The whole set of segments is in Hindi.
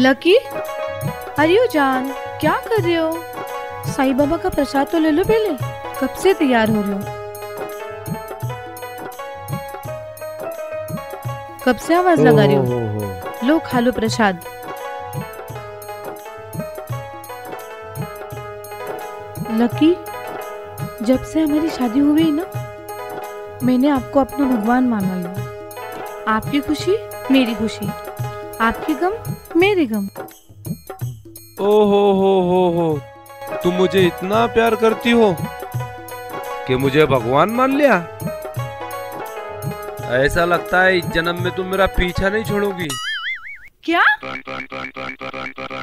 लकी अरे ओ जान क्या कर रहे हो? साईं बाबा का प्रसाद तो ले लो पहले। कब से तैयार हो रहे हो? कब से आवाज़ लगा रही हो। लो खा लो प्रसाद। लकी जब से हमारी शादी हुई ना मैंने आपको अपना भगवान माना लिया आपकी खुशी मेरी खुशी। आपकी गम मेरे गम। ओ हो हो हो। हो तुम मुझे इतना प्यार करती हो कि मुझे भगवान मान लिया? ऐसा लगता है इस जन्म में तुम मेरा पीछा नहीं छोड़ोगी। क्या?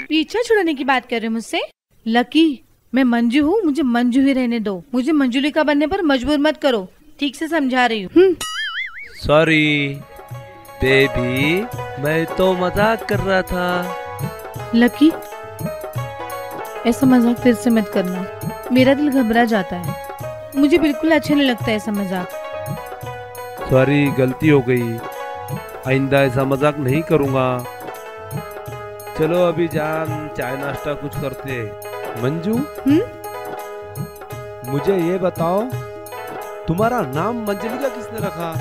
पीछा छुड़ाने की बात कर रहे हो मुझसे? लकी मैं मंजू हूँ मुझे मंजू ही रहने दो। मुझे मंजुलिका बनने पर मजबूर मत करो। ठीक से समझा रही हूँ। हम्म, सॉरी बेबी मैं तो मज़ाक कर रहा था। लकी ऐसा मज़ाक फिर से मत करना। मेरा दिल घबरा जाता है। मुझे बिल्कुल अच्छा नहीं लगता ऐसा मज़ाक। सॉरी गलती हो गई। आइंदा ऐसा मज़ाक नहीं करूँगा। चलो अभी जान चाय नाश्ता कुछ करते मंजू? हम्म? मुझे ये बताओ तुम्हारा नाम मंजलिका किसने रखा?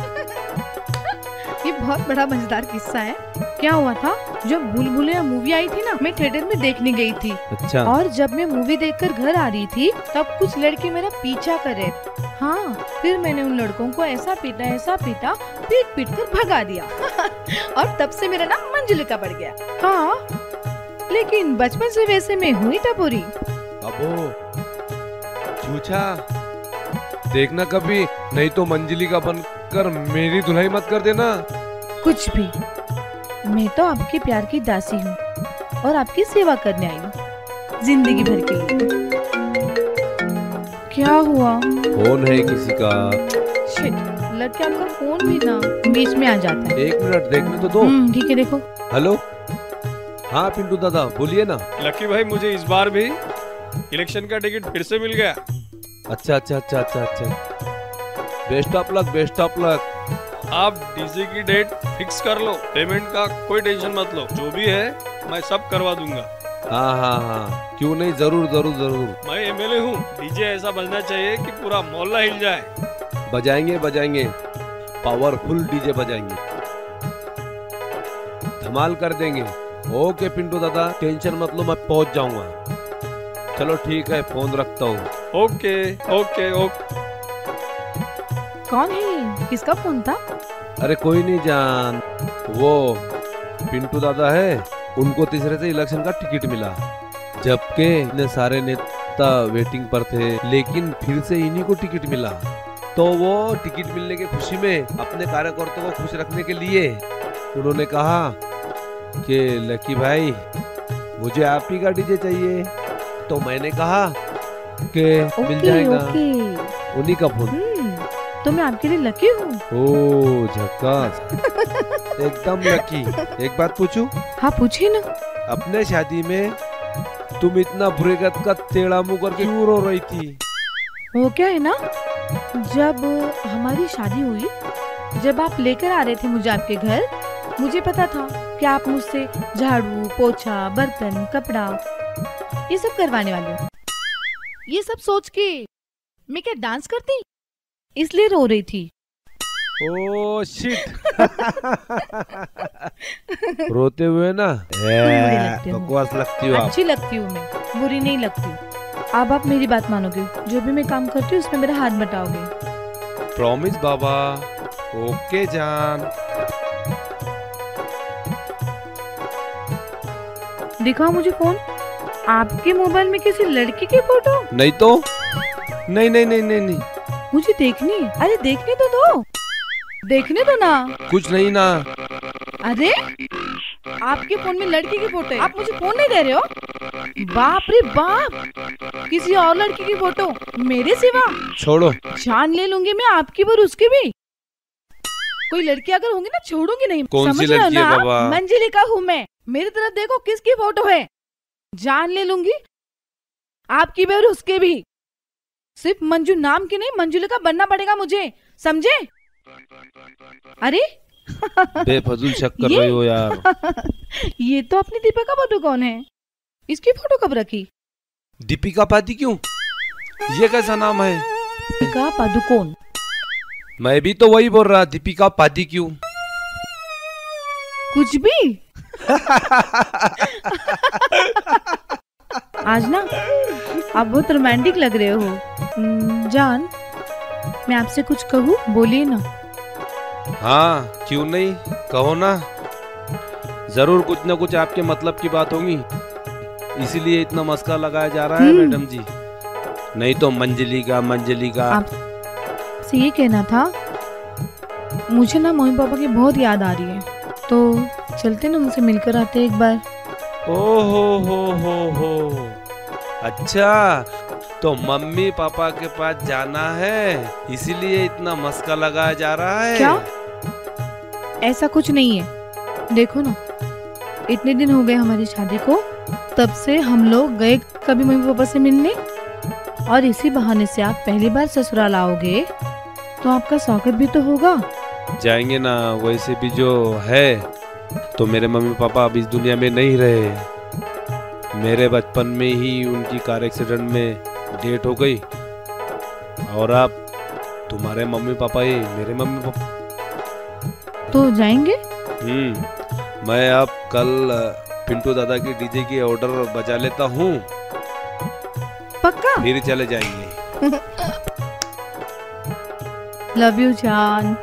ये बहुत बड़ा मज़ेदार किस्सा है। क्या हुआ था? जब भूल भुलैया मूवी आई थी ना मैं थिएटर में देखने गई थी। अच्छा। और जब मैं मूवी देखकर घर आ रही थी तब कुछ लड़के मेरा पीछा कर रहे थे। हाँ फिर मैंने उन लड़कों को ऐसा पीटा ऐसा पीटा पीट पीट कर भगा दिया। और तब से मेरा नाम मंजुलिका पड़ गया। हाँ लेकिन बचपन से वैसे मैं हुई टपोरी। अबो देखना कभी नहीं तो मंजलिका बनकर मेरी धुलाई मत कर देना। कुछ भी। मैं तो आपके प्यार की दासी हूँ और आपकी सेवा करने आई हूँ ज़िंदगी भर के लिए। क्या हुआ? कौन है किसी का? शिट लड़के आपका फ़ोन भी ना बीच में आ जाता है। एक मिनट देखने तो दो। हम्म, ठीक है देखो। हेलो? हाँ पिंटू दादा बोलिए ना। लकी भाई मुझे इस बार भी इलेक्शन का टिकट फिर से मिल गया। अच्छा अच्छा अच्छा अच्छा अच्छा। Best of luck best of luck आप डीसी की डेट फिक्स कर लो. पेमेंट का कोई टेंशन मत लो. जो भी है मैं सब करवा दूँगा. हाँ हाँ हाँ. क्यों नहीं? ज़रूर ज़रूर ज़रूर. मैं एमएलए हूँ. डीजे ऐसा बजना चाहिए कि पूरा मोहल्ला हिल जाए. बजाएँगे बजाएँगे. Powerful DJ बजाएँगे. धमाल कर देंगे. ओके पिंटू दादा टेंशन मत लो मैं पहुँच जाऊँगा. चलो ठीक है फ़ोन रखता हूँ. ओके ओके ओके कौन है किसका फ़ोन था? अरे कोई नहीं जान। वो पिंटू दादा है उनको तीसरे से इलेक्शन का टिकट मिला। जबकि इतने सारे नेता वेटिंग पर थे लेकिन फिर से इन्हीं को टिकट मिला। तो वो टिकट मिलने की खुशी में अपने कार्यकर्ताओं को खुश रखने के लिए उन्होंने कहा कि लकी भाई मुझे आप ही का डीजे चाहिए। तो मैंने कहा कि मिल जाएगा। उन्हीं का फ़ोन। हम्म। तो मैं आपके लिए लकी हूँ। ओ झक्कास। एकदम लकी एक बात पूछूँ? हाँ पूछिए ना। अपने शादी में तुम इतना बुरेगत का टेढ़ा मुँह करके क्यों रो रही थी? वो क्या है ना? जब हमारी शादी हुई जब आप लेकर आ रहे थे मुझे आपके घर मुझे पता था कि आप मुझसे झाड़ू पोछा बर्तन कपड़ा ये सब करवाने वाले हो। ये सब सोच के मैं क्या डांस करती? इसलिए रो रही थी। ओ शिट रोते हुए ना। बकवास लगती हो। अच्छी लगती हूँ मैं बुरी नहीं लगती। अब आप मेरी बात मानोगे जो भी मैं काम करती हूँ उसमें मेरा हाथ बटाओगे। प्रॉमिस बाबा। ओके जान। दिखाओ मुझे फ़ोन। आपके मोबाइल में किसी लड़की की फ़ोटो? नहीं तो? नहीं नहीं नहीं नहीं नहीं। मुझे देखनी अरे देखने तो दो। देखने दो ना। कुछ नहीं ना। अरे आपके फ़ोन में लड़की की फ़ोटो है। आप मुझे फ़ोन नहीं दे रहे हो? बाप रे बाप। किसी और लड़की की फ़ोटो। मेरे सिवा। छोड़ो। जान ले लूँगी मैं आपकी पर उसकी भी। कोई लड़की अगर होंगी ना छोड़ूँगी नहीं। कौन सी समझ हो लड़की है? बाबा? मंजिलिका हूँ मैं। मेरी तरफ़ देखो किसकी फ़ोटो है। जान ले लूँगी। आपकी भी और उसके भी। सिर्फ़ मंजू नाम की नहीं मंजुलिका बनना पड़ेगा मुझे समझे? अरे? बेफजूल शक कर? रही हो यार। ये तो अपनी दीपिका पादुकोण है? इसकी फ़ोटो कब रखी? दीपिका पादी क्यों? ये कैसा नाम है? दीपिका पादुकोण। मैं भी तो वही बोल रहा दीपिका पादी क्यों? कुछ भी। आज ना आप बहुत रोमांटिक लग रहे हो। जान मैं आपसे कुछ कहूँ? बोलिए ना। हाँ क्यों नहीं? कहो ना। ज़रूर कुछ ना कुछ आपके मतलब की बात होगी। इसीलिए इतना मस्का लगाया जा रहा है हम्म। मैडम जी। नहीं तो मंजली का मंजली का। आप से ये कहना था मुझे ना मम्मी पापा की बहुत याद आ रही है। तो चलते ना मुझसे मिलकर आते एक बार। ओ हो हो हो हो। अच्छा तो मम्मी पापा के पास जाना है इसीलिए इतना मस्का लगाया जा रहा है। क्या? ऐसा कुछ नहीं है। देखो ना इतने दिन हो गए हमारी शादी को तब से हम लोग गए कभी मम्मी पापा से मिलने। और इसी बहाने से आप पहली बार ससुराल आओगे तो आपका स्वागत भी तो होगा। जाएँगे ना वैसे भी जो है तो मेरे मम्मी पापा अब इस दुनिया में नहीं रहे। मेरे बचपन में ही उनकी कार एक्सीडेंट में डेट हो गई। और अब तुम्हारे मम्मी पापा ही मेरे मम्मी पापा। तो जाएँगे? हम्म मैं आप कल पिंटू दादा की डीजे की ऑर्डर बजा लेता हूँ। पक्का? फिर चले जाएँगे। लव यू जान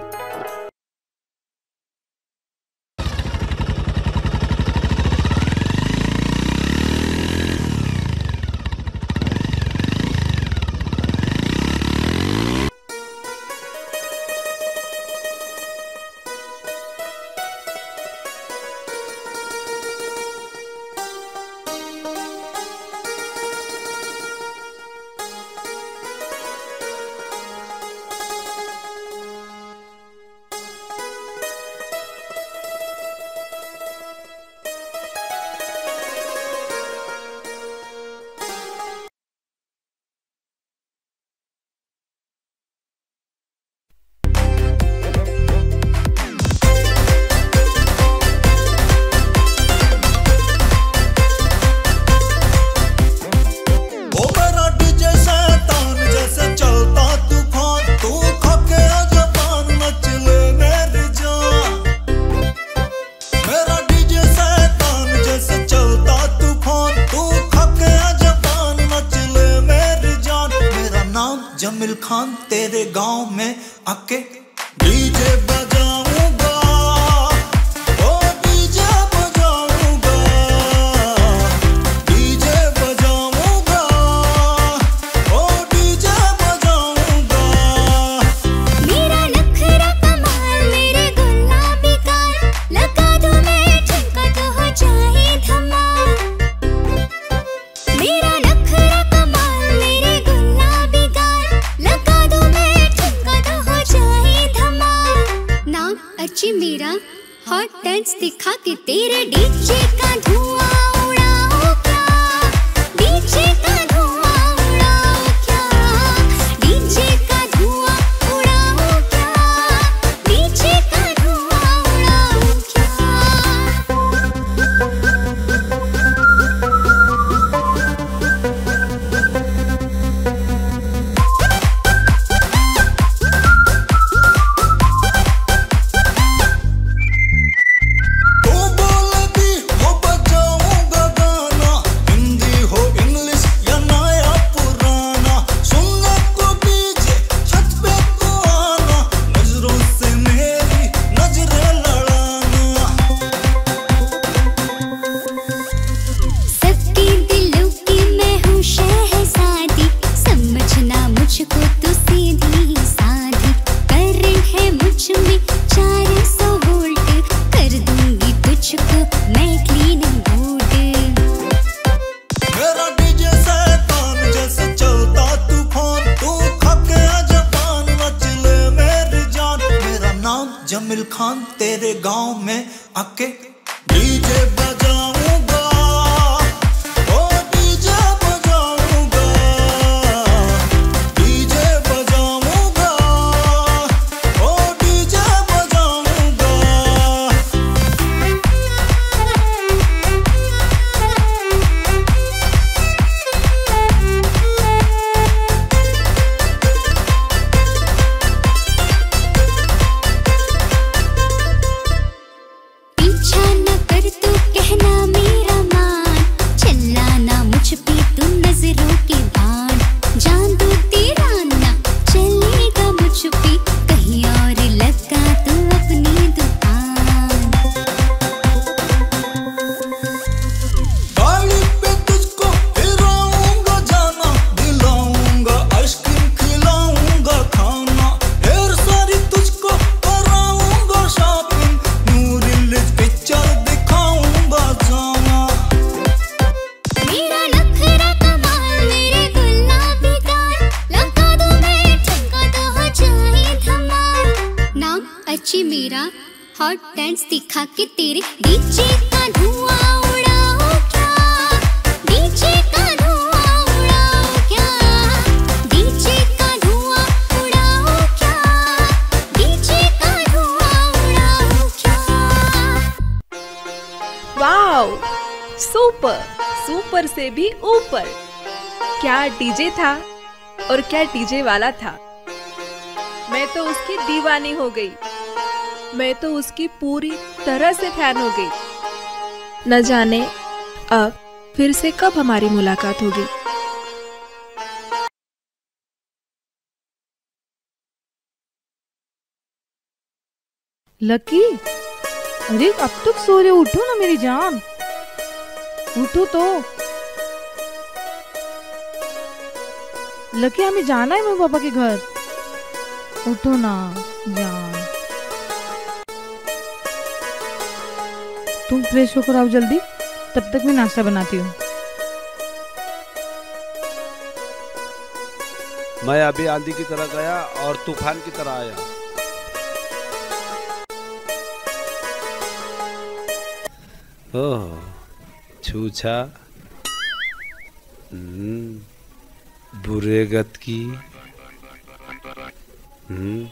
डीजे वाला था। मैं तो उसकी दीवानी हो गई। मैं तो उसकी पूरी तरह से फ़ैन हो गई। न जाने अब फिर से कब हमारी मुलाकात होगी। लकी, अरे अब तक सो रहे उठो ना मेरी जान। उठो तो। लकी हमें जाना है मेरे पापा के घर? उठो ना जान तुम फ्रेश होकर आओ जल्दी तब तक मैं नाश्ता बनाती हूँ। मैं अभी आंधी की तरह गया और तूफ़ान की तरह आया। ओह छूछा हम्म, बुरे गत की हम्म,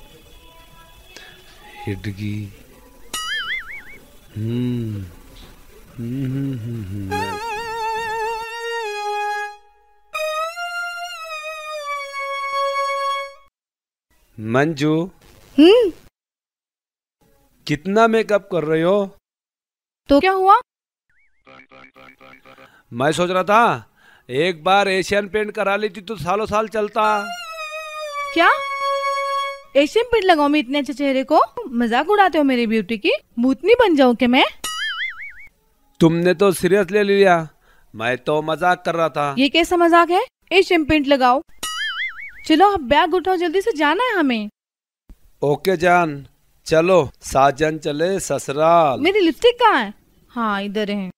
हिडगी हम्म हम्म, हम्म, हम्म, हम्म। मंजू हम्म। कितना मेकअप कर रही हो? तो क्या हुआ? मैं सोच रहा था एक बार एशियन पेंट करा लेती तो सालों साल चलता। क्या? एशियन पेंट लगाओ मैं इतने अच्छे चेहरे को। मज़ाक उड़ाते हो मेरी ब्यूटी की? भूतनी बन जाऊँ क्या मैं? तुमने तो सीरियस ले लिया। मैं तो मज़ाक कर रहा था। ये कैसा मज़ाक है? एशियन पेंट लगाओ। चलो अब बैग उठाओ जल्दी से जाना है हमें। ओके जान। चलो साजन चले ससुराल। मेरी लिपस्टिक कहाँ है? हाँ इधर है।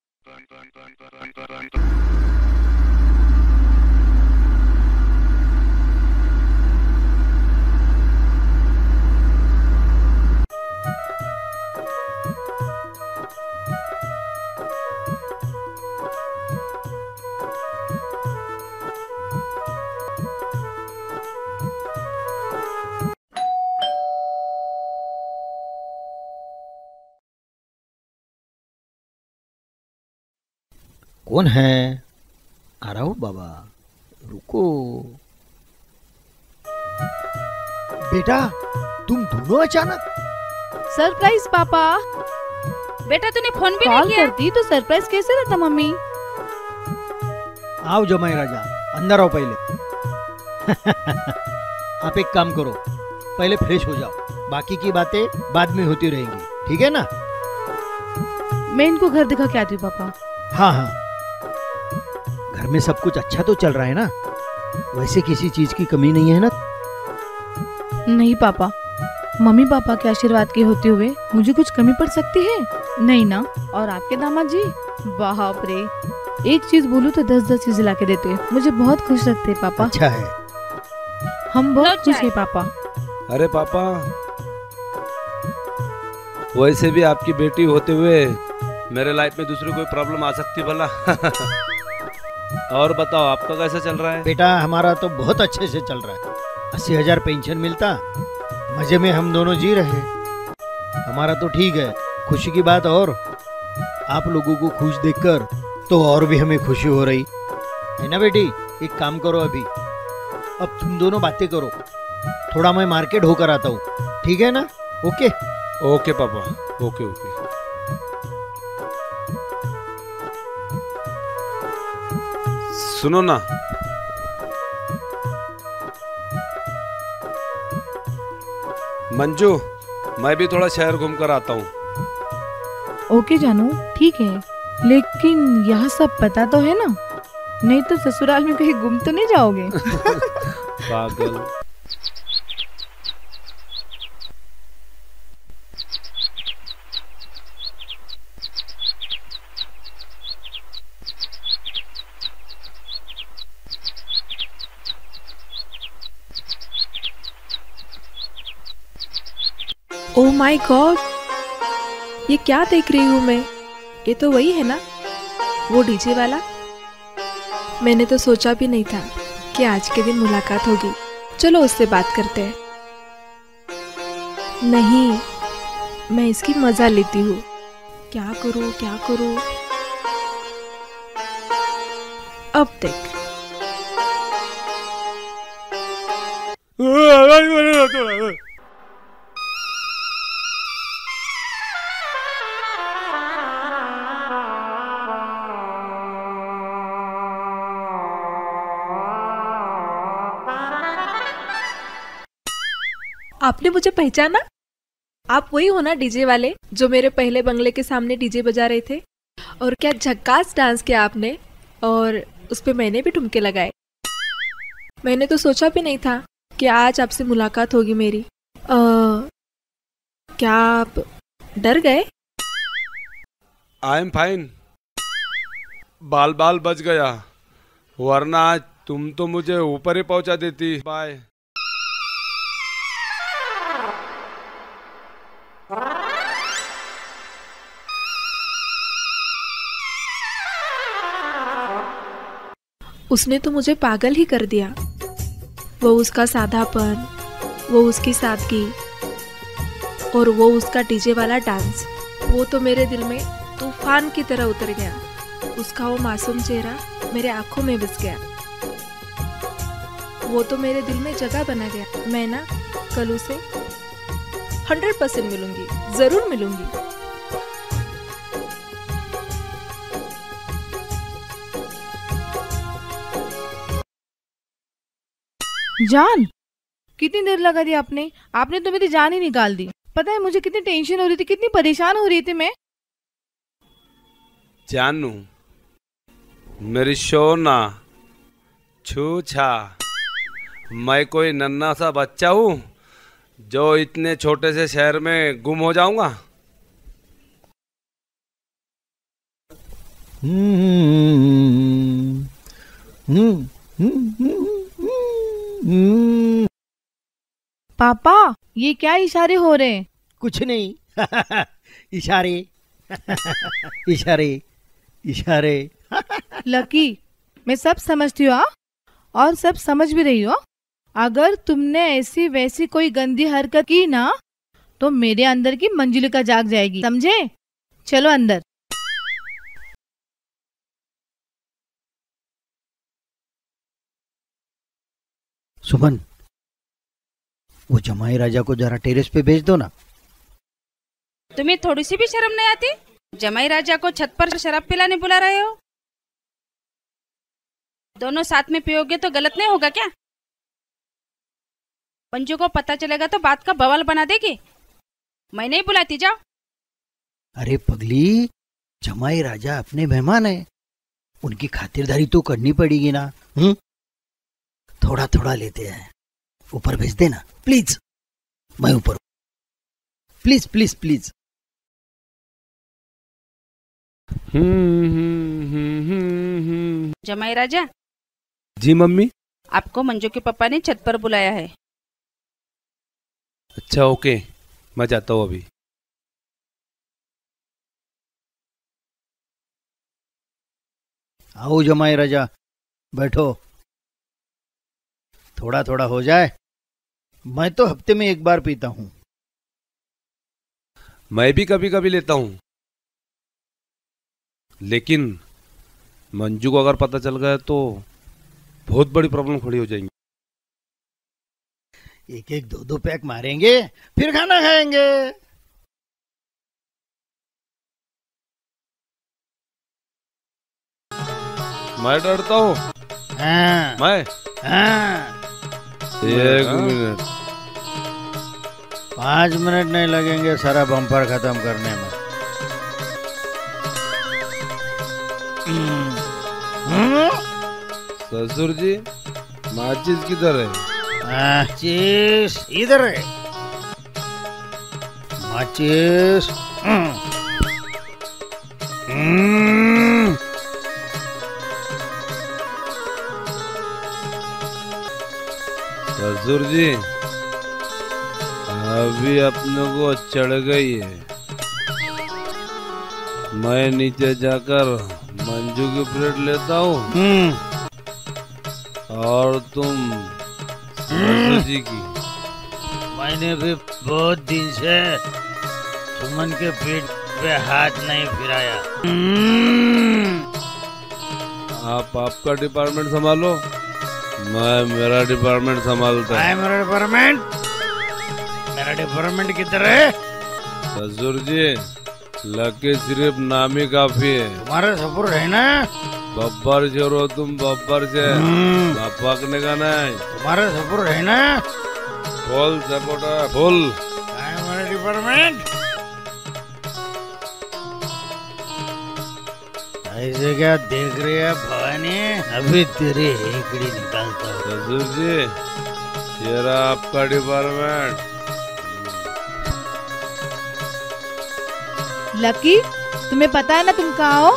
कौन है? आ रहा हूँ बाबा। रुको। बेटा तुम दोनों अचानक। सरप्राइज़ पापा। बेटा तूने फ़ोन भी नहीं किया? करती तो सरप्राइज़ कैसे रहता मम्मी? आओ जमाई राजा अंदर आओ पहले। आप एक काम करो पहले फ्रेश हो जाओ। बाकी की बातें बाद में होती रहेंगी ठीक है ना? मैं इनको घर दिखा के आती हूँ पापा। हाँ हाँ। घर में सब कुछ अच्छा तो चल रहा है ना? वैसे किसी चीज़ की कमी नहीं है ना? नहीं पापा। मम्मी पापा के आशीर्वाद के होते हुए मुझे कुछ कमी पड़ सकती है? नहीं ना? और आपके दामाद जी? बाप रे। एक चीज़ बोलूँ तो दस दस चीज़ ला के देते हैं। मुझे बहुत खुश रखते हैं पापा। अच्छा है। हम बहुत लो खुश। हैं। पापा। अरे पापा। वैसे भी आपकी बेटी होते हुए मेरे लाइफ में दूसरी कोई प्रॉब्लम आ सकती भला? और बताओ आपका कैसा चल रहा है? बेटा हमारा तो बहुत अच्छे से चल रहा है। अस्सी हज़ार पेंशन मिलता मज़े में हम दोनों जी रहे हमारा तो ठीक है खुशी की बात और। आप लोगों को खुश देखकर तो और भी हमें खुशी हो रही। है ना बेटी? एक काम करो अभी। अब तुम दोनों बातें करो। थोड़ा मैं मार्केट होकर आता हूँ। ठीक है ना? ओके? ओके पापा ओके ओके। सुनो ना। मंजू मैं भी थोड़ा शहर घूम कर आता हूँ। ओके जानू ठीक है। लेकिन यह सब पता तो है ना? नहीं तो ससुराल में कहीं घूम तो नहीं जाओगे? पागल। माय गॉड ये क्या देख रही हूँ मैं? ये तो वही है ना? वो डीजे वाला? मैंने तो सोचा भी नहीं था कि आज के दिन मुलाकात होगी। चलो उससे बात करते हैं। नहीं, मैं इसकी मज़ा लेती हूँ। क्या करूँ क्या करूँ? अब देख। आपने मुझे पहचाना? आप वही हो ना डीजे वाले जो मेरे पहले बंगले के सामने डीजे बजा रहे थे? और क्या झक्कास डांस किया आपने? और उस पे मैंने भी ठुमके लगाए। मैंने तो सोचा भी नहीं था कि आज आपसे मुलाकात होगी मेरी। अ, क्या आप डर गए? आई एम फाइन बाल बाल बच गया। वरना तुम तो मुझे ऊपर ही पहुँचा देती। बाय उसने तो मुझे पागल ही कर दिया। वो उसका सादापन वो उसकी सादगी और वो उसका डीजे वाला डांस, वो तो मेरे दिल में तूफ़ान की तरह उतर गया। उसका वो मासूम चेहरा मेरे आँखों में बस गया। वो तो मेरे दिल में जगह बना गया। मैं ना कल उसे हंड्रेड परसेंट मिलूँगी, ज़रूर मिलूँगी। जान। कितनी देर लगा दी आपने? आपने तो मेरी जान ही निकाल दी। पता है मुझे कितनी टेंशन हो रही थी कितनी परेशान हो रही थी मैं। जानू मेरी सोना छूछा मैं कोई नन्ना सा बच्चा हूँ जो इतने छोटे से शहर में गुम हो जाऊँगा। हम्म, हम्म, हम्म, हम्म, पापा ये क्या इशारे हो रहे हैं? कुछ नहीं। इशारे। इशारे। इशारे। लकी मैं सब समझती हूँ हाँ? और सब समझ भी रही हो। अगर तुमने ऐसी वैसी कोई गंदी हरकत की ना तो मेरे अंदर की मंजिल का जाग जाएगी समझे? चलो अंदर। सुमन वो जमाई राजा को जरा टेरेस पे भेज दो ना। तुम्हें थोड़ी सी भी शर्म नहीं आती? जमाई राजा को छत पर शराब पिलाने बुला रहे हो? दोनों साथ में पियोगे तो गलत नहीं होगा क्या? पंजू को पता चलेगा तो बात का बवाल बना देगी। मैं नहीं बुलाती जाओ। अरे पगली जमाई राजा अपने मेहमान है। उनकी खातिरदारी तो करनी पड़ेगी ना हम्म? थोड़ा थोड़ा लेते हैं। ऊपर भेज देना। प्लीज़ मैं ऊपर प्लीज़ प्लीज़ प्लीज़ हम्म, हम्म, हम्म, हम्म, हम्म। जमाई राजा? जी मम्मी? आपको मंजू के पापा ने छत पर बुलाया है। अच्छा ओके। मैं जाता हूँ अभी। आओ जमाई राजा बैठो। थोड़ा थोड़ा हो जाए। मैं तो हफ़्ते में एक बार पीता हूँ। मैं भी कभी कभी लेता हूँ। लेकिन मंजू को अगर पता चल गया तो बहुत बड़ी प्रॉब्लम खड़ी हो जाएँगी। एक एक दो दो पैक मारेंगे फिर खाना खाएँगे। मैं डरता हूँ। हाँ, मैं? हाँ, एक हाँ। मिनट। पाँच मिनट नहीं लगेंगे सारा बम्पर खत्म करने में। हम्म, हम्म, ससुर जी माचिस किधर है? माचिस इधर है। माचिस हम्म, ससुर जी अभी अपने को चढ़ गई है। मैं नीचे जाकर मंजू की प्लेट लेता हूँ। हम्म। और तुम जी की। मैंने भी बहुत दिन से सुमन के पेट पे हाथ नहीं फिराया। आप आपका डिपार्टमेंट संभालो। मैं मेरा डिपार्टमेंट संभालता है। मेरा डिपार्टमेंट मेरा डिपार्टमेंट किधर है? ससुर जी लकी सिर्फ़ नाम ही काफ़ी है। तुम्हारा सपुर है ना? बब्बर जोरो तुम बब्बर से हम्म, पकने का नहीं। तुम्हारा सपुर है ना? Full supporter full. है मेरा डिपार्टमेंट ऐसे क्या देख रही है भवानी। अभी तेरी हेकड़ी निकालता हूँ। ससुर जी ये रहा आपका डिपार्टमेंट लकी तुम्हें पता है ना तुम कहाँ हो?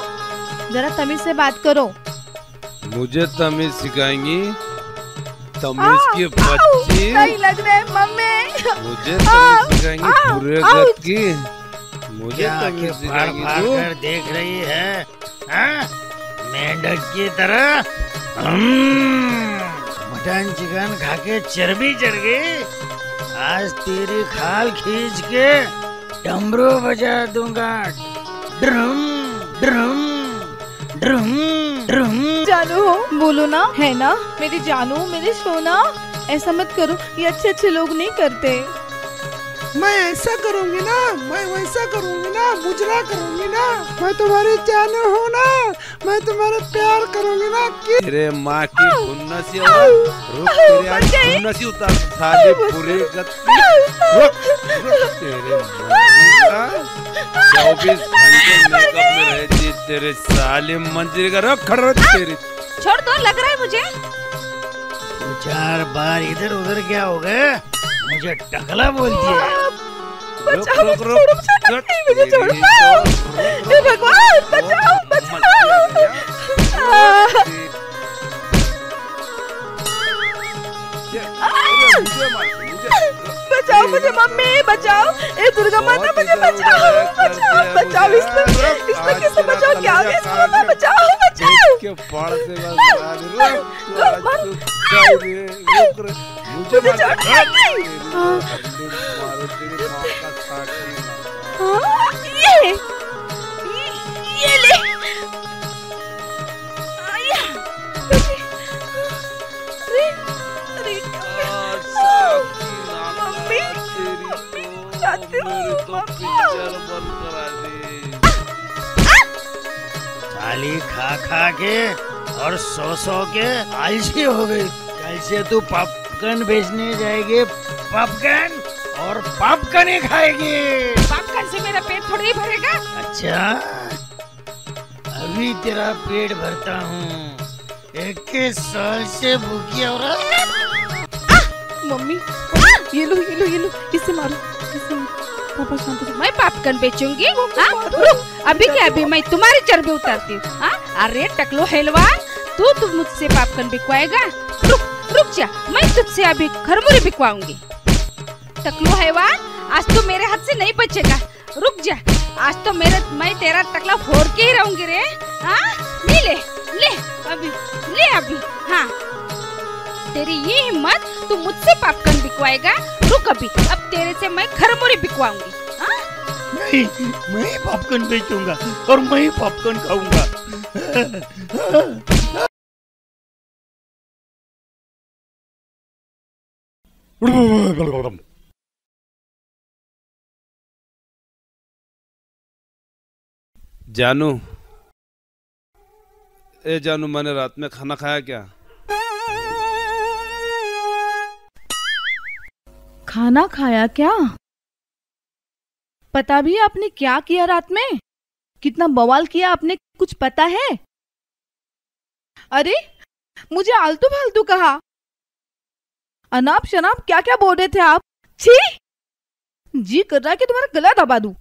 जरा तमीज से बात करो। मुझे तमीज सिखाएँगी? तमीज की बच्ची? नहीं लग रहा है मम्मी। मुझे तमीज सिखाएँगी पूरे। गत की। मुझे तमीज सिखाएँगी तू? देख रही हाँ? मेंढक की तरह। हम्म, मटन चिकन खा के चर्बी चढ़ गई। आज तेरी खाल खींच के डमरू बजा दूँगा। Drum drum drum drum. जानू हो बोलो ना है ना? मेरी जानू मेरी सोना। ऐसा मत करो ये अच्छे अच्छे लोग नहीं करते। मैं ऐसा करूँगी ना मैं वैसा करूँगी ना मुजरा करूँगी ना। मैं तुम्हारी जानू हूँ ना मैं तुम्हारे प्यार करूँगी ना कि तेरे माँ की तेरे आज उतार साले पूरे गत रुक रुक तेरे चौबीस घंटे मेकअप में रहती तेरे साले मंजरी का। रख खड़ रख तेरी। छोड़ दो लग रहा है मुझे। चार बार इधर उधर क्या हो गए? मुझे टकला बोल दिया रुक रुक रुक। छोड़ो, रुक, मुझे छोड़ो, तो- हे भगवान बचाओ बचाओ। बचाओ मुझे मम्मी बचाओ। ए दुर्गा माता मुझे बचाओ बचाओ बचाओ इसमें इसमें किसे बचाओ क्या हो गया इसको मम्मा बचाओ बचाओ के पाड़ से बस तू रे, मुझे छोड़ तो। हाँ, ये ये ले। आया। चाहती हूँ, तो थाली खा खा के और सो सो के आलसी हो गई। कल से तू पॉपकॉर्न बेचने जाएगी। पॉपकॉर्न और पॉपकॉर्न ही खाएगी। पॉपकॉर्न से मेरा पेट थोड़ी ही भरेगा। अच्छा अभी तेरा पेट भरता हूँ। इक्कीस साल से भूखी औरत। मम्मी ये लो ये लो ये लो इससे मारो। पापा शांत हो जाओ। मैं पॉपकॉर्न बेचूँगी हाँ? रुक, अभी क्या अभी मैं तुम्हारी चर्बी उतारती हूँ हाँ? अरे, टकलो हेलवान तू तू मुझसे पॉपकॉर्न बिकवाएगा। रुक रुक जा, मैं तुझसे अभी खरमुरी बिकवाऊँगी। टकलो हैवान आज तो मेरे हाथ से नहीं बचेगा। रुक जा, आज तो मेरे, मैं तेरा टकला फोड़ के ही रहूँगी रे हाँ? ले ले, अभी ले अभी हाँ? तेरी ये हिम्मत तू मुझसे पॉपकॉर्न बिकवाएगा। रुक अभी अब तेरे से मैं खरमुरी बिकवाऊँगी। हाँ? नहीं मैं ही पॉपकॉर्न बेचूँगा और मैं ही पॉपकॉर्न खाऊँगा। जानू ए जानू मैंने रात में खाना खाया क्या? खाना खाया क्या? पता भी आपने क्या किया रात में? कितना बवाल किया आपने कुछ पता है? अरे मुझे आलतू फालतू कहा। अनाप शनाप क्या क्या बोल रहे थे आप? छी! जी कर रहा है कि तुम्हारा गला दबा दू।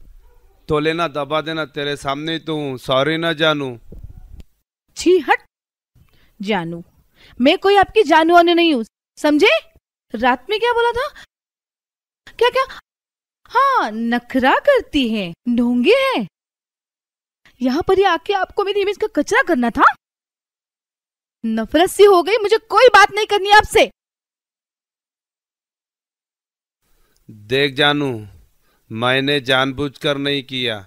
तो लेना दबा देना तेरे सामने ही तो हूँ। सॉरी ना जानू। छी हट। जानू। मैं कोई आपकी जानू वानू नहीं हूँ समझे? रात में क्या बोला था? क्या क्या हाँ नखरा करती है, ढोंगे है। यहाँ पर ही आके आपको मेरी इमेज का कचरा करना था। नफरत सी हो गई, मुझे कोई बात नहीं करनी आपसे। देख जानू, मैंने जानबूझकर नहीं किया।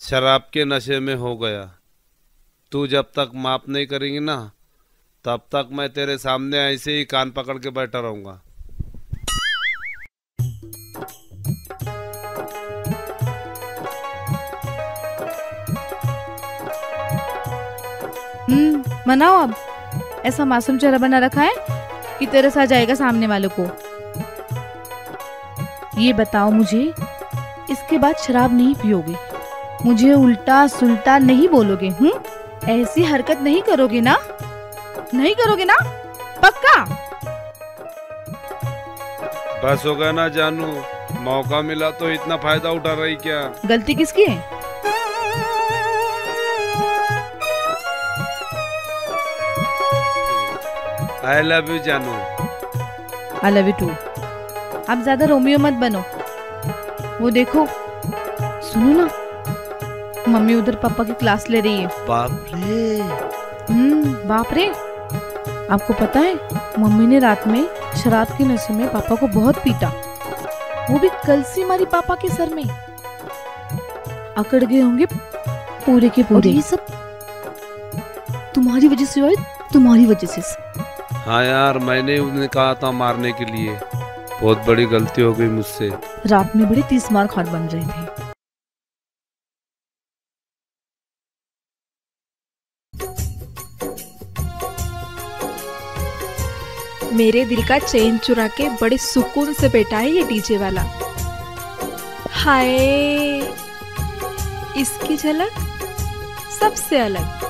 शराब के नशे में हो गया। तू जब तक माफ़ नहीं करेंगी ना, तब तक मैं तेरे सामने ऐसे ही कान पकड़ के बैठा रहूँगा। हम्म मनाओ अब। ऐसा मासूम चेहरा बना रखा है कि तरस आ जाएगा सामने वालों को। ये बताओ मुझे इसके बाद शराब नहीं पियोगे? मुझे उल्टा सुल्टा नहीं बोलोगे हम्म? ऐसी हरकत नहीं करोगे ना? नहीं करोगे ना? पक्का? बस हो गया ना जानू मौका मिला तो इतना फ़ायदा उठा रही क्या? गलती किसकी है? आई लव यू जानू आई लव यू टू आप ज़्यादा रोमियो मत बनो। वो देखो। सुनो ना। मम्मी उधर पापा की क्लास ले रही है। बाप रे हम्म बाप रे आपको पता है मम्मी ने रात में शराब के नशे में पापा को बहुत पीटा। वो भी कल से मारी पापा के सर में। अकड़ गए होंगे पूरे के पूरे। ये सब तुम्हारी वजह से हुआ है, तुम्हारी वजह से। हाँ यार, मैंने उन्हें कहा था मारने के लिए। बहुत बड़ी गलती हो गई मुझसे। रात में बड़े तीस मार खाट बन रहे थे। मेरे दिल का चैन चुरा के बड़े सुकून से बैठा है ये डीजे वाला। हाय, इसकी झलक सबसे अलग।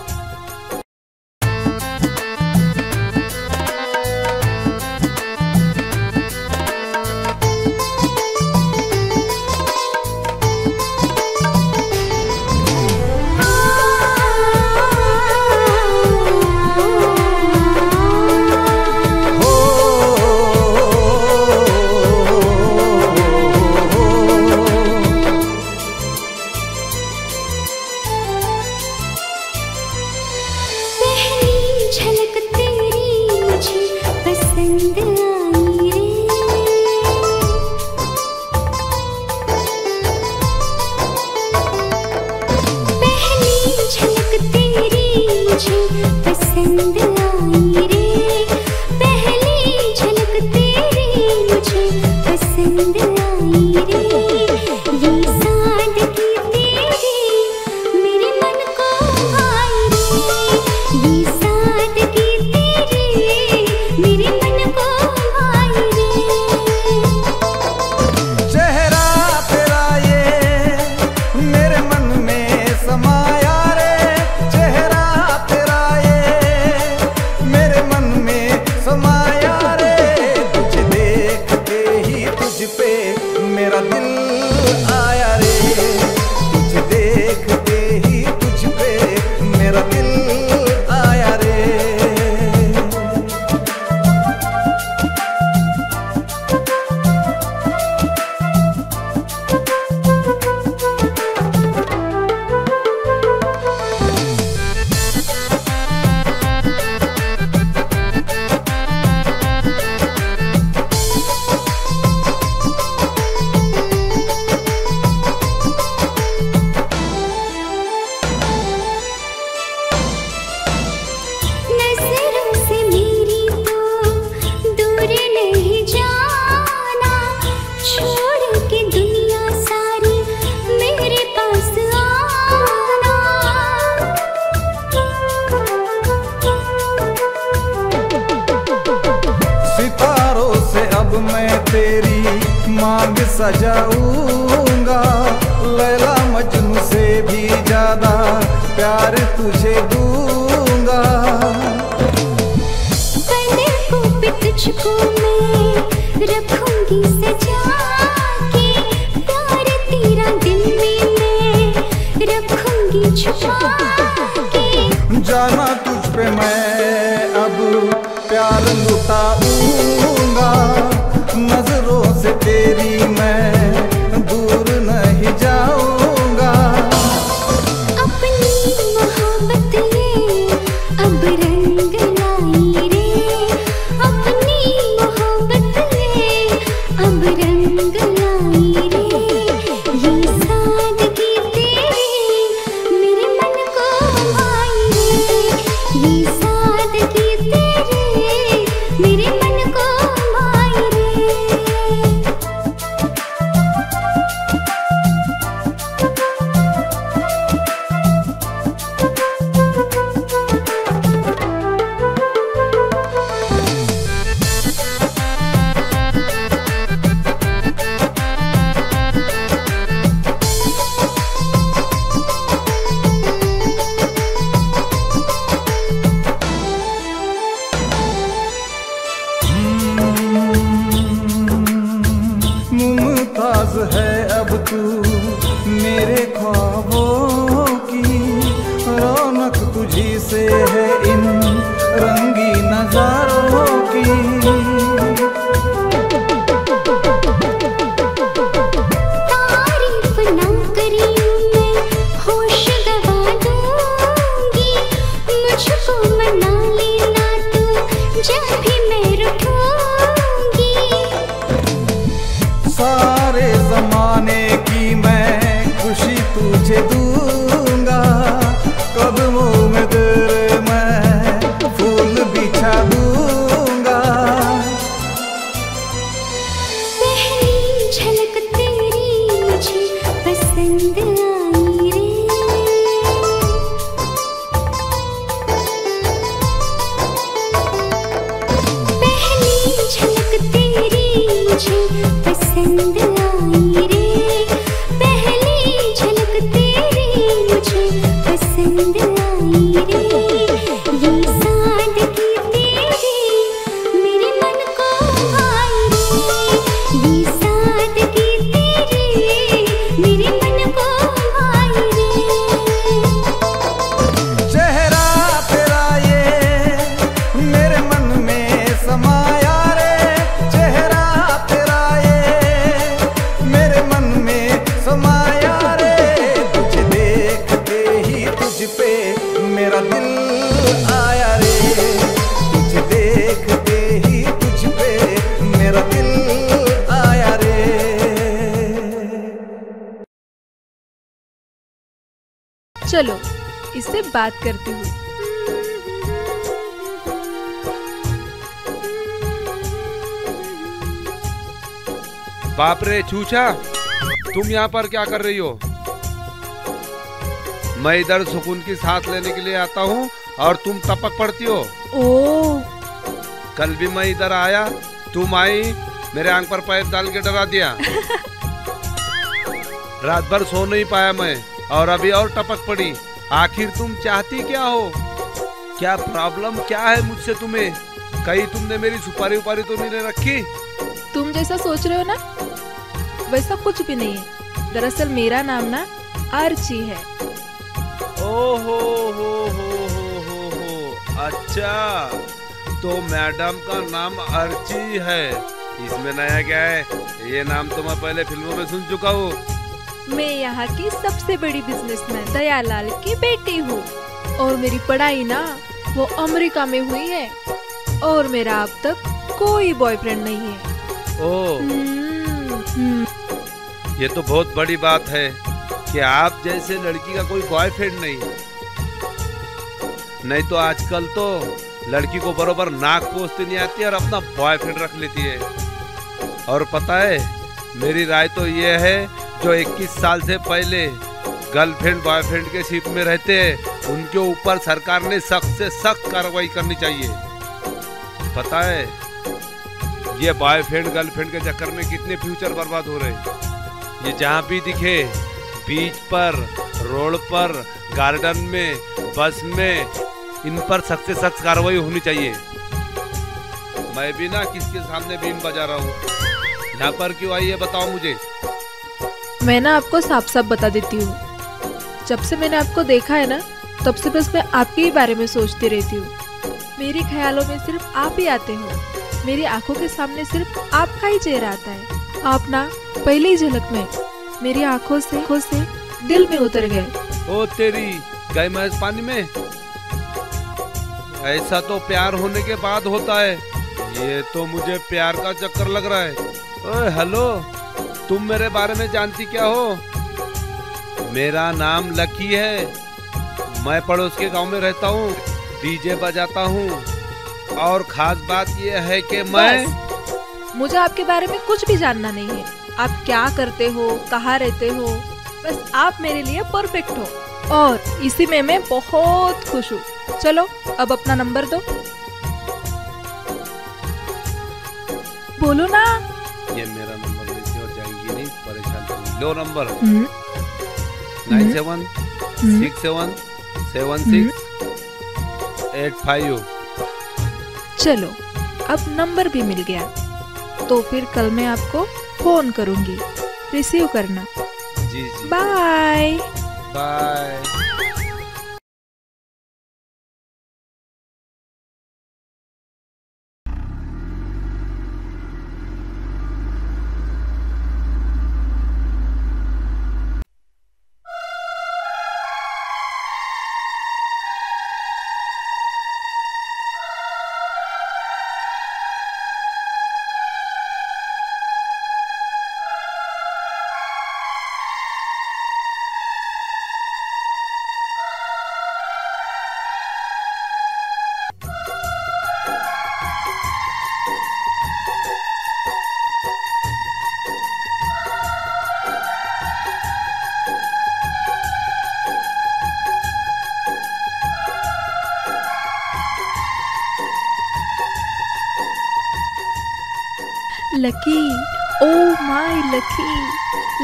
यहाँ पर क्या कर रही हो? मैं इधर सुकून की सांस लेने के लिए आता हूँ और तुम टपक पड़ती हो। ओ। कल भी मैं इधर आया तुम आई मेरे आँख पर पैर डाल के डरा दिया। रात भर सो नहीं पाया मैं और अभी और टपक पड़ी। आखिर तुम चाहती क्या हो? क्या प्रॉब्लम क्या है मुझसे तुम्हें? कहीं तुमने मेरी सुपारी उपारी तो नहीं रखी? तुम जैसा सोच रहे हो ना वैसा कुछ भी नहीं है। दरअसल मेरा नाम ना आर्ची है। ओहो हो हो हो हो हो। अच्छा तो मैडम का नाम अर्ची है। इसमें नया क्या है? ये नाम तो मैं पहले फ़िल्मों में सुन चुका हूँ। मैं यहाँ की सबसे बड़ी बिजनेसमैन दयालाल की बेटी हूँ। और मेरी पढ़ाई ना वो अमेरिका में हुई है। और मेरा अब तक कोई बॉयफ्रेंड नहीं है। ओ हम्म, हम्म, ये तो बहुत बड़ी बात है कि आप जैसे लड़की का कोई बॉयफ्रेंड नहीं। नहीं तो आजकल तो लड़की को बरोबर नाक पोसती नहीं आती और अपना बॉयफ्रेंड रख लेती है। और पता है, मेरी राय तो ये है, जो 21 साल से पहले गर्लफ्रेंड बॉयफ्रेंड के शिप में रहते हैं, उनके ऊपर सरकार ने सख्त से सख्त कार्रवाई करनी चाहिए। पता है, ये बॉयफ्रेंड गर्लफ्रेंड के चक्कर में कितने फ्यूचर बर्बाद हो रहे हैं। ये जहाँ भी दिखे, बीच पर, रोड पर, गार्डन में, बस में, इन पर सख्त से सख्त कार्रवाई होनी चाहिए। मैं भी ना किसके सामने बीन बजा रहा हूँ। यहाँ पर क्यों आई है बताओ मुझे। मैं ना आपको साफ़ साफ़ बता देती हूँ। जब से मैंने आपको देखा है ना, तब से बस मैं आपके ही बारे में सोचती रहती हूँ। मेरे ख्यालों में सिर्फ़ आप ही आते हो। मेरी आँखों के सामने सिर्फ़ आपका ही चेहरा आता है। आप ना पहली झलक में मेरी आँखों से आँखों से दिल में उतर गए। ओ तेरी गए मैं पानी में। ऐसा तो प्यार होने के बाद होता है। ये तो मुझे प्यार का चक्कर लग रहा है। ओए हेलो तुम मेरे बारे में जानती क्या हो? मेरा नाम लकी है। मैं पड़ोस के गाँव में रहता हूँ डीजे बजाता हूँ। और खास बात यह है कि मैं मुझे आपके बारे में कुछ भी जानना नहीं है। आप क्या करते हो कहाँ रहते हो? बस आप मेरे लिए परफेक्ट हो। और इसी में मैं बहुत खुश हूँ। चलो अब अपना नंबर दो। बोलो ना। ये मेरा नंबर और जाएँगी नहीं परेशान लो नंबर। हम्म, nine seven hmm, six seven seven six eight five चलो अब नंबर भी मिल गया। तो फिर कल मैं आपको फ़ोन करूँगी। रिसीव करना। जी जी। बाय बाय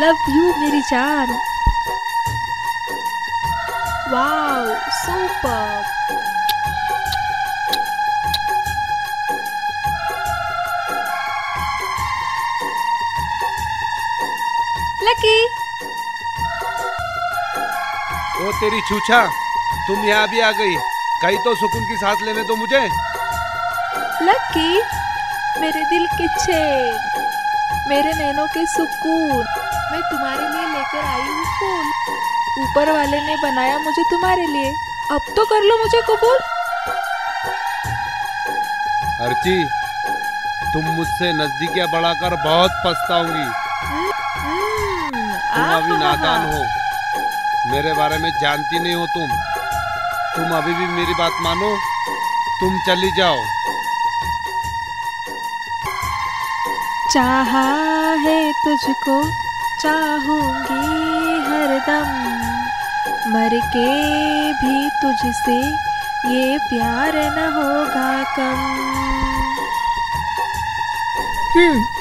लव यू मेरी जान। वाओ सुपर लकी ओ तेरी छूछा तुम यहाँ भी आ गई। कहीं तो सुकून की सांस लेने दो मुझे। लकी मेरे दिल के छेद मेरे नैनों के सुकून। मैं तुम्हारे लिए लेकर आई हूँ फूल ऊपर वाले ने बनाया मुझे तुम्हारे लिए। अब तो कर लो मुझे कबूल। अर्ची तुम मुझसे नजदीकियाँ बढ़ाकर बहुत पछताओगी तुम अभी नादान हो। मेरे बारे में जानती नहीं हो तुम। तुम अभी भी मेरी बात मानो। तुम चली जाओ। चाहा है तुझको। चाहूँगी हरदम मर के भी तुझसे ये प्यार न होगा कम। हम्म।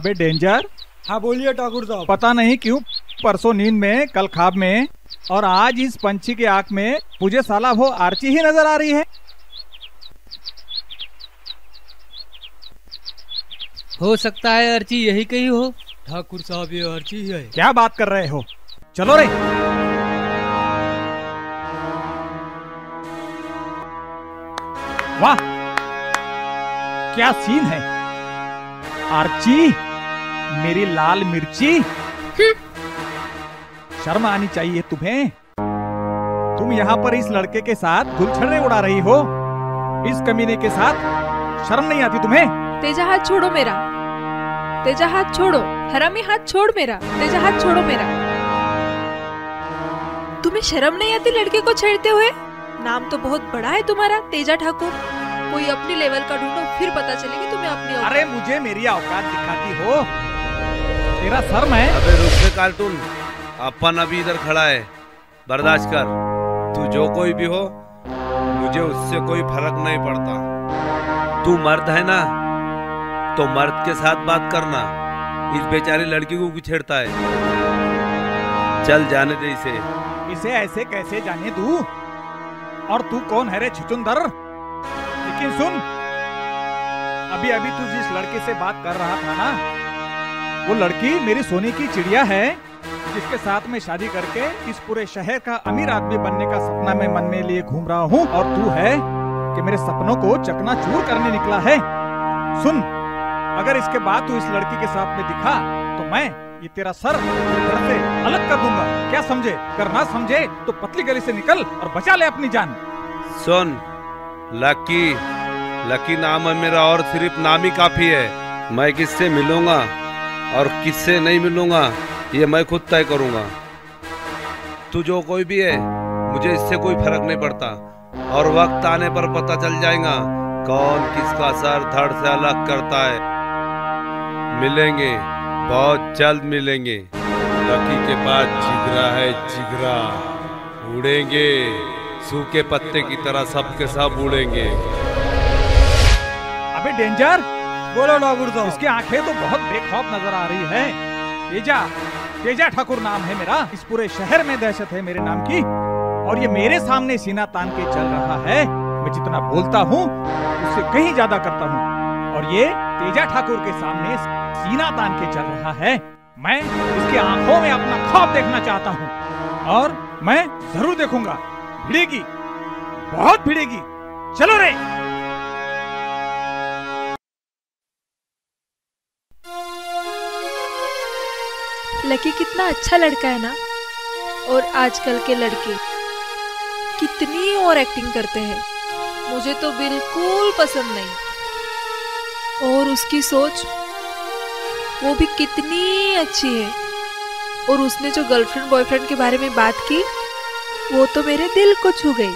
अबे डेंजर हाँ बोलिए ठाकुर साहब। पता नहीं क्यों परसों नींद में कल खाब में और आज इस पंछी के आँख में मुझे साला वो आर्ची ही नज़र आ रही है। हो सकता है अर्ची यही कही हो। ठाकुर साहब ये अर्ची है। क्या बात कर रहे हो? चलो रे। वाह क्या सीन है? आर्ची? मेरी लाल मिर्ची। शर्म आनी चाहिए तुम्हें। तुम यहाँ पर इस लड़के के साथ गुलछड़े उड़ा रही हो। इस कमीने के साथ शर्म नहीं आती तुम्हें? तेजा हाथ छोड़ो मेरा। तेजा हाथ छोड़ो। हरामी हाथ छोड़ मेरा। तेजा हाथ छोड़ो मेरा। तुम्हें शर्म नहीं आती लड़के को छेड़ते हुए? नाम तो बहुत बड़ा है तुम्हारा तेजा ठाकुर। कोई अपनी लेवल का ढूंढो फिर पता चलेगी तुम्हें अपनी अरे मुझे मेरी औकात दिखाती हो। तेरा शर्म है। अबे रुक से कार्टून। अपन अभी इधर खड़ा है। बर्दाश्त कर। तू जो कोई भी हो मुझे उससे कोई फ़र्क नहीं पड़ता। तू मर्द है ना तो मर्द के साथ बात करना। इस बेचारी लड़की को छेड़ता है। चल जाने दे इसे। इसे ऐसे कैसे जाने तू और तू कौन है रे छुचुंदर? लेकिन सुन अभी अभी तू जिस लड़के से बात कर रहा था ना वो लड़की मेरी सोने की चिड़िया है, जिसके साथ में शादी करके इस पूरे शहर का अमीर आदमी बनने का सपना मैं मन में लिए घूम रहा हूँ। और तू है कि मेरे सपनों को चकनाचूर करने निकला है। सुन, अगर इसके बाद तू इस लड़की के साथ में दिखा तो मैं ये तेरा सर से अलग कर दूँगा। क्या समझे? अगर ना समझे तो पतली गली से निकल और बचा ले अपनी जान। सुन, लकी लकी नाम है मेरा और सिर्फ़ नाम ही काफ़ी है। मैं किससे मिलूँगा? और किससे नहीं मिलूँगा, ये मैं खुद तय करूँगा। तू जो कोई भी है, मुझे इससे कोई फ़र्क नहीं पड़ता। और वक्त आने पर पता चल जाएगा कौन किसका सर धड़ से अलग करता है। मिलेंगे, बहुत जल्द मिलेंगे। लकी के पास जिगरा है जिगरा। उड़ेंगे, सूखे पत्ते की तरह सबके सब उड़ेंगे। अबे डेंजर! बोलो ठाकुर साहब इसकी आँखें तो बहुत बेखौफ नज़र आ रही है। तेजा तेजा ठाकुर नाम है मेरा। इस पूरे शहर में दहशत है मेरे नाम की। और ये मेरे सामने सीना तान के चल रहा है। मैं जितना बोलता हूँ, उससे कहीं ज़्यादा करता हूँ। और ये तेजा ठाकुर के सामने सीना तान के चल रहा है। मैं इसकी आँखों में अपना खौफ देखना चाहता हूँ। और मैं ज़रूर देखूँगा। भिड़ेगी, बहुत भिड़ेगी। चलो रे। लकी कितना अच्छा लड़का है ना? और आजकल के लड़के कितनी और एक्टिंग करते हैं। मुझे तो बिल्कुल पसंद नहीं। और उसकी सोच, वो भी कितनी अच्छी है। और उसने जो गर्लफ्रेंड बॉयफ्रेंड के बारे में बात की, वो तो मेरे दिल को छू गई।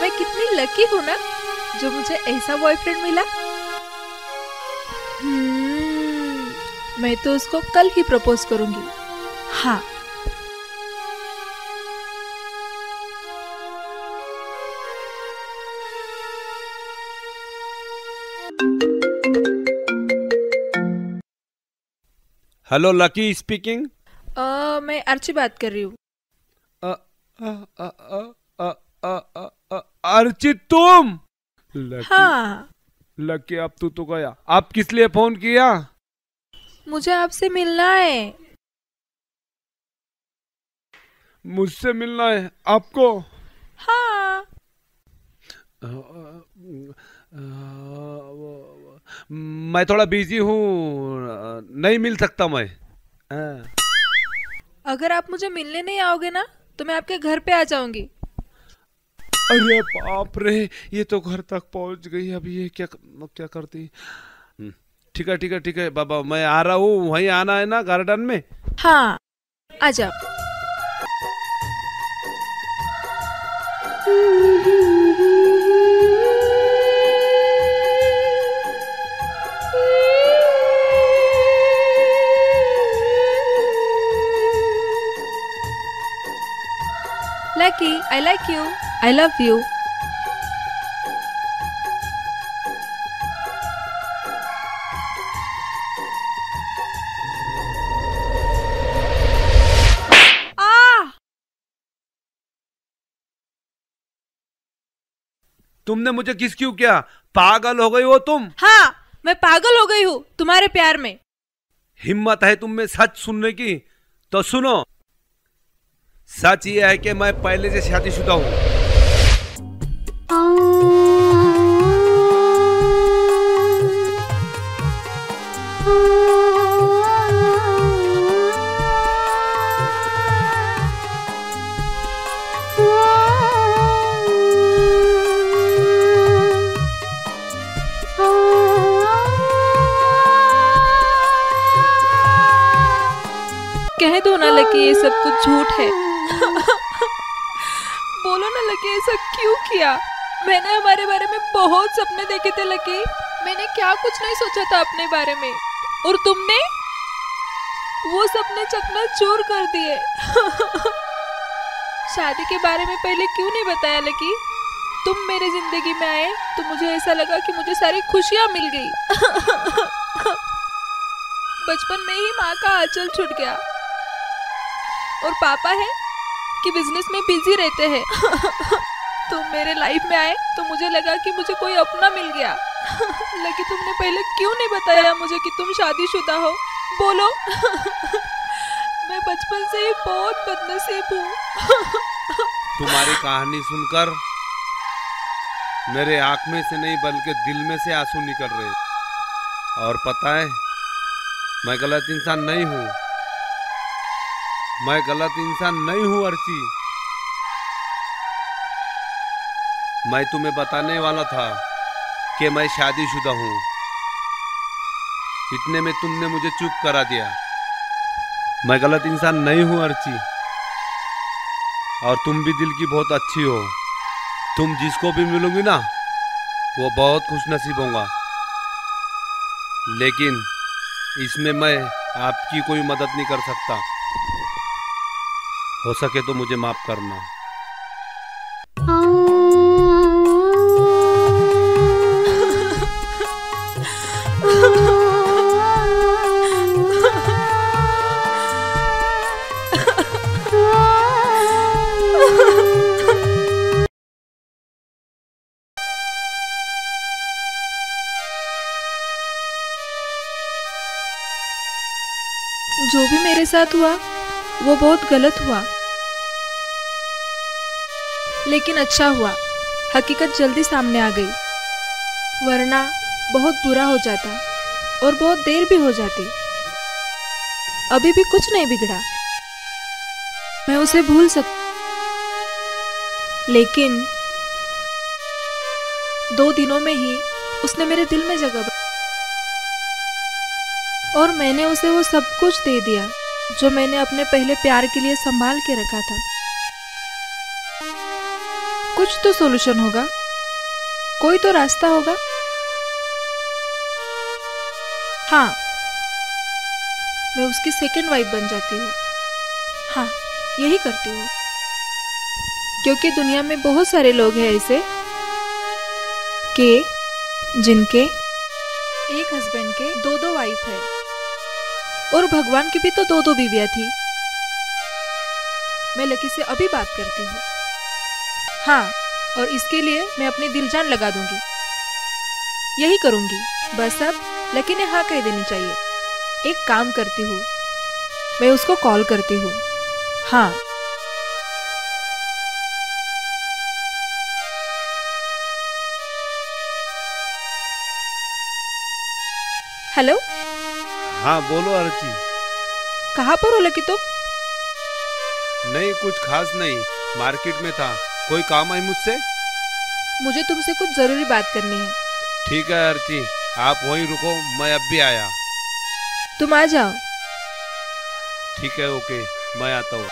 मैं कितनी लकी हूँ ना, जो मुझे ऐसा बॉयफ्रेंड मिला। मैं तो उसको कल ही प्रपोज करूँगी। हाँ। हेलो लकी स्पीकिंग मैं अर्ची बात कर रही हूँ। अर्चित तुम? लकी हाँ। लकी अब तू तो गया। आप किस लिए फ़ोन किया? मुझे आपसे मिलना है। मुझसे मिलना है? आपको? हाँ। मैं थोड़ा बिज़ी हूँ। नहीं मिल सकता मैं। अगर आप मुझे मिलने नहीं आओगे ना तो मैं आपके घर पे आ जाऊँगी। अरे बाप रे ये तो घर तक पहुँच गई। अब ये क्या क्या करती? ठीक है ठीक है ठीक है, बाबा, मैं आ रहा हूँ, वहीं आना है ना, गार्डन में हाँ आ जाओ I like you. I love you. तुमने मुझे किस क्यों किया? पागल हो गई हो तुम। हाँ मैं पागल हो गई हूँ तुम्हारे प्यार में। हिम्मत है तुम में सच सुनने की? तो सुनो। सच ये है कि मैं पहले से शादीशुदा हूँ। कह दो ना लकी ये सब कुछ झूठ है। बोलो ना लकी ऐसा क्यों किया? मैंने हमारे बारे में बहुत सपने देखे थे लकी मैंने क्या कुछ नहीं सोचा था अपने बारे में। और तुमने वो सपने चकना चूर कर दिए। शादी के बारे में पहले क्यों नहीं बताया लकी तुम मेरे ज़िंदगी में आए तो मुझे ऐसा लगा कि मुझे सारी खुशियाँ मिल गई। बचपन में ही माँ का आंचल छूट गया। और पापा है कि बिज़नेस में बिज़ी रहते हैं। तुम मेरे लाइफ में आए तो मुझे लगा कि मुझे कोई अपना मिल गया। लेकिन तुमने पहले क्यों नहीं बताया मुझे कि तुम शादीशुदा हो? बोलो। मैं बचपन से ही बहुत बदनसीब हूँ। तुम्हारी कहानी सुनकर मेरे आँख में से नहीं बल्कि दिल में से आँसू निकल रहे। और पता है मैं गलत इंसान नहीं हूँ। मैं गलत इंसान नहीं हूँ, अर्ची। मैं तुम्हें बताने वाला था कि मैं शादीशुदा हूँ। इतने में तुमने मुझे चुप करा दिया। मैं गलत इंसान नहीं हूँ, अर्ची। और तुम भी दिल की बहुत अच्छी हो। तुम जिसको भी मिलोगी ना, वो बहुत खुश नसीब होगा। लेकिन इसमें मैं आपकी कोई मदद नहीं कर सकता। हो सके तो मुझे माफ़ करना। जो भी मेरे साथ हुआ, वो बहुत गलत हुआ। लेकिन अच्छा हुआ। हकीकत जल्दी सामने आ गई। वरना बहुत बुरा हो जाता और बहुत देर भी हो जाती। अभी भी कुछ नहीं बिगड़ा। मैं उसे भूल सक लेकिन दो दिनों में ही उसने मेरे दिल में जगह और मैंने उसे वो सब कुछ दे दिया, जो मैंने अपने पहले प्यार के लिए संभाल के रखा था। कुछ तो सॉल्यूशन होगा। कोई तो रास्ता होगा। हाँ मैं उसकी सेकंड वाइफ बन जाती हूँ। हाँ यही करती हूँ। क्योंकि दुनिया में बहुत सारे लोग हैं ऐसे, के जिनके एक हस्बैंड के दो दो वाइफ है। और भगवान की भी तो दो दो बीवियाँ थी। मैं लकी से अभी बात करती हूँ। हाँ और इसके लिए मैं अपनी दिल जान लगा दूँगी। यही करूँगी। बस अब लकी ने हाँ कह देनी चाहिए। एक काम करती हूँ। मैं उसको कॉल करती हूँ। हाँ। हेलो? हाँ बोलो अर्ची। कहाँ पर हो लकी तुम? तो? नहीं कुछ खास नहीं। मार्केट में था। कोई काम है मुझसे? मुझे तुमसे कुछ ज़रूरी बात करनी है। ठीक है अर्ची। आप वहीं रुको मैं अब भी आया। तुम आ जाओ। ठीक है ओके मैं आता हूँ।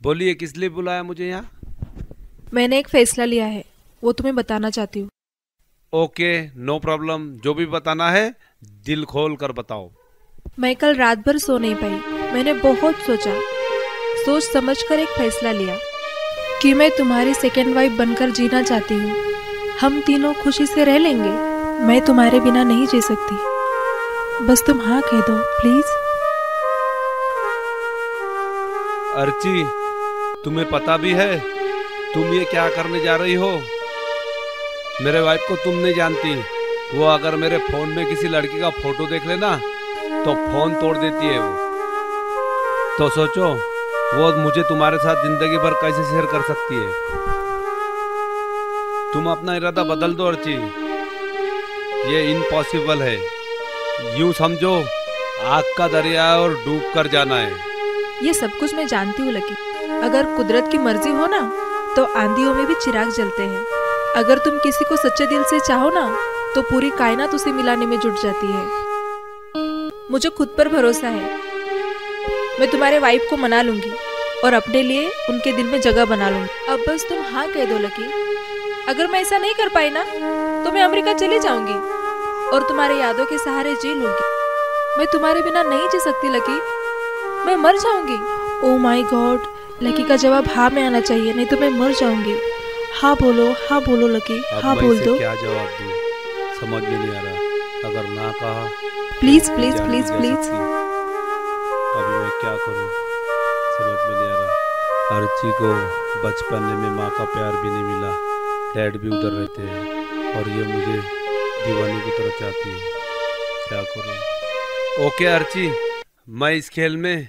बोलिए किस लिए बुलाया मुझे यहाँ? मैंने एक फैसला लिया है वो तुम्हें बताना चाहती हूँ। ओके नो प्रॉब्लम जो भी बताना है दिल खोल कर बताओ। मैं कल रात भर सो नहीं पाई। मैंने बहुत सोचा। सोच समझ कर एक फैसला लिया कि मैं तुम्हारी सेकेंड वाइफ बनकर जीना चाहती हूँ। हम तीनों खुशी से रह लेंगे। मैं तुम्हारे बिना नहीं जी सकती। बस तुम हाँ कह दो प्लीज़ अर्ची तुम्हें पता भी है तुम ये क्या करने जा रही हो? मेरे वाइफ को तुम नहीं जानती। वो अगर मेरे फ़ोन में किसी लड़की का फ़ोटो देख लेना तो फ़ोन तोड़ देती है वो। तो सोचो, वो मुझे तुम्हारे साथ ज़िंदगी भर कैसे शेयर कर सकती है? तुम अपना इरादा बदल दो, अर्ची। ये इम्पॉसिबल है। यूँ समझो, आग का दरिया है और डूब कर जाना है। ये सब कुछ मैं जानती हूँ, लकी। अगर कुदरत की मर्ज़ी हो ना तो आंधियों में भी चिराग जलते हैं। अगर तुम किसी को सच्चे दिल से चाहो ना तो पूरी कायनात उसे मिलाने में जुट जाती है। मुझे खुद पर भरोसा है। मैं तुम्हारे वाइफ को मना लूँगी और अपने लिए उनके दिल में जगह बना लूँगी। अब बस तुम हाँ कह दो, लकी। अगर मैं ऐसा नहीं कर पाई ना तो मैं अमेरिका चली जाऊँगी और तुम्हारे यादों के सहारे जी लूँगी। मैं तुम्हारे बिना नहीं जी सकती, लकी। मैं मर जाऊँगी। ओ माई गॉड लकी का जवाब हाँ में आना चाहिए, नहीं तो मैं मर जाऊँगी। हाँ बोलो हाँ बोलो लकी हाँ बोल दो। क्या जवाब दूँ? समझ में नहीं आ रहा। अगर ना कहा प्लीज़ तो प्लीज़ प्लीज़ प्लीज़। अभी मैं क्या करूँ? समझ में नहीं आ रहा। अर्ची को बचपन में माँ का प्यार भी नहीं मिला। डैड भी उधर रहते हैं और ये मुझे दीवानी की तरह चाहती है। क्या करूँ? ओके अर्ची मैं इस खेल में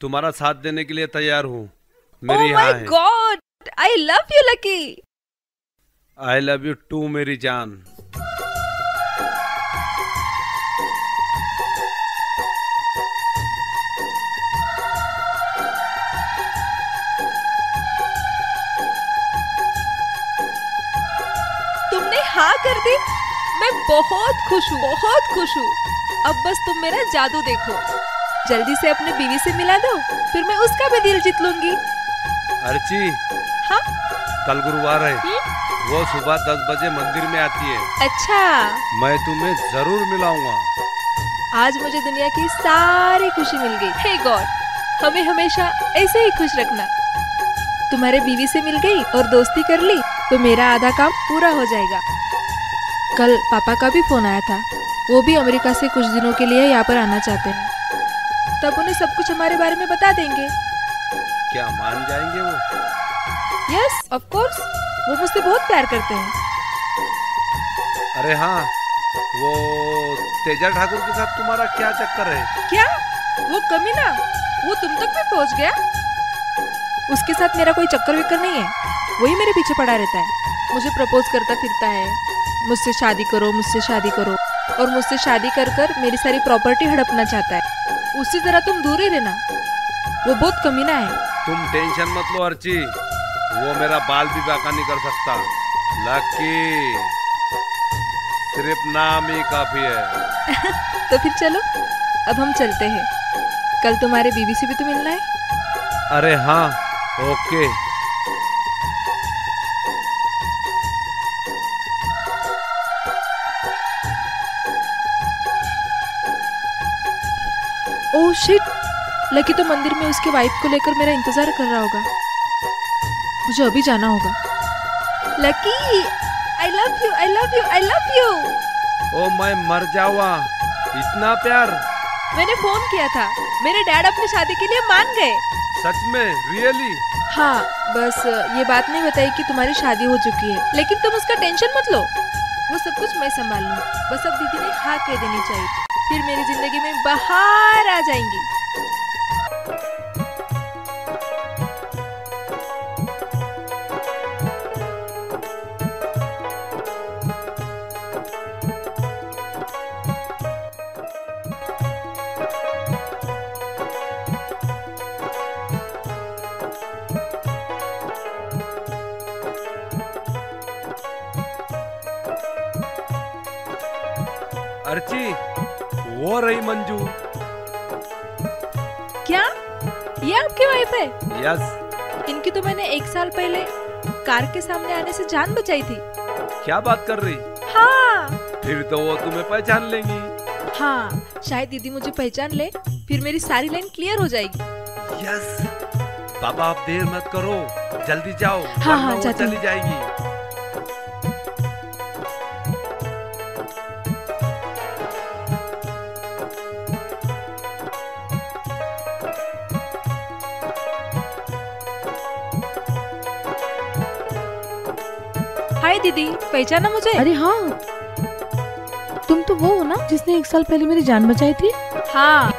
तुम्हारा साथ देने के लिए तैयार हूँ। मेरी Oh हाँ। है! I love you Lucky I love you too मेरी जान। तुमने हाँ कर दी। मैं बहुत खुश हूँ बहुत खुश हूँ। अब बस तुम मेरा जादू देखो। जल्दी से अपने बीवी से मिला दो फिर मैं उसका भी दिल जीत लूँगी। अर्ची। हाँ? कल गुरुवार है। हम्म? वो सुबह दस बजे मंदिर में आती है। अच्छा। मैं तुम्हें ज़रूर मिलाऊँगा। आज मुझे दुनिया की सारी खुशी मिल गई। हे गॉड हमें हमेशा ऐसे ही खुश रखना। तुम्हारे बीवी से मिल गई और दोस्ती कर ली तो मेरा आधा काम पूरा हो जाएगा। कल पापा का भी फ़ोन आया था। वो भी अमेरिका से कुछ दिनों के लिए यहाँ पर आना चाहते हैं। तब उन्हें सब कुछ हमारे बारे में बता देंगे। क्या मान जाएँगे वो? यस ऑफ़ कोर्स वो मुझसे बहुत प्यार करते हैं। अरे हाँ वो तेजा ठाकुर के साथ तुम्हारा क्या चक्कर है? क्या? वो कमीना वो तुम तक भी पहुँच गया? उसके साथ मेरा कोई चक्कर विक्कर नहीं है। वही मेरे पीछे पड़ा रहता है। मुझे प्रपोज करता फिरता है। मुझसे शादी करो मुझसे शादी करो। और मुझसे शादी कर कर मेरी सारी प्रॉपर्टी हड़पना चाहता है। उससे जरा तुम दूर ही रहना। वो बहुत कमीना है। तुम टेंशन मत लो अर्ची वो मेरा बाल भी बाका नहीं कर सकता। लकी सिर्फ़ नाम ही काफ़ी है। तो फिर चलो अब हम चलते हैं। कल तुम्हारे बीवी से भी तो मिलना है। अरे हाँ ओके। ओह शिट लकी तो मंदिर में उसके वाइफ को लेकर मेरा इंतज़ार कर रहा होगा। मुझे अभी जाना होगा। Lucky I love you I love you I love you ओ मैं मर जावा इतना प्यार। मैंने फ़ोन किया था। मेरे डैड अपनी शादी के लिए मान गए। सच में? रियली हाँ बस ये बात नहीं बताई कि तुम्हारी शादी हो चुकी है। लेकिन तुम उसका टेंशन मत लो। वो सब कुछ मैं संभाल लूँ बस अब दीदी ने हाँ कह देनी चाहिए। फिर मेरी ज़िंदगी में बाहर आ जाएँगी। कार के सामने आने से जान बचाई थी। क्या बात कर रही? हाँ। फिर तो वो तुम्हें पहचान लेंगी। हाँ शायद दीदी मुझे पहचान ले फिर मेरी सारी लाइन क्लियर हो जाएगी। यस। पापा आप देर मत करो जल्दी जाओ हाँ, हाँ चली जाएगी। पहचाना मुझे? अरे हाँ। तुम तो वो हो ना जिसने एक साल पहले मेरी जान बचाई थी? हाँ।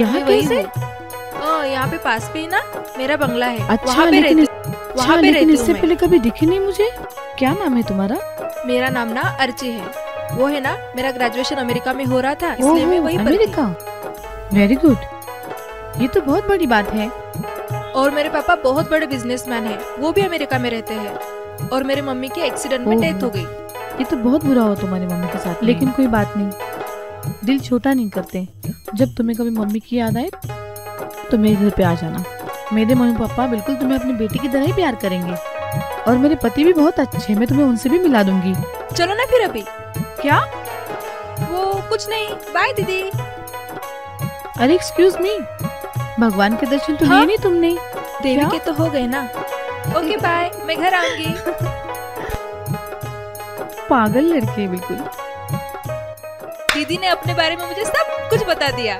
यहाँ कैसे? ओ, यहाँ पे पास पे ना मेरा बंगला है। अच्छा वहाँ पे लेकिन रहती वहाँ अच्छा, पे लेकिन रहती इससे पहले कभी दिखी नहीं मुझे? क्या नाम है तुम्हारा? मेरा नाम ना अर्ची है। वो है ना मेरा ग्रेजुएशन अमेरिका में हो रहा था इसलिए मैं वही अमेरिका? वेरी गुड ये तो बहुत बड़ी बात है। और मेरे पापा बहुत बड़े बिजनेसमैन हैं। वो भी अमेरिका में रहते हैं। और मेरे मम्मी की एक्सीडेंट में डेथ हो गई। ये तो बहुत बुरा हो तुम्हारी मम्मी के साथ। लेकिन कोई बात नहीं। दिल छोटा नहीं करते। जब तुम्हें कभी मम्मी की याद आए तो मेरे घर पे आ जाना। मेरे मम्मी पापा बिल्कुल तुम्हें अपनी बेटी की तरह ही प्यार करेंगे। और मेरे पति भी बहुत अच्छे हैं मैं तुम्हें उनसे भी मिला दूँगी। चलो ना फिर अभी। क्या? वो कुछ नहीं। बाय दीदी। अरे एक्सक्यूज मी भगवान के दर्शन तो हाँ? लिए नहीं तुमने। देवी के तो हो गए ना। ओके बाय मैं घर आऊँगी. पागल लड़के हैं बिल्कुल. दीदी ने अपने बारे में मुझे सब कुछ बता दिया.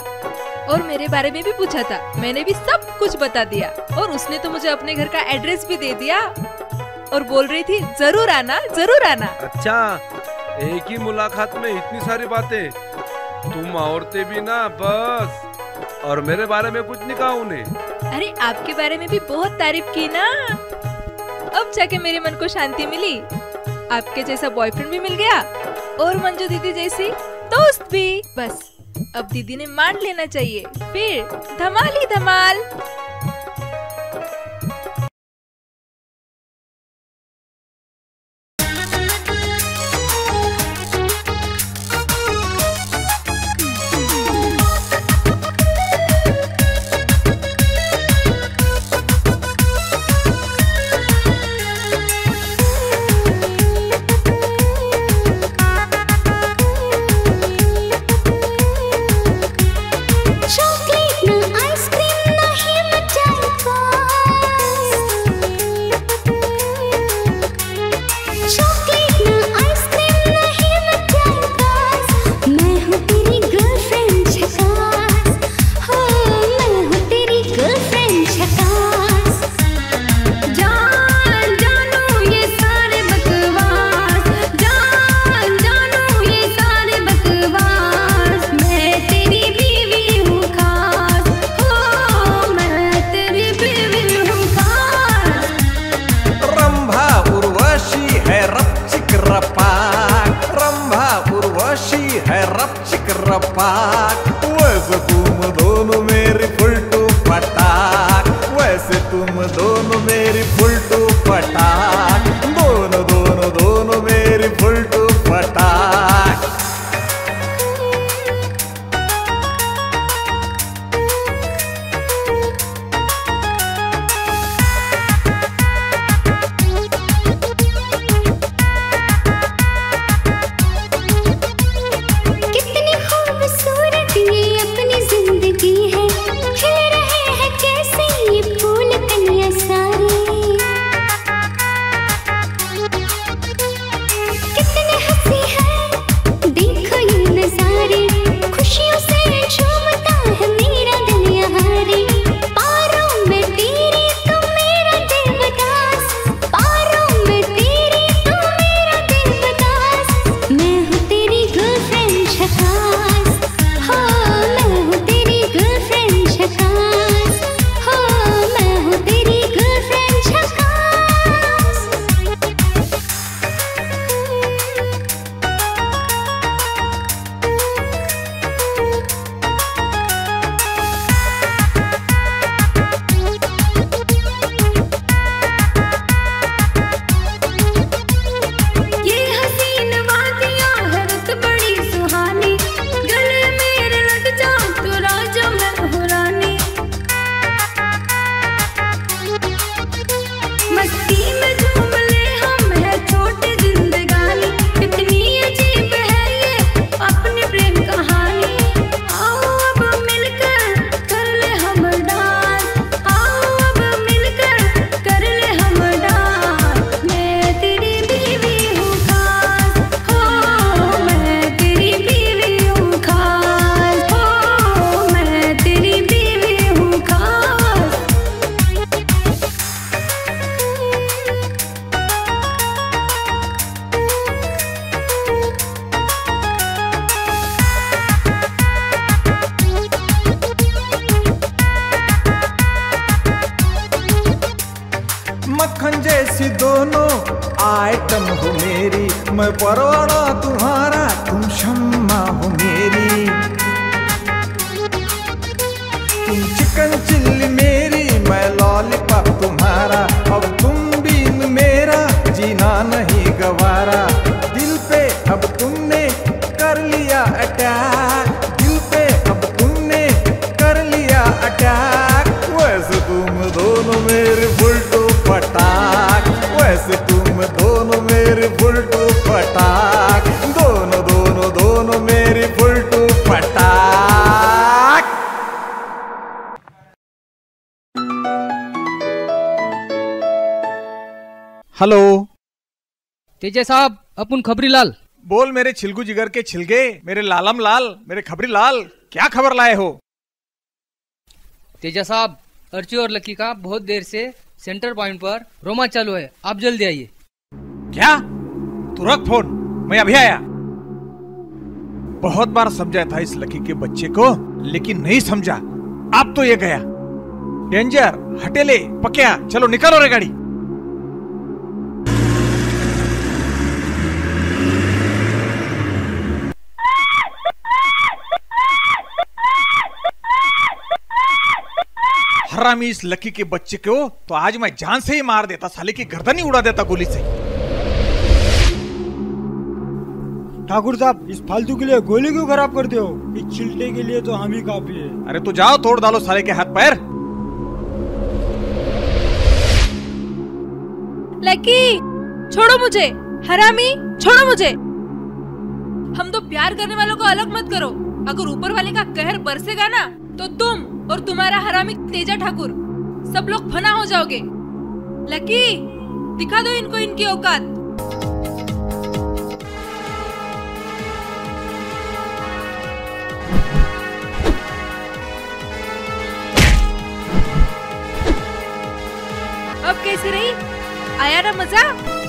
और मेरे बारे में भी पूछा था. मैंने भी सब कुछ बता दिया. और उसने तो मुझे अपने घर का एड्रेस भी दे दिया. और बोल रही थी ज़रूर आना ज़रूर आना. अच्छा एक ही मुलाकात में इतनी सारी बातें. तुम औरतें भी ना बस. और मेरे बारे में कुछ नहीं कहा उन्हें. अरे आपके बारे में भी बहुत तारीफ़ की ना. अब जाके मेरे मन को शांति मिली। आपके जैसा बॉयफ्रेंड भी मिल गया और मंजू दीदी जैसी दोस्त भी। बस, अब दीदी ने मान लेना चाहिए। फिर धमाल ही धमाल। ah तेजा साहब अपन खबरी लाल। बोल मेरे छिलगू जिगर के छिलगे मेरे लालम लाल मेरे खबरी लाल क्या खबर लाए हो? तेजा साहब अर्ची और लकी का बहुत देर से सेंटर पॉइंट पर रोमा चालू है आप जल्दी आइए। क्या? तू रख फ़ोन मैं अभी आया। बहुत बार समझा था इस लकी के बच्चे को लेकिन नहीं समझा। अब तो ये गया। डेंजर हटेले पक्या चलो निकलो रे गाड़ी। हरामी इस लकी के बच्चे को तो आज मैं जान से ही मार देता साले की गर्दन ही उड़ा देता गोली से। ठाकुर साहब इस फालतू के लिए गोली क्यों खराब करते हो? इस चिल्टे के लिए तो हम ही काफ़ी है। अरे तो जाओ तोड़ डालो साले के हाथ पैर। लकी छोड़ो मुझे। हरामी छोड़ो मुझे। हम तो प्यार करने वालों को अलग मत करो। अगर ऊपर वाले का कहर बरसेगा ना तो तुम और तुम्हारा हरामी तेजा ठाकुर। सब लोग फना हो जाओगे। लकी, दिखा दो इनको इनकी औकात। अब कैसी रही? आया ना मज़ा?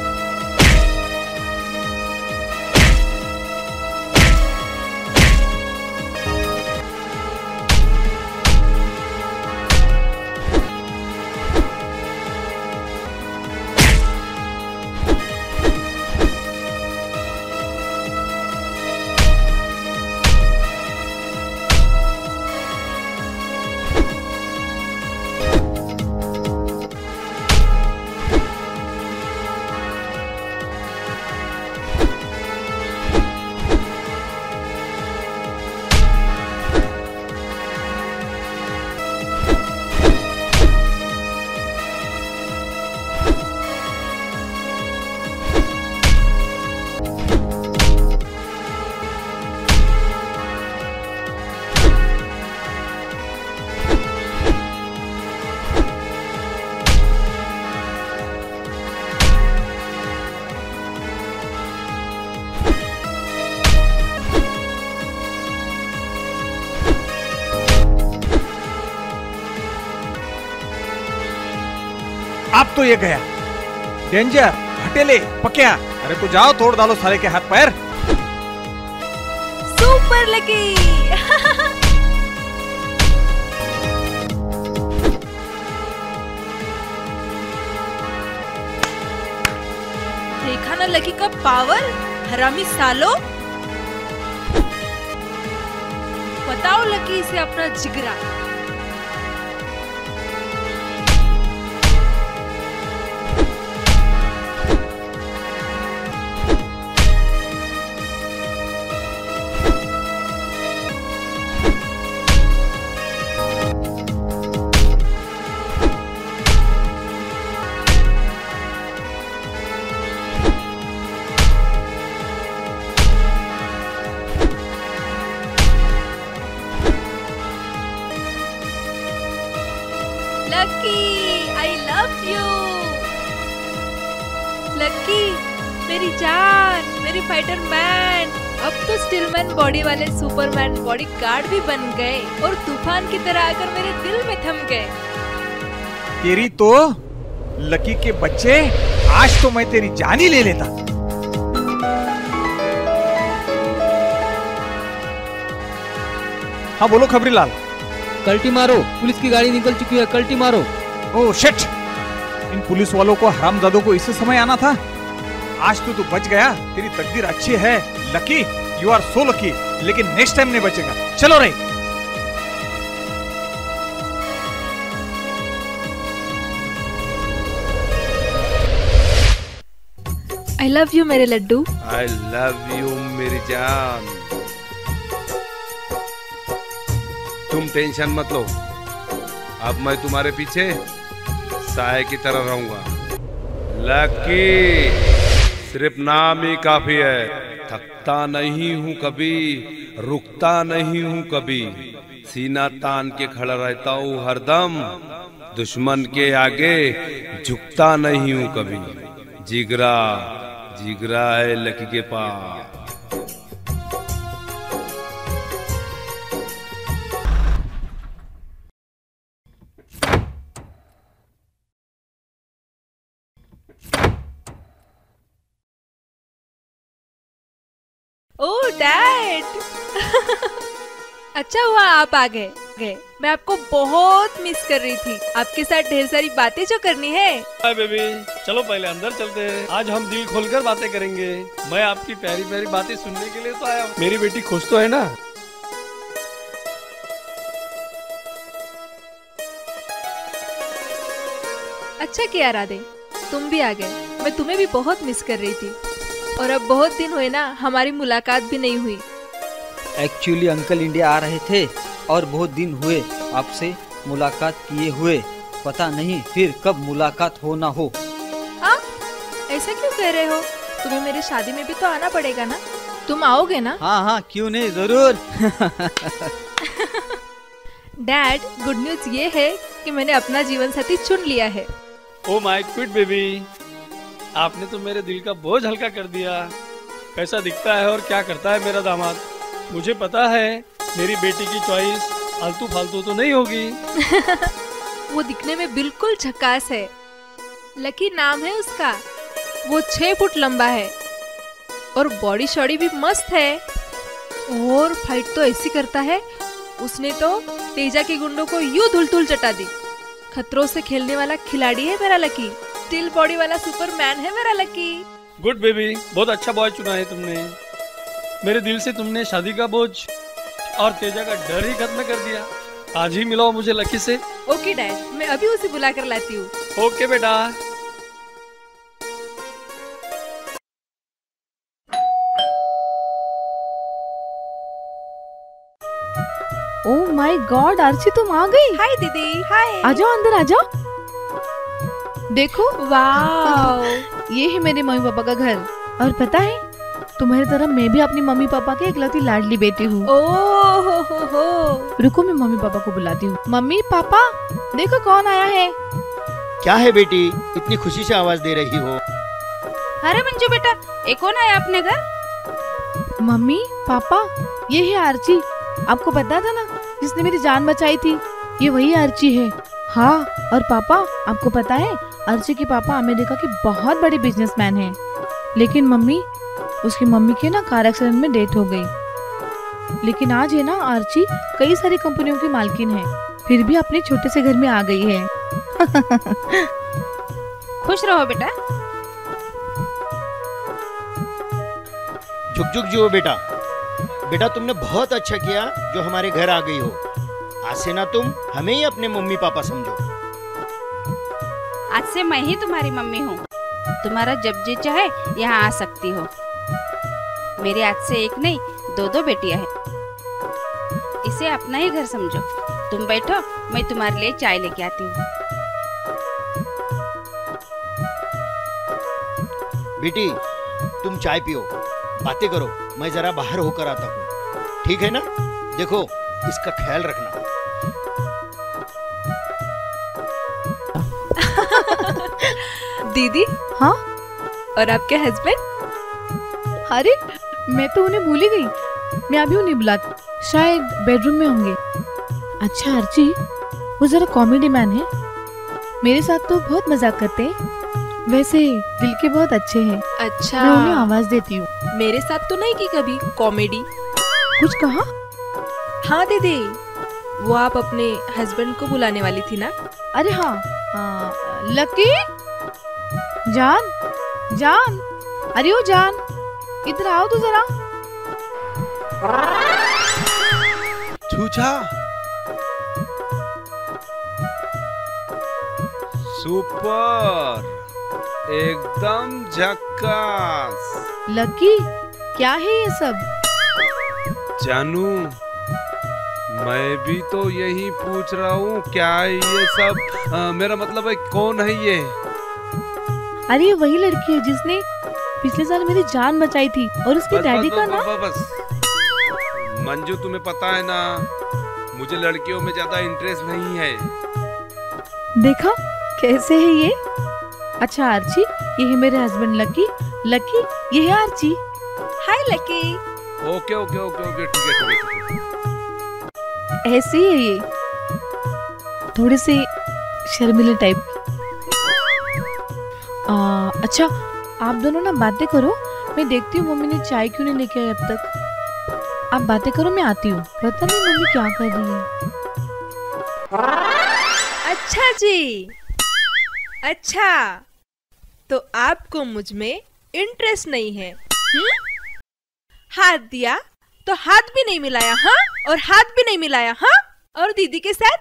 तो ये गया। डेंजर हटेले, पक्या। अरे तो जाओ, तोड़ डालो सारे के हाथ पैर। सुपर लकी देखा ना लकी का पावर? हरामी सालो? बताओ लकी इसे अपना जिगरा। बॉडी गार्ड भी बन गए और तूफ़ान की तरह आकर मेरे दिल में थम गए। तेरी तो लकी के बच्चे आज तो मैं तेरी जान ही ले लेता। हाँ बोलो खबरी लाल। कल्टी मारो पुलिस की गाड़ी निकल चुकी है कल्टी मारो। ओ शिट इन पुलिस वालों को हरामजादों को इसी समय आना था। आज तो तू बच गया तेरी तकदीर अच्छी है। Lucky you are so lucky लेकिन नेक्स्ट टाइम नहीं बचेगा। चलो रे। आई लव यू मेरे लड्डू आई लव यू मेरी जान। तुम टेंशन मत लो। अब मैं तुम्हारे पीछे साय की तरह रहूँगा। लकी सिर्फ़ नाम ही काफ़ी है। थकता नहीं हूँ कभी, रुकता नहीं हूँ कभी। सीना तान के खड़ा रहता हूँ हरदम दुश्मन के आगे झुकता नहीं हूँ कभी। जिगरा जिगरा है लकी के पास। अच्छा हुआ आप आ गए। गए। मैं आपको बहुत मिस कर रही थी। आपके साथ ढेर सारी बातें जो करनी है। हाय बेबी चलो पहले अंदर चलते हैं। आज हम दिल खोलकर बातें करेंगे। मैं आपकी प्यारी प्यारी बातें सुनने के लिए तो आया हूँ। मेरी बेटी खुश तो है ना? अच्छा किया राधे। तुम भी आ गए। मैं तुम्हें भी बहुत मिस कर रही थी। और अब बहुत दिन हुए ना हमारी मुलाकात भी नहीं हुई। एक्चुअली अंकल इंडिया आ रहे थे और बहुत दिन हुए आपसे मुलाकात किए हुए। पता नहीं फिर कब मुलाकात हो ना हो। हाँ ऐसा क्यों कह रहे हो? तुम्हें मेरी शादी में भी तो आना पड़ेगा ना? तुम आओगे ना? हाँ हाँ क्यों नहीं? ज़रूर। डैड गुड न्यूज़ ये है कि मैंने अपना जीवन साथी चुन लिया है। ओ माय क्विट बेबी आपने तो मेरे दिल का बोझ हल्का कर दिया। कैसा दिखता है और क्या करता है मेरा दामाद? मुझे पता है मेरी बेटी की चॉइस आलतू फालतू तो नहीं होगी। वो दिखने में बिल्कुल झकास है। लकी नाम है उसका। वो छह फुट लंबा है और बॉडी शॉडी भी मस्त है। और फाइट तो ऐसी करता है उसने तो तेजा के गुंडों को यूँ धुल धुल चटा दी। खतरों से खेलने वाला खिलाड़ी है मेरा लकी। स्टिल बॉडी वाला सुपरमैन है मेरा लकी। गुड बेबी बहुत अच्छा बॉय चुना है तुमने। मेरे दिल से तुमने शादी का बोझ और तेजा का डर ही खत्म कर दिया। आज ही मिलाओ मुझे लकी से। ओके डैड मैं अभी उसे बुला कर लाती हूँ। ओके बेटा। ओह माय गॉड आरसी तुम आ गई। हाय दीदी। हाय आ जाओ अंदर आ जाओ। देखो। वाह ये है मेरे मम्मी पापा का घर। और पता है तुम्हारी तरह मैं भी अपनी मम्मी पापा की इकलौती लाडली बेटी हूँ। हो हो हो रुको मैं मम्मी पापा को बुलाती हूँ। मम्मी पापा देखो कौन आया है। क्या है बेटी? इतनी खुशी से आवाज़ दे रही हो। अरे मंजू बेटा ये कौन आया अपने घर? मम्मी पापा ये है आर्ची। आपको पता था ना जिसने मेरी जान बचाई थी? ये वही आर्ची है। हाँ और पापा आपको पता है अर्ची के पापा अमेरिका के बहुत बड़े बिजनेसमैन हैं। लेकिन मम्मी उसकी मम्मी के ना कार एक्सीडेंट में डेथ हो गई। लेकिन आज है ना आर्ची कई सारी कंपनियों की मालकिन है। फिर भी अपने छोटे से घर में आ गई है। खुश रहो बेटा। झुक झुक जियो बेटा। बेटा तुमने बहुत अच्छा किया जो हमारे घर आ गई हो। आज से ना तुम हमें ही अपने मम्मी पापा समझो। आज से मैं ही तुम्हारी मम्मी हूँ। तुम्हारा जब जी चाहे यहाँ आ सकती हो। मेरे आज से एक नहीं दो दो बेटियाँ हैं। इसे अपना ही घर समझो। तुम बैठो मैं तुम्हारे लिए चाय लेके आती हूँ। बेटी तुम चाय पियो। बातें करो मैं जरा बाहर होकर आता हूँ। ठीक है ना? देखो इसका ख्याल रखना। दीदी हाँ? और आपके हस्बैंड अरे मैं तो उन्हें भूल ही गई। मैं अभी उन्हें बुलाती शायद बेडरूम में होंगे। अच्छा अर्ची वो जरा कॉमेडी मैन है। मेरे साथ तो बहुत मज़ाक करते हैं। वैसे दिल के बहुत अच्छे हैं। अच्छा। मैं उन्हें आवाज़ देती हूँ। मेरे साथ तो नहीं की कभी कॉमेडी कुछ कहा? हाँ दीदी। वो आप अपने हस्बैंड को बुलाने वाली थी ना? अरे हाँ। आ, लकी? जान? जान? अरे ओ जान। इधर आओ तो जरा। छूछा। सुपर। एकदम झक्कास। लकी क्या है ये सब? जानू मैं भी तो यही पूछ रहा हूँ क्या है ये सब? आ, मेरा मतलब है कौन है ये? अरे वही लड़की है जिसने पिछले साल मेरी जान बचाई थी और उसके बस, डैडी बस, का बस, ना बस, बस। मंजू तुम्हें पता है ना मुझे लड़कियों में ज़्यादा इंटरेस्ट नहीं है। देखा? कैसे है ये? अच्छा आर्ची ये है मेरे हस्बैंड लकी लकी ये है Archi. Hi Lucky okay okay okay okay ठीक है ठीक है ऐसे ही है ये। थोड़े से शर्मिले टाइप आ, अच्छा आप दोनों ना बातें करो। मैं देखती हूँ मम्मी ने चाय क्यों नहीं लेके आई अब तक। आप बातें करो, मैं आती हूँ। पता नहीं मम्मी क्या कर रही है। अच्छा जी। अच्छा। तो आपको मुझमें इंटरेस्ट नहीं है हुँ? हाथ दिया तो हाथ भी नहीं मिलाया हाँ? और हाथ भी नहीं मिलाया हाँ? और दीदी के साथ?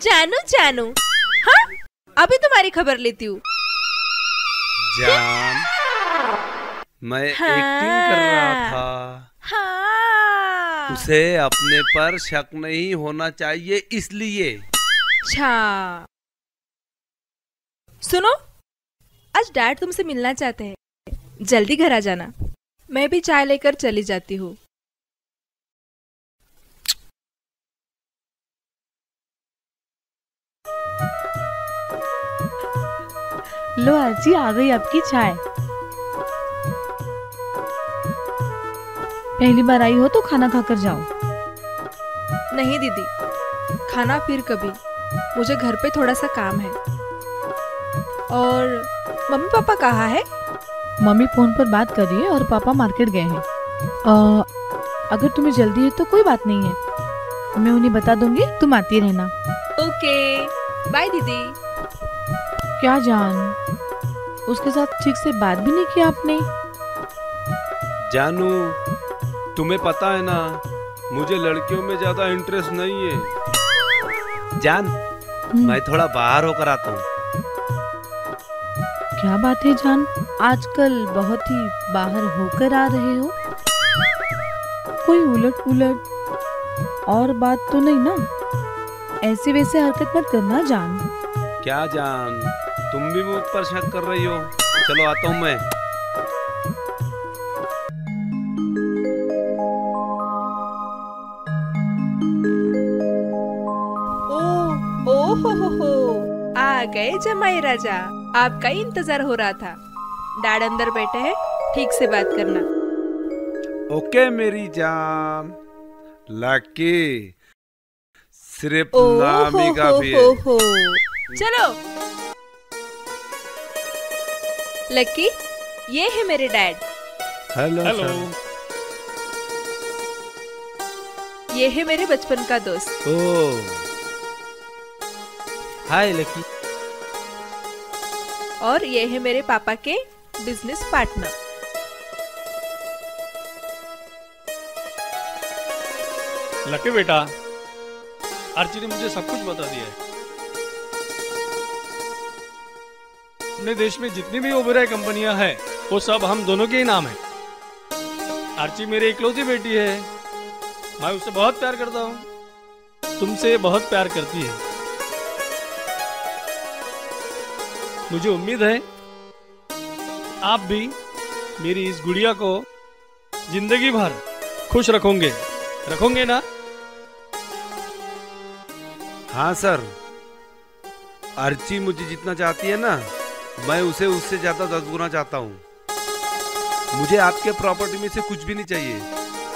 जानू जानू हाँ? अभी तुम्हारी खबर लेती हूँ। जान। मैं एक्टिंग कर रहा था। हाँ। उसे अपने पर शक नहीं होना चाहिए इसलिए। अच्छा। सुनो आज डैड तुमसे मिलना चाहते हैं। जल्दी घर आ जाना। मैं भी चाय लेकर चली जाती हूँ। लो आजी आ गई आपकी चाय। पहली बार आई हो तो खाना खाकर जाओ। नहीं दीदी खाना फिर कभी। मुझे घर पे थोड़ा सा काम है। और मम्मी पापा कहाँ है? मम्मी फ़ोन पर बात कर रही है और पापा मार्केट गए हैं। अ, अगर तुम्हें जल्दी है तो कोई बात नहीं है। मैं उन्हें बता दूँगी तुम आती रहना। ओके बाय दीदी। क्या जान? उसके साथ ठीक से बात भी नहीं की आपने? जानू तुम्हें पता है ना मुझे लड़कियों में ज़्यादा इंटरेस्ट नहीं है। जान मैं थोड़ा बाहर होकर आता हूँ। क्या बात है जान? आजकल बहुत ही बाहर होकर आ रहे हो। कोई उलट पुलट और बात तो नहीं ना? ऐसे वैसे हरकत मत करना जान। क्या जान? तुम भी मुझ पर शक कर रही हो। चलो आता हूँ मैं। ओ ओ हो हो हो आ गए जमाई राजा। आपका ही इंतज़ार हो रहा था। डैड अंदर बैठे हैं ठीक से बात करना। ओके मेरी जान। लकी। सिर्फ़ नामी हो का भी हो। है। हो चलो। लकी ये है मेरे डैड। हेलो हेलो ये है मेरे बचपन का दोस्त। ओ। Hi Lucky. और ये है मेरे पापा के बिज़नेस पार्टनर लकी बेटा आर्ची ने मुझे सब कुछ बता दिया है। अपने देश में जितनी भी ओबेराय कंपनियाँ हैं, वो सब हम दोनों के ही नाम है। आर्ची मेरी इकलौती बेटी है। मैं उससे बहुत प्यार करता हूँ। तुमसे बहुत प्यार करती है। मुझे उम्मीद है, आप भी मेरी इस गुड़िया को ज़िंदगी भर खुश रखोगे। रखोगे ना? हाँ सर। अर्ची मुझे जितना चाहती है ना मैं उसे उससे ज़्यादा दस गुना चाहता हूँ। मुझे आपके प्रॉपर्टी में से कुछ भी नहीं चाहिए।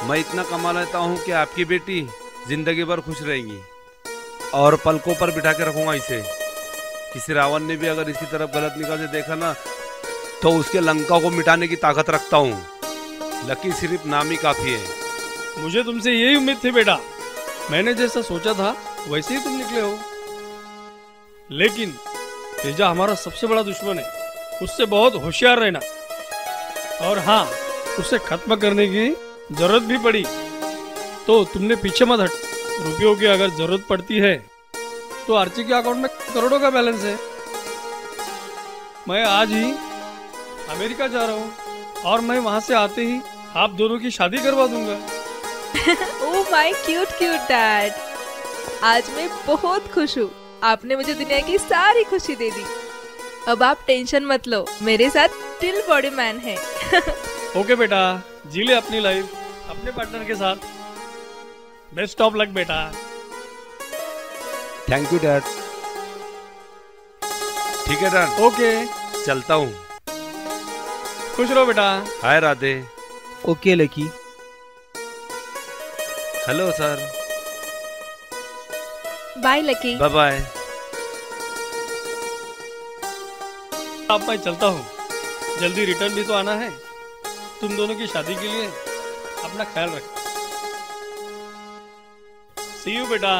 मैं इतना कमा लेता हूँ कि आपकी बेटी ज़िंदगी भर खुश रहेंगी। और पलकों पर बिठा के रखूँगा इसे। किसी रावण ने भी अगर इसकी तरफ़ गलत निगाह से देखा ना तो उसके लंका को मिटाने की ताकत रखता हूँ। लकी सिर्फ़ नाम ही काफ़ी है। मुझे तुमसे यही उम्मीद थी बेटा। मैंने जैसा सोचा था, वैसे ही तुम निकले हो। लेकिन तेजा हमारा सबसे बड़ा दुश्मन है। उससे बहुत होशियार रहना। और हाँ उसे खत्म करने की ज़रूरत भी पड़ी। तो तुमने पीछे मत हट। रुपयों की अगर ज़रूरत पड़ती है तो आर्ची के अकाउंट में करोड़ों का बैलेंस है। मैं आज ही अमेरिका जा रहा हूँ और मैं वहाँ से आते ही आप दोनों की शादी करवा दूँगा। Oh my cute cute dad आज मैं बहुत खुश हूँ। आपने मुझे दुनिया की सारी खुशी दे दी। अब आप टेंशन मत लो मेरे साथ टिल बॉडी मैन है। ओके बेटा जी ले अपनी लाइफ अपने पार्टनर के साथ। बेस्ट ऑफ़ लक बेटा। थैंक यू डैड ठीक है डैड ओके। चलता हूँ। खुश रहो बेटा। Hi Radhe. Okay Lucky. Hello sir bye Lucky bye bye अब मैं चलता हूँ। जल्दी रिटर्न भी तो आना है। तुम दोनों की शादी के लिए अपना ख्याल रख। सी यू बेटा।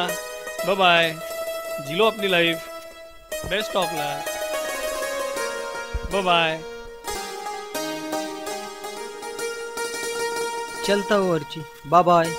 बाय बाय जी लो अपनी life best of luck bye bye चलता हूँ अर्ची। बाय बाय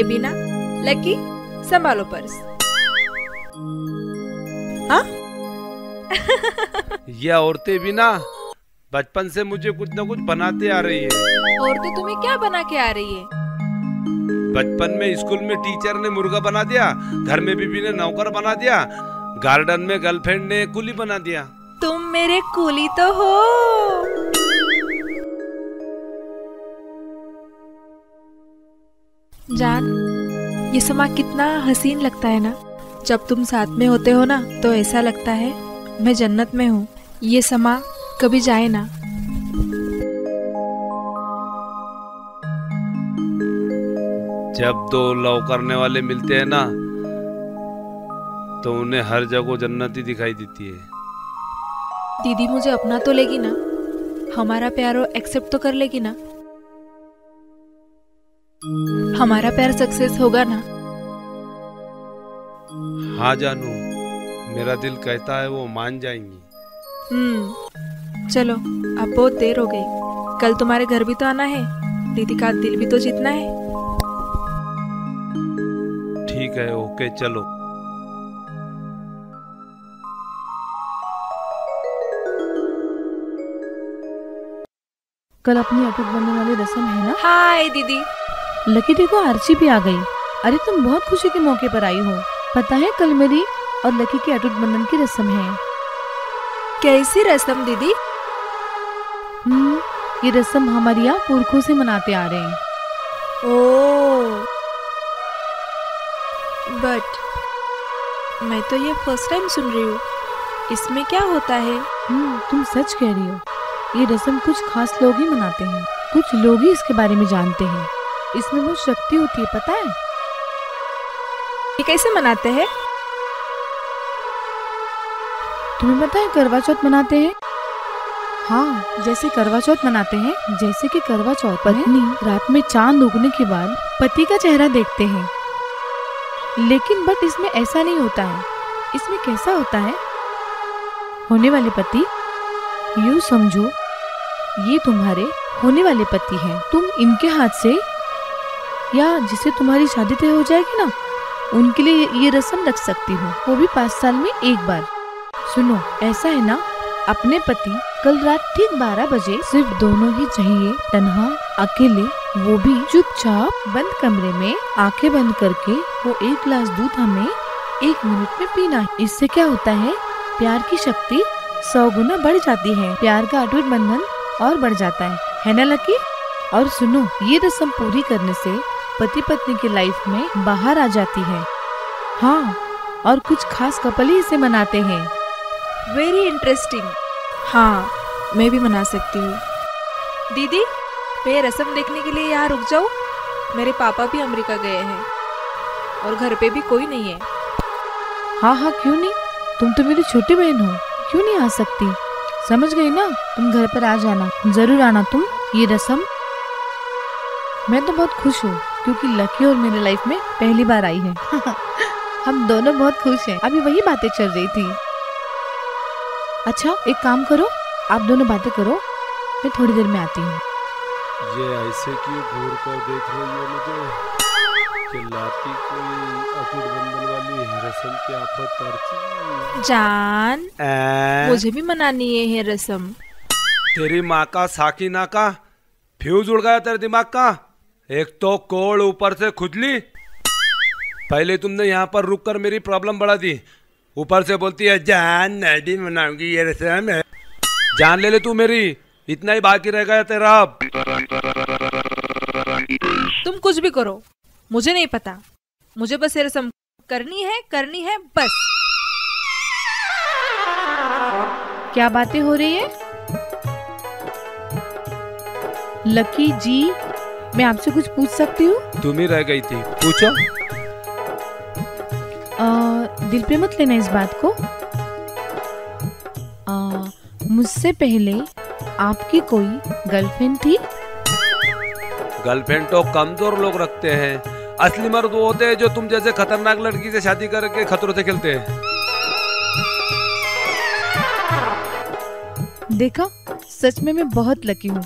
ये भी ना लकी संभालो पर्स। हाँ? ये औरतें भी ना बचपन से मुझे कुछ ना कुछ बनाते आ रही है। और तो तुम्हें क्या बना के आ रही है? बचपन में स्कूल में टीचर ने मुर्गा बना दिया घर में बीबी ने नौकर बना दिया गार्डन में गर्लफ्रेंड ने कुली बना दिया। तुम मेरे कुली तो हो। जान ये समा कितना हसीन लगता है ना। जब तुम साथ में होते हो ना तो ऐसा लगता है मैं जन्नत में हूँ। ये समा कभी जाए ना। जब दो लव करने वाले मिलते हैं ना तो उन्हें हर जगह जन्नत ही दिखाई देती है। दीदी मुझे अपना तो लेगी ना। हमारा प्यारो एक्सेप्ट तो कर लेगी ना। हमारा प्यार सक्सेस होगा ना? हाँ जानू मेरा दिल कहता है वो मान जाएँगी। हम्म चलो अब बहुत देर हो गई। कल तुम्हारे घर भी तो आना है दीदी का दिल भी तो जीतना है। ठीक है ओके चलो। कल अपनी अटूट बनने वाली रस्म है ना? हाय दीदी। लकी देखो आरची भी आ गई। अरे तुम बहुत खुशी के मौके पर आई हो। पता है कल मेरी और लकी के अटूट बंधन की रस्म है। कैसी रस्म दीदी? हम्म, ये रस्म हमारे यहाँ पुरखों से मनाते आ रहे हैं। ओह बट मैं तो ये फ़र्स्ट टाइम सुन रही हूँ। इसमें क्या होता है? हम्म तुम सच कह रही हो। ये रस्म कुछ खास लोग ही मनाते हैं। कुछ लोग ही इसके बारे में जानते हैं। इसमें वो शक्ति होती है पता है? ये कैसे मनाते हैं? तुम्हें पता है करवा चौथ मनाते हैं? हाँ जैसे करवा चौथ मनाते हैं जैसे कि करवा चौथ पत्नी रात में चाँद उगने के बाद पति का चेहरा देखते हैं। लेकिन बट इसमें ऐसा नहीं होता है। इसमें कैसा होता है? होने वाले पति यू समझो ये तुम्हारे होने वाले पति हैं। तुम इनके हाथ से या जिसे तुम्हारी शादी तय हो जाएगी ना, उनके लिए ये रस्म रख सकती हूँ। वो भी पाँच साल में एक बार। सुनो, ऐसा है ना? अपने पति कल रात ठीक बारह बजे सिर्फ़ दोनों ही चाहिए, तनहा, अकेले, वो भी चुपचाप बंद कमरे में, आँखें बंद करके वो एक गिलास दूध हमें एक मिनट में पीना इससे क्या होता है, प्यार की शक्ति सौ गुना बढ़ जाती है। प्यार का अटूट बंधन और बढ़ जाता है। है ना, लकी? और सुनो, ये रस्म पूरी करने से पति पत्नी की लाइफ में बाहर आ जाती है। हाँ और कुछ खास कपल ही इसे मनाते हैं। वेरी इंटरेस्टिंग हाँ मैं भी मना सकती हूँ। दीदी मैं रस्म देखने के लिए यहाँ रुक जाऊँ? मेरे पापा भी अमेरिका गए हैं और घर पे भी कोई नहीं है। हाँ हाँ क्यों नहीं? तुम तो मेरी छोटी बहन हो क्यों नहीं आ सकती? समझ गई ना? तुम घर पर आ जाना ज़रूर आना तुम ये रस्म। मैं तो बहुत खुश हूँ। क्योंकि लकी और मेरे लाइफ में पहली बार आई है। हम दोनों बहुत खुश हैं। अभी वही बातें चल रही थी। अच्छा एक काम करो। आप दोनों बातें करो। मैं थोड़ी देर में आती हूँ। ये ऐसे क्यों घूर कर देख रही है मुझे? कि लाती कोई अटूट बंधन वाली रस्म की आफत तरची जान? मुझे भी मनानी है ये रस्म। तेरी माँ का साकी ना का फ्यूज उड़ गया तेरे दिमाग का। एक तो कोड़ ऊपर से खुजली पहले तुमने यहाँ पर रुक कर मेरी प्रॉब्लम बढ़ा दी। ऊपर से बोलती है, जान नहीं मनाऊँगी ये रस्म है। जान ले ले तू मेरी, इतना ही बाकी रह गया तेरा अब? तुम कुछ भी करो, मुझे नहीं पता। मुझे बस ये रस्म करनी है करनी है, बस। क्या बातें हो रही है? लकी जी मैं आपसे कुछ पूछ सकती हूँ? तुम ही रह गई थी। पूछो। दिल पे मत लेना इस बात को। मुझसे पहले आपकी कोई गर्लफ्रेंड थी? गर्लफ्रेंड तो कमज़ोर लोग रखते हैं। असली मर्द वो होते हैं जो तुम जैसे खतरनाक लड़की से शादी करके खतरों से खेलते हैं। देखा सच में मैं बहुत लकी हूँ।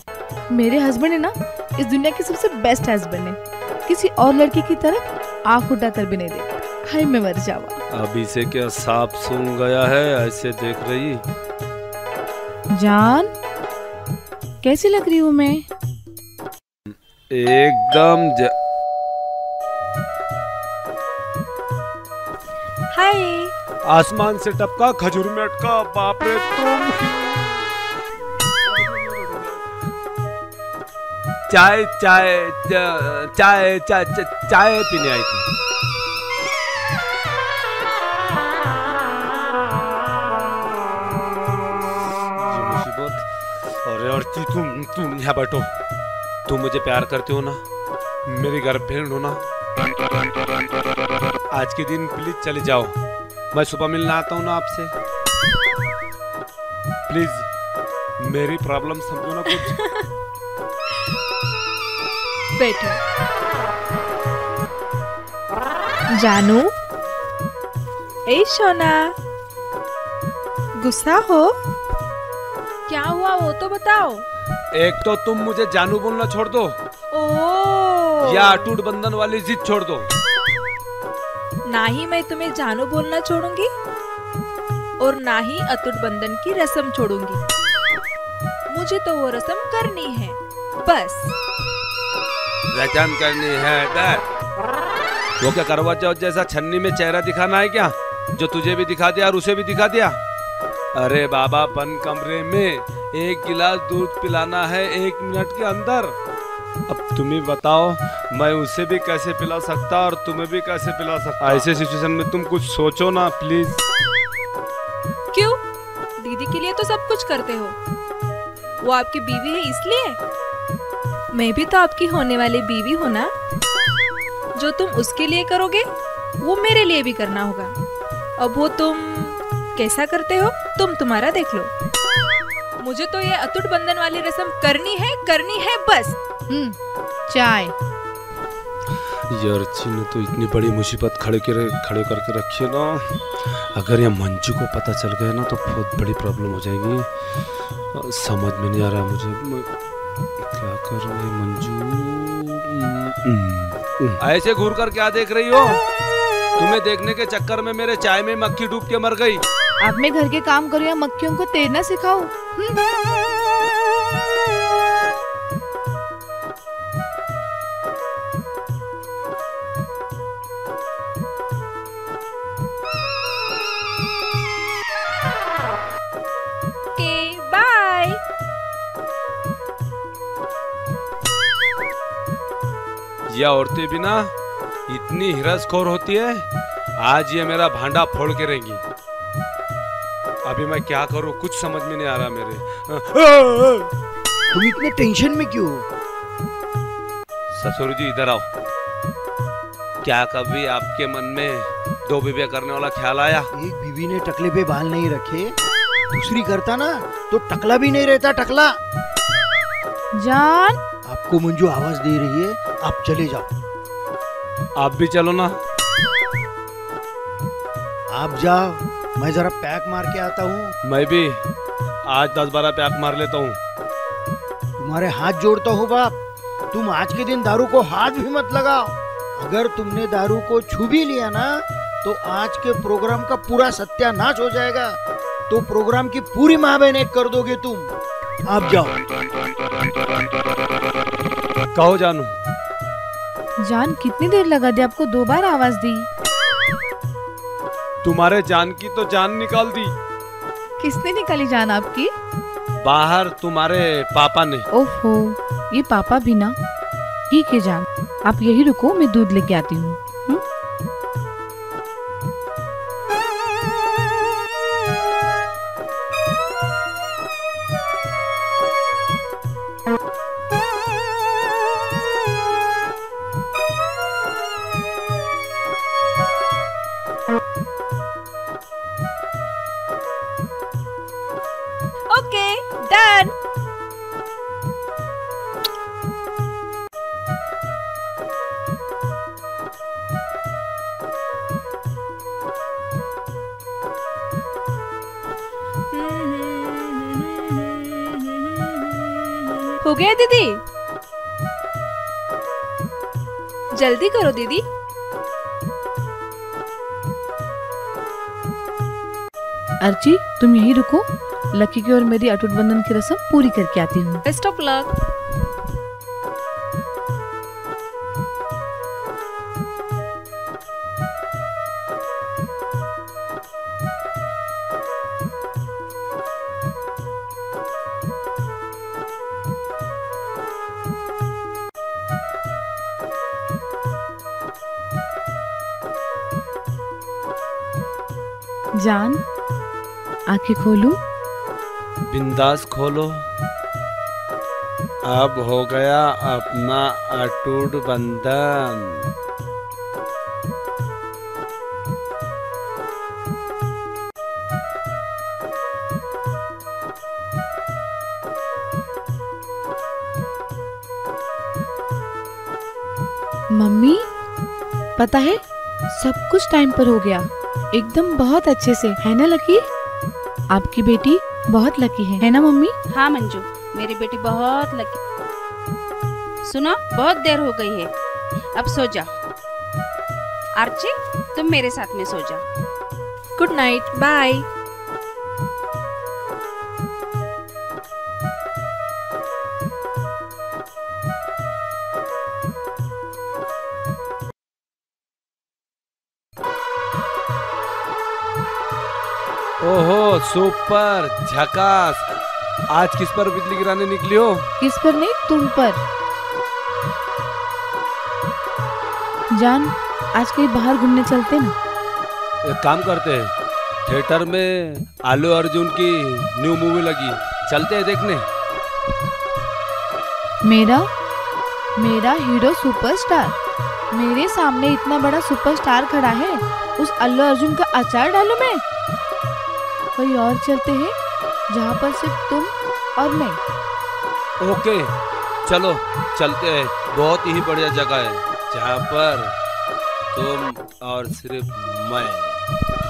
मेरे हस्बैंड है ना इस दुनिया के सबसे बेस्ट हस्बैंड है। किसी और लड़की की तरफ़ आँख उठा कर भी नहीं देखता हाय मैं मर जावा अभी से क्या सांप सूंघ गया है ऐसे देख रही? जान कैसी लग रही हूँ मैं? एकदम ज... हाय। आसमान से टपका खजूर में अटका बाप रे तुम चाय चाय चाय चाय चाय पीने आई थी अरे तुम तुम यहाँ बैठो। तुम मुझे प्यार करते हो ना? मेरी गर्लफ्रेंड हो ना? आज के दिन प्लीज़ चले जाओ। मैं सुबह मिलना आता हूँ ना आपसे। प्लीज़ मेरी प्रॉब्लम समझो ना कुछ। बैठो जानू? ए सोना गुस्सा हो? क्या हुआ? वो तो बताओ। एक तो तुम मुझे जानू बोलना छोड़ दो। ओ या अटूट बंधन वाली जिद छोड़ दो। ना ही मैं तुम्हें जानू बोलना छोड़ूँगी और ना ही अतुट बंधन की रस्म छोड़ूँगी। मुझे तो वो रस्म करनी है। बस। रचन करनी है डर क्या करवा चौथ जैसा छन्नी में चेहरा दिखाना है क्या? जो तुझे भी दिखा दिया और उसे भी दिखा दिया? अरे बाबा, बन कमरे में एक गिलास दूध पिलाना है एक मिनट के अंदर। अब तुम ही बताओ, मैं उसे भी कैसे पिला सकता और तुम्हें भी कैसे पिला सकता? ऐसे सिचुएशन में तुम कुछ सोचो ना प्लीज़ क्यों? दीदी के लिए तो सब कुछ करते हो। वो आपकी बीवी है, इसलिए? मैं भी तो आपकी होने वाली बीवी हूँ ना? जो तुम उसके लिए करोगे वो मेरे लिए भी करना होगा। अब वो तुम कैसा करते हो तुम तुम्हारा देख लो। मुझे तो ये अतुट बंधन वाली रस्म करनी है करनी है बस। चाय। यार अच्छी ने तो इतनी बड़ी मुसीबत खड़े के खड़े करके रखी है ना। अगर ये मंजू को पता चल गया ना तो बहुत बड़ी प्रॉब्लम हो जाएगी। समझ में नहीं आ रहा मुझे। मैं क्या कर रही मंजू ऐसे घूर कर क्या देख रही हो? तुम्हें देखने के चक्कर में मेरे चाय में मक्खी डूब के मर गई। आप मैं घर के काम करो या मक्खियों को तैरना सिखाओ। यह औरतें भी ना इतनी हिरसखोर होती है? आज ये मेरा भांडा फोड़ के रहेंगी। अभी मैं क्या करूँ? कुछ समझ में नहीं आ रहा मेरे। तुम इतने टेंशन में क्यों ससुर जी इधर आओ। क्या कभी आपके मन में दो बीबिया करने वाला ख्याल आया? एक बीवी ने टकले पे बाल नहीं रखे दूसरी करता ना तो टकला भी नहीं रहता टकला। जान। आपको मंजू आवाज़ दे रही है आप चले जाओ। आप भी चलो ना। आप जाओ मैं जरा पैक मार के आता हूँ। मैं भी आज दस बारह पैक मार लेता हूँ। तुम्हारे हाथ जोड़ता हूँ बाप। तुम आज के दिन दारू को हाथ भी मत लगाओ। अगर तुमने दारू को छू भी लिया ना तो आज के प्रोग्राम का पूरा सत्यानाश हो जाएगा। तो प्रोग्राम की पूरी माँ बहन एक कर दोगे तुम। आप जाओ। कहो जानू। जान कितनी देर लगा दी आपको? दो बार आवाज़ दी। तुम्हारे जान की तो जान निकाल दी। किसने निकाली जान आपकी? बाहर तुम्हारे पापा ने। ओहो ये पापा भी ना? ठीक है जान आप यही रुको मैं दूध लेके आती हूँ। दीदी। अर्ची तुम यही रुको। लकी की और मेरी अटूट बंधन की रस्म पूरी करके आती हूँ। बेस्ट ऑफ़ लक आँखें खोलू? बिंदास खोलो। अब हो गया अपना अटूट बंधन। मम्मी पता है सब कुछ टाइम पर हो गया। एकदम बहुत अच्छे से है ना लकी? आपकी बेटी बहुत लकी है। है ना मम्मी? हाँ मंजू। मेरी बेटी बहुत लकी सुनो बहुत देर हो गई है। अब सो जा आर्ची तुम मेरे साथ में सो जा गुड नाइट बाय सुपर झकास। आज किस पर बिजली गिराने निकली हो? किस पर नहीं तुम पर। जान आज कहीं बाहर घूमने चलते ना एक काम करते हैं। थिएटर में आलू अर्जुन की न्यू मूवी लगी। चलते हैं देखने। मेरा मेरा हीरो सुपरस्टार। मेरे सामने इतना बड़ा सुपरस्टार खड़ा है उस अल्लू अर्जुन का अचार डालू मैं। कहीं और चलते हैं, जहाँ पर सिर्फ़ तुम और मैं। ओके, चलो, चलते हैं। बहुत ही बढ़िया जगह है, जहाँ पर तुम और सिर्फ़ मैं।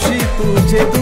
खुशी तुझे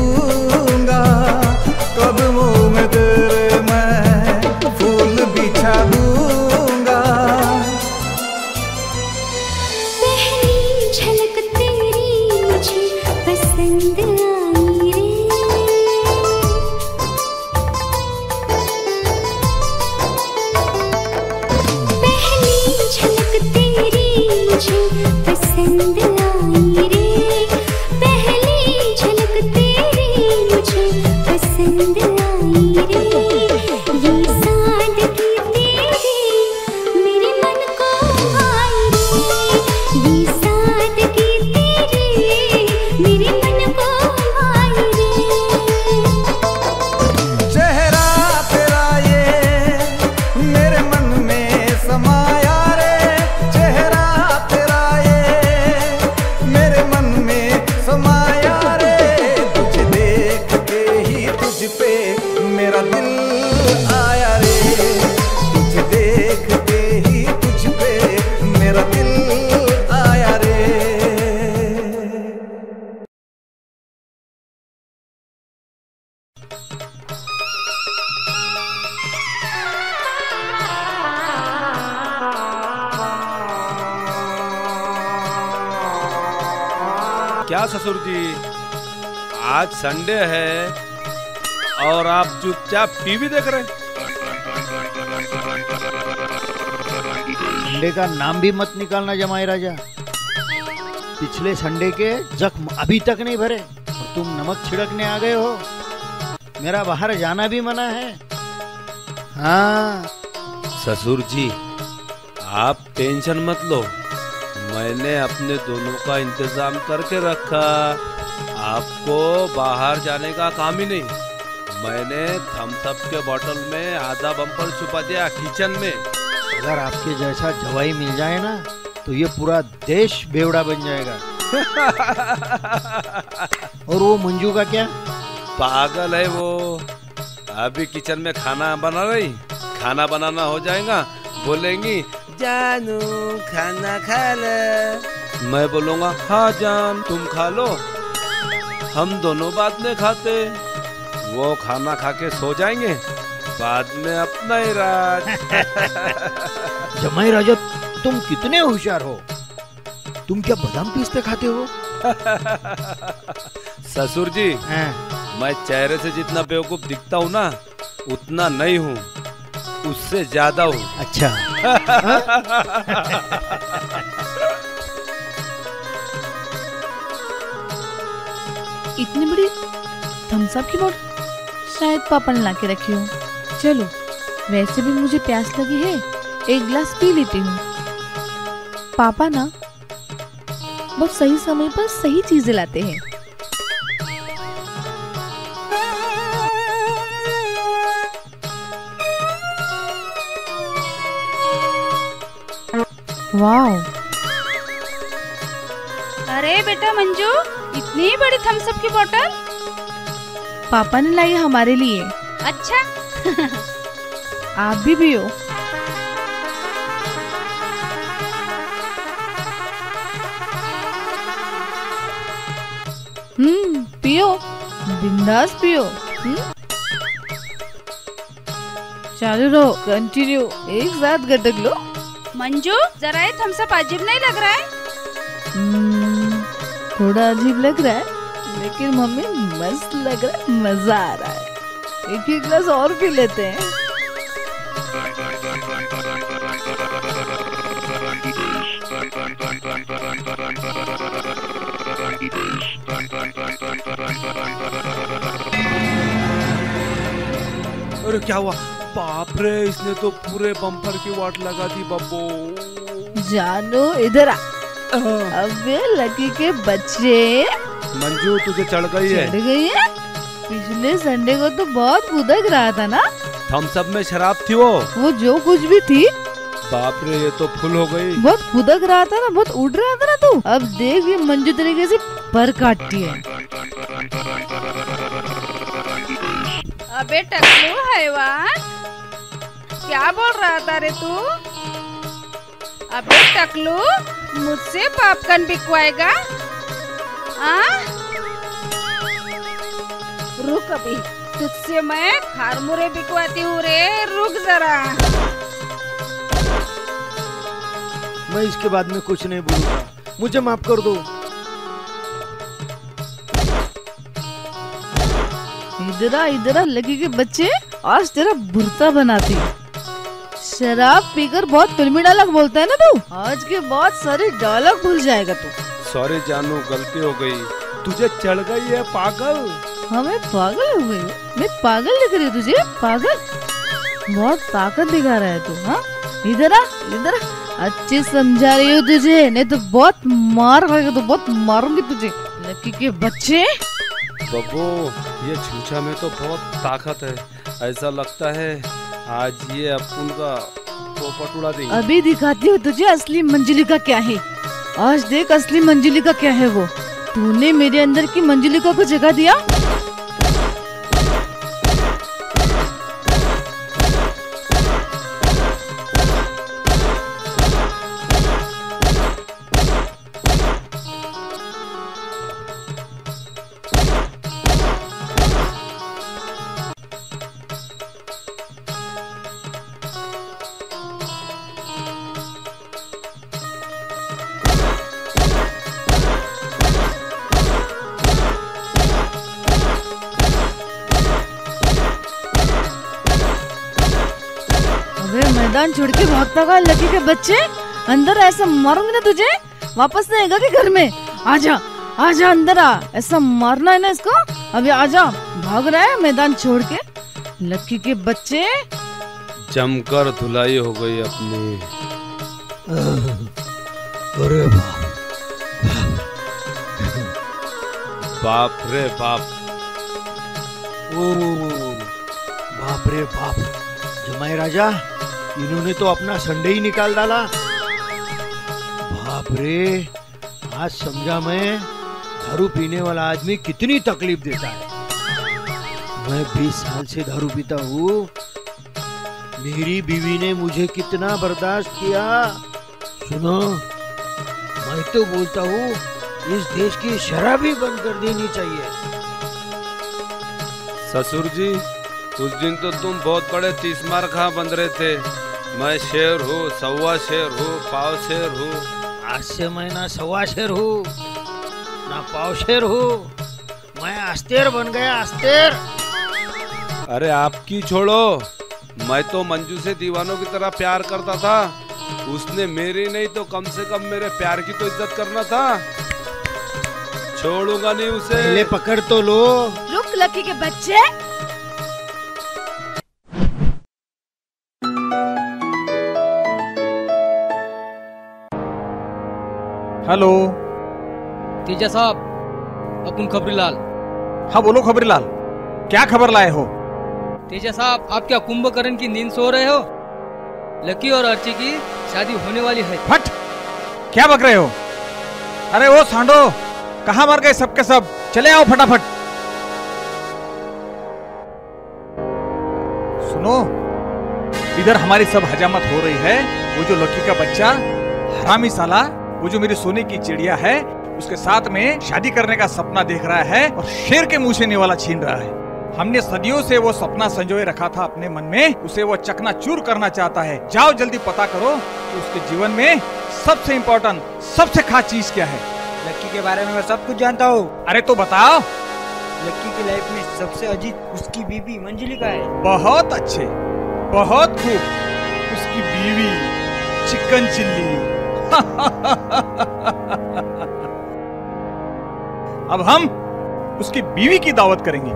टीवी देख रहे संडे का नाम भी मत निकालना जमाई राजा। पिछले संडे के जख्म अभी तक नहीं भरे और तुम नमक छिड़कने आ गए हो। मेरा बाहर जाना भी मना है। हाँ। ससुर जी आप टेंशन मत लो। मैंने अपने दोनों का इंतज़ाम करके रखा। आपको बाहर जाने का काम ही नहीं। मैंने थम्स अप के बोतल में आधा बम्पर छुपा दिया किचन में। अगर आपके जैसा जवाई मिल जाए ना तो ये पूरा देश बेवड़ा बन जाएगा। और वो मंजू का क्या? पागल है वो। अभी किचन में खाना बना रही खाना बनाना हो जाएगा बोलेंगी जानू खाना खा ले। मैं बोलूँगा हाँ जान तुम खा लो। हम दोनों बाद में खाते। वो खाना खा के सो जाएँगे। बाद में अपना ही राज। जमाई राजा तुम कितने होशियार हो? तुम क्या बादाम पीसते खाते हो? ससुर जी मैं चेहरे से जितना बेवकूफ़ दिखता हूँ ना उतना नहीं हूँ उससे ज़्यादा हूँ। अच्छा। इतनी बड़ी थम्स अप की बोतल शायद पापा ने ला के रखी हो। चलो, वैसे भी मुझे प्यास लगी है, एक गिलास पी लेती हूँ। पापा ना बहुत सही समय पर सही चीज़ें लाते हैं। वाह अरे बेटा मंजू, इतनी बड़ी थम्सअप की बोतल पापा ने लाई हमारे लिए। अच्छा। आप भी पियो। हम्म पियो। बिंदास पियो। हम्म। चालू रहो कंटिन्यू एक साथ गटक लो मंजू जरा ये थम्स अप अजीब नहीं लग रहा है? हम्म, थोड़ा अजीब लग रहा है। लेकिन मम्मी मस्त लग रहा है मज़ा आ रहा है। एक ही गिलास और पी लेते हैं। अरे क्या हुआ? बाप रे इसने तो पूरे बम्पर की वाट लगा दी बब्बो। जानो इधर आ। अबे लकी के बच्चे। मंजू तुझे चढ़ गई है। चढ़ गई है? पिछले संडे को तो बहुत कूदक रहा था ना। थम्स अप में शराब थी वो। वो जो कुछ भी थी। बाप रे ये तो फुल हो गई। बहुत कूदक रहा था ना बहुत उड़ रहा था ना तू। अब देख ये मंजू तरीके से पर काटती है। अबे टकलू हैवान। क्या बोल रहा था रे तू? अबे टकलू मुझसे पॉपकॉर्न बिकवाएगा? हाँ रुक अभी तुझसे मैं खारमुरे बिकवाती हूँ रे रुक जरा। मैं इसके बाद में कुछ नहीं बोलूँगा। मुझे माफ़ कर दो। इधरा इधरा लगी के बच्चे आज तेरा बुरता बनाती। शराब पीकर बहुत फिल्मी डायलॉग बोलता है ना तू? आज के बहुत सारे डायलॉग भूल जाएगा तू। सॉरी जानू गलती हो गई। तुझे चढ़ गई है पागल। हमें पागल हो गई। मैं पागल दिख रही हूँ तुझे पागल। बहुत ताकत दिखा रहा है तू हाँ? इधर आ इधर आ। अच्छे समझा रही हूँ तुझे नहीं तो बहुत मार खाएगा तो बहुत मारूँगी तुझे। लकी के बच्चे। बब्बू ये छूछा में तो बहुत ताकत है। ऐसा लगता है आज ये अपन का पोपट उड़ा देंगे। अभी दिखाती हूँ तुझे असली मंजुलिका क्या है। आज देख असली मंजुलिका क्या है वो? तूने मेरे अंदर की मंजुलिका को जगह दिया? के भागता का लकी के बच्चे अंदर ऐसा मारूँगी ना तुझे वापस नहीं आएगा कि घर में? आजा आजा अंदर आ। ऐसा मारना है ना इसको? अभी आजा भाग रहा है मैदान छोड़ के। लकी के बच्चे। जमकर धुलाई हो गई अपनी। अरे बाप रे बाप। ओ बाप रे बाप। जमाई राजा इन्होंने तो अपना संडे ही निकाल डाला। बाप रे, आज समझा मैं, दारू पीने वाला आदमी कितनी तकलीफ़ देता है। मैं 20 साल से दारू पीता हूँ। मेरी बीवी ने मुझे कितना बर्दाश्त किया। सुनो, मैं तो बोलता हूँ, इस देश की शराब ही बंद कर देनी चाहिए। ससुर जी, उस दिन तो तुम बहुत बड़े तीस मार खा बंद रहे थे। मैं शेर हूँ सवा शेर हूँ पाव शेर हूँ। आज से मैं ना सवा शेर हूँ ना पाव शेर हूँ। मैं अस्तेर बन गया अस्तेर। अरे आपकी छोड़ो। मैं तो मंजू से दीवानों की तरह प्यार करता था। उसने मेरी नहीं तो कम से कम मेरे प्यार की तो इज़्ज़त करना था। छोड़ूँगा नहीं उसे। पहले पकड़ तो लो। रुक लकी के बच्चे। हेलो। तेजा साहब अपन खबरीलाल। हाँ बोलो खबरीलाल। क्या खबर लाए हो? तेजा साहब आप क्या कुंभकर्ण की नींद सो रहे हो? लकी और अर्ची की शादी होने वाली है। फट! क्या बक रहे हो? अरे वो सांडो कहा मर गए सबके सब? चले आओ फटाफट। सुनो इधर हमारी सब हजामत हो रही है। वो जो लकी का बच्चा हरामी साला वो जो मेरी सोने की चिड़िया है उसके साथ में शादी करने का सपना देख रहा है और शेर के मुँह से निवाला छीन रहा है। हमने सदियों से वो सपना संजोए रखा था अपने मन में उसे वो चकना चूर करना चाहता है। जाओ जल्दी पता करो कि उसके जीवन में सबसे इम्पोर्टेंट सबसे खास चीज़ क्या है। लक्की के बारे में मैं सब कुछ जानता हूँ। अरे तो बताओ। लक्की की लाइफ में सबसे अजीत उसकी बीबी मंजलिका है। बहुत अच्छे बहुत खूब। उसकी बीवी चिकन चिल्ली। अब हम उसकी बीवी की दावत करेंगे।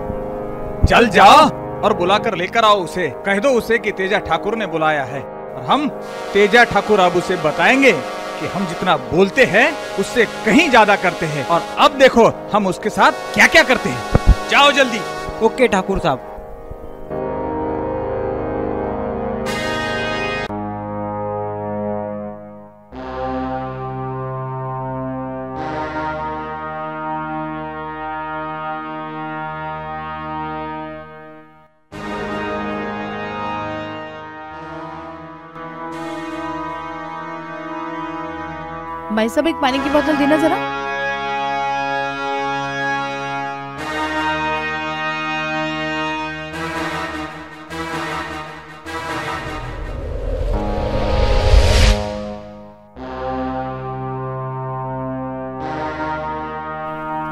चल जाओ और बुलाकर लेकर आओ उसे। कह दो उसे कि तेजा ठाकुर ने बुलाया है। और हम तेजा ठाकुर अब उसे बताएँगे कि हम जितना बोलते हैं, उससे कहीं ज़्यादा करते हैं। और अब देखो हम उसके साथ क्या क्या करते हैं। जाओ जल्दी। ओके ठाकुर साहब। भाई साहब एक पानी की बोतल देना जरा।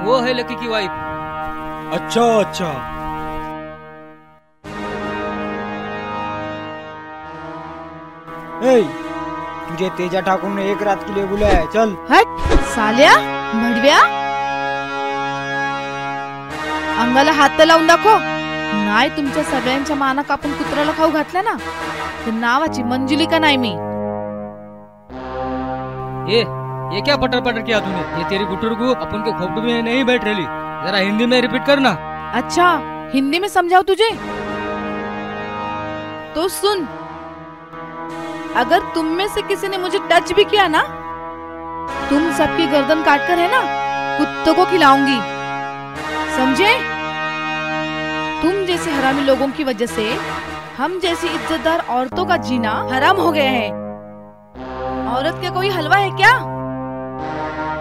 वो है लकी की वाइफ अच्छा अच्छा। ए, तुझे तेजा ठाकुर ने एक रात के लिए बुलाया है। चल। हट। साल्या भडव्या। अंगाला हात तर लावून दाखव। नाही तुमच्या सगळ्यांच्या माना कापून कुत्र्याला खाऊ घातल्या ना? तर नावाची मंजुलिका नाही मी? ये ये क्या पटर पटर किया तूने? ये तेरी गुटर को अपन के खोपड़ी में नहीं बैठ रही। जरा हिंदी में रिपीट करना। अच्छा हिंदी में समझाओ तुझे। तो सुन अगर तुम में से किसी ने मुझे टच भी किया ना, तुम सबकी गर्दन काट कर है ना, कुत्तों को खिलाऊँगी। समझे? तुम जैसे हरामी लोगों की वजह से हम जैसी इज्जतदार औरतों का जीना हराम हो गया है। औरत का कोई हलवा है क्या?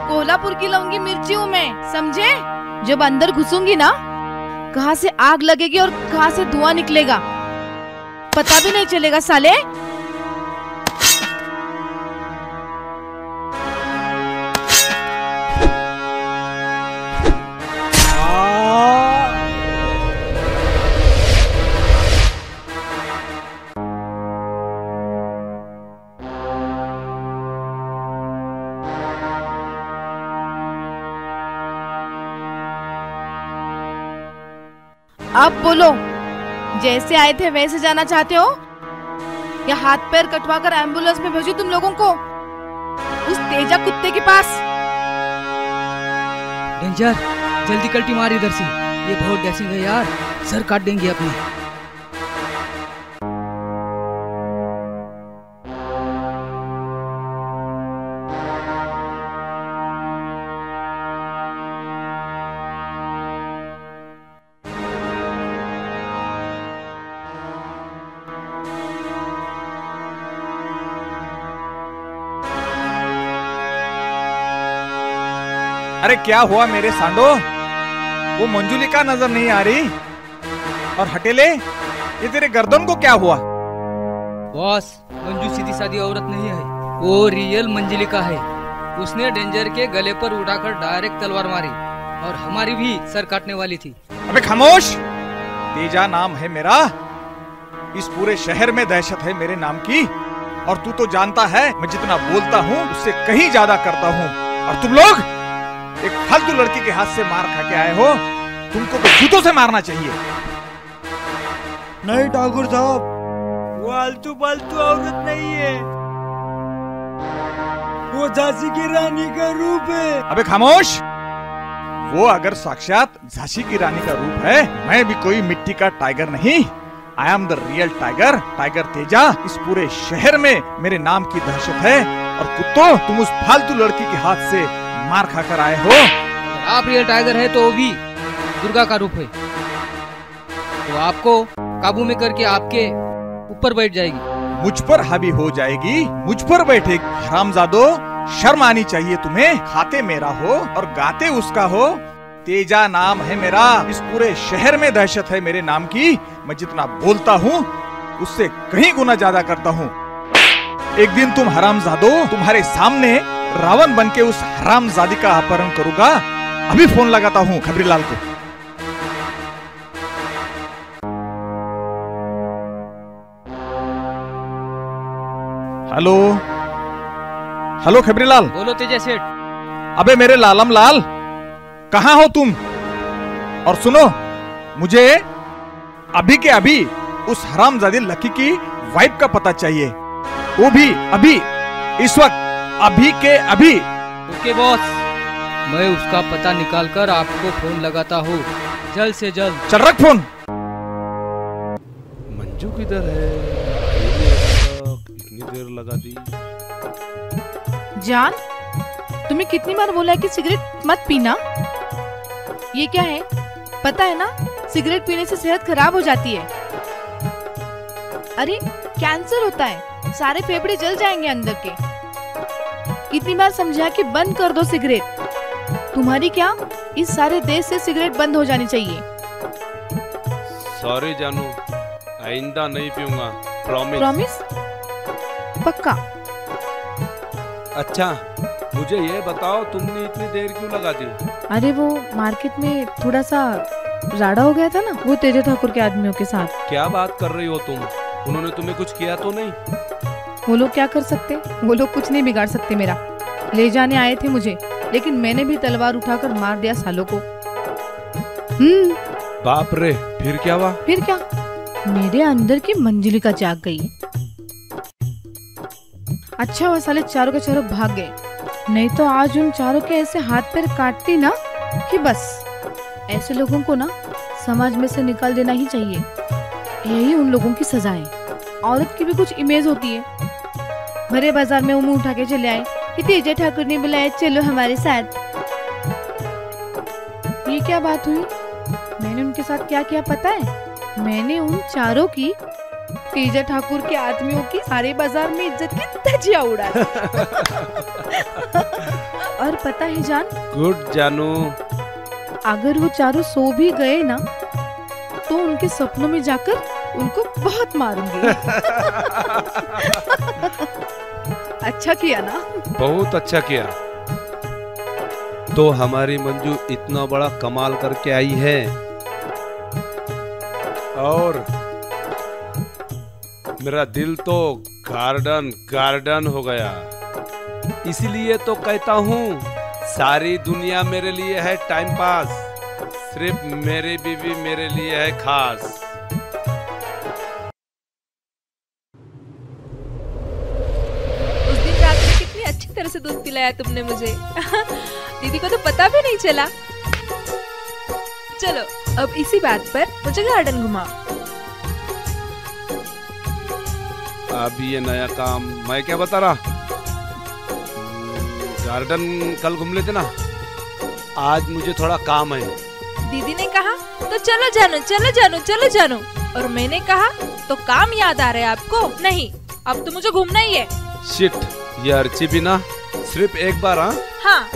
कोल्हापुर की लौंगी मिर्ची हूँ मैं, समझे? जब अंदर घुसूँगी ना, कहाँ से आग लगेगी और कहाँ से धुआँ निकलेगा? पता भी नहीं चलेगा साले। अब बोलो। जैसे आए थे वैसे जाना चाहते हो? या हाथ पैर कटवा कर एंबुलेंस में भेजू तुम लोगों को? उस तेजा कुत्ते के पास। डेंजर, जल्दी कल्टी मार इधर से। ये बहुत डैसिंग है यार। सर काट देंगे अपने। अरे क्या हुआ मेरे सांडो? वो मंजुलिका नज़र नहीं आ रही। और हटेले ये तेरे गर्दन को क्या हुआ? बॉस मंजू सीधी सादी औरत नहीं है। वो रियल मंजिलिका है। उसने डेंजर के गले पर उठाकर डायरेक्ट तलवार मारी और हमारी भी सर काटने वाली थी। अबे खामोश! तेजा नाम है मेरा। इस पूरे शहर में दहशत है मेरे नाम की। और तू तो जानता है मैं जितना बोलता हूँ उससे कहीं ज़्यादा करता हूँ। और तुम लोग? एक फालतू लड़की के हाथ से मार खा के आए हो। तुमको तो जूतों से मारना चाहिए। नहीं ठाकुर साहब। वो आलतू पालतू औरत नहीं है। वो झांसी की रानी का रूप है। अबे खामोश! वो अगर साक्षात झांसी की रानी का रूप है मैं भी कोई मिट्टी का टाइगर नहीं। I am the real tiger tiger Teja. इस पूरे शहर में मेरे नाम की दहशत है और कुत्तों तुम उस फालतू लड़की के हाथ से मार खाकर आए हो? आप रियल टाइगर है तो भी दुर्गा का रूप है। तो आपको काबू में करके आपके ऊपर बैठ जाएगी। मुझ पर हावी हो जाएगी मुझ पर बैठेगी हरामजादो शर्म आनी चाहिए तुम्हें। खाते मेरा हो और गाते उसका हो। तेजा नाम है मेरा। इस पूरे शहर में दहशत है मेरे नाम की। मैं जितना बोलता हूँ उससे कहीं गुना ज़्यादा करता हूँ। एक दिन तुम हराम जादो तुम्हारे सामने रावण बन के उस हरामजादी का अपहरण करूँगा। अभी फ़ोन लगाता हूँ खबरीलाल को। हेलो। हेलो खबरीलाल। बोलो तेजा सेठ। अबे मेरे लालम लाल कहाँ हो तुम? और सुनो मुझे अभी के अभी उस हरामजादी लकी की वाइफ का पता चाहिए। वो भी अभी इस वक्त। अभी के अभी। ओके बॉस मैं उसका पता निकाल कर आपको फ़ोन लगाता हूँ। जल्द से जल्द। चल रख फ़ोन। मंजू किधर है? इतनी देर लगा दी। जान तुम्हें कितनी बार बोला है कि सिगरेट मत पीना? ये क्या है? पता है ना सिगरेट पीने से सेहत खराब हो जाती है। अरे कैंसर होता है। सारे फेफड़े जल जाएँगे अंदर के। इतनी बार समझा कि बंद कर दो सिगरेट। तुम्हारी क्या? इस सारे देश से सिगरेट बंद हो जानी चाहिए। सॉरी जानू। आइंदा नहीं पीऊँगा। प्रॉमिस प्रॉमिस पक्का? अच्छा मुझे ये बताओ तुमने इतनी देर क्यों लगा दी? अरे वो मार्केट में थोड़ा सा राड़ा हो गया था ना वो तेजे ठाकुर के आदमियों के साथ। क्या बात कर रही हो तुम? उन्होंने तुम्हें कुछ किया तो नहीं? वो लोग क्या कर सकते? वो लोग कुछ नहीं बिगाड़ सकते मेरा। ले जाने आए थे मुझे लेकिन मैंने भी तलवार उठाकर मार दिया सालों को। हम्म। बाप रे फिर क्या हुआ? फिर क्या? मेरे अंदर की मंजिलिका जाग गई। अच्छा वो साले चारों के चारों भाग गए। नहीं तो आज उन चारों के ऐसे हाथ पैर काटती ना कि बस। ऐसे लोगों को ना समाज में से निकाल देना ही चाहिए। यही उन लोगों की सजा है। औरत की भी कुछ इमेज होती है। भरे बाज़ार में वो मुँह उठा के चले आए कि तेजा ठाकुर ने बुलाया चलो हमारे साथ। ये क्या बात हुई? मैंने उनके साथ क्या किया पता है? मैंने उन चारों की तेजा ठाकुर के आदमियों की सारे बाज़ार में इज़्ज़त की धजिया उड़ा और पता है जान? गुड जानू। अगर वो चारों सो भी गए ना तो उनके सपनों में जाकर उनको बहुत मारूँगी। अच्छा किया ना? बहुत अच्छा किया। तो हमारी मंजू इतना बड़ा कमाल करके आई है। और मेरा दिल तो गार्डन गार्डन हो गया। इसलिए तो कहता हूँ सारी दुनिया मेरे लिए है टाइम पास सिर्फ़ मेरी बीवी मेरे लिए है खास। तरह से दूध पिलाया तुमने मुझे? दीदी को तो पता भी नहीं चला। चलो अब इसी बात पर मुझे गार्डन घुमाओ। अभी ये नया काम मैं क्या बता रहा? हम्म, गार्डन कल घूम लेते ना? आज मुझे थोड़ा काम है। दीदी ने कहा तो चलो जानो चलो जानो चलो जानो। और मैंने कहा तो काम याद आ रहा है आपको? नहीं अब तो मुझे घूमना ही है। शिट ये अर्ची भी ना सिर्फ़ एक बार हाँ? हाँ।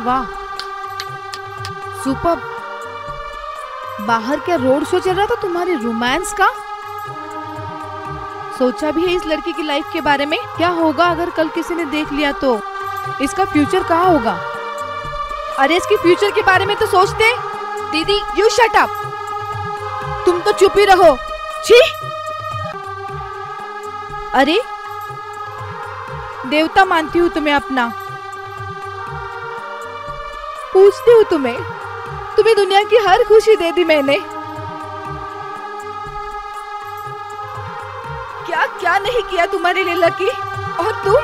वाह। सुपर बाहर क्या रोड शो चल रहा था तुम्हारे रोमांस का? सोचा भी है इस लड़की की लाइफ के बारे में? क्या होगा अगर कल किसी ने देख लिया तो? इसका फ्यूचर कहाँ होगा? अरे इसके फ्यूचर के बारे में तो सोचते दीदी यू शट अप तुम तो चुप ही रहो। छी। अरे, देवता मानती हूँ तुम्हें अपना। पूछती हूँ तुम्हें तुम्हें दुनिया की हर खुशी दे दी मैंने। क्या क्या नहीं किया तुम्हारे लिए लकी? और तुम?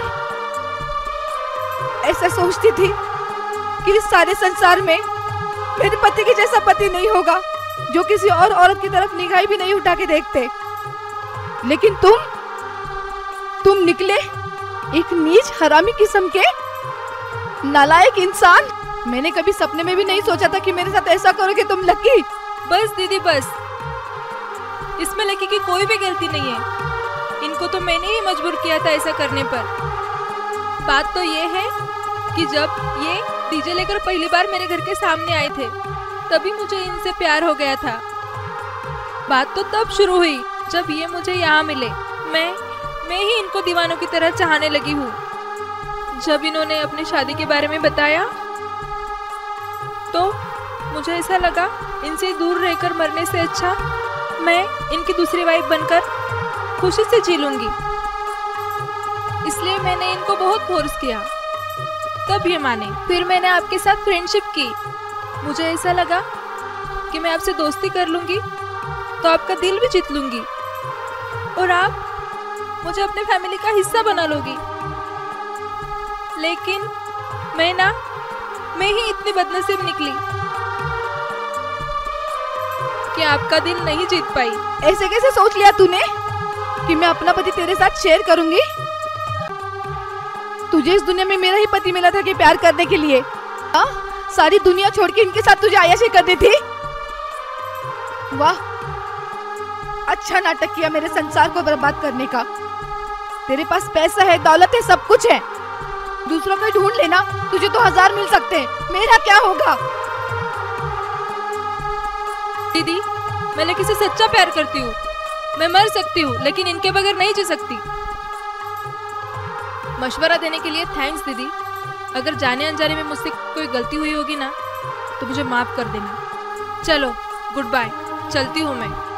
ऐसा सोचती थी कि इस सारे संसार में मेरे पति के जैसा पति नहीं होगा, जो किसी और औरत की तरफ़ निगाह भी नहीं उठा के देखते। लेकिन तुम तुम निकले एक नीच हरामी किस्म के नालायक इंसान मैंने कभी सपने में भी नहीं सोचा था कि मेरे साथ ऐसा करोगे तुम, लकी। बस, दीदी, बस। इसमें लकी की कोई भी गलती नहीं है। इनको तो मैंने ही मजबूर किया था ऐसा करने पर। बात तो ये है कि जब ये डीजे लेकर पहली बार मेरे घर के सामने आए थे, तभी मुझे इनसे प्यार हो गया था। बात तो तब शुरू हुई जब ये मुझे यहाँ मिले। मैं मैं ही इनको दीवानों की तरह चाहने लगी हूँ। जब इन्होंने अपनी शादी के बारे में बताया तो मुझे ऐसा लगा, इनसे दूर रहकर मरने से अच्छा मैं इनकी दूसरी वाइफ बनकर खुशी से जी लूँगी। इसलिए मैंने इनको बहुत फोर्स किया। तब ये माने। फिर मैंने आपके साथ फ्रेंडशिप की। मुझे ऐसा लगा कि मैं आपसे दोस्ती कर लूँगी तो आपका दिल भी जीत लूँगी। और आप मुझे अपने फैमिली का हिस्सा बना लोगी। लेकिन मैं ना मैं ही इतनी बदनसीब निकली कि आपका दिल नहीं जीत पाई। ऐसे कैसे सोच लिया तूने कि मैं अपना पति तेरे साथ शेयर करूँगी? तुझे इस दुनिया में मेरा ही पति मिला था कि प्यार करने के लिए। आ? सारी दुनिया छोड़ के इनके साथ तुझे आयाशी करनी थी? वाह। अच्छा नाटक किया मेरे संसार को बर्बाद करने का। तेरे पास पैसा है, दौलत है, सब कुछ है। दूसरों को ढूंढ लेना, तुझे तो हज़ार मिल सकते हैं। मेरा क्या होगा? दीदी, मैं लड़की से सच्चा प्यार करती हूँ। मैं मर सकती हूँ, लेकिन इनके बगैर नहीं जी सकती। मशवरा देने के लिए थैंक्स दीदी। अगर जाने अनजाने में मुझसे कोई गलती हुई होगी ना तो मुझे माफ़ कर देना। चलो गुड बाय चलती हूँ मैं।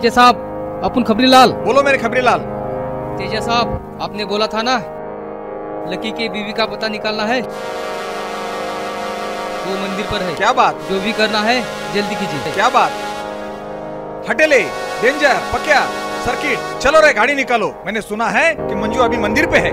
तेजा साहब अपन खबरी लाल बोलो मेरे खबरी लाल तेजा साहब आपने बोला था ना लकी के बीवी का पता निकालना है। वो मंदिर पर है। क्या बात? जो भी करना है जल्दी कीजिए। क्या बात? हटेले डेंजर पक्या सर्किट चलो रे गाड़ी निकालो। मैंने सुना है कि मंजू अभी मंदिर पे है।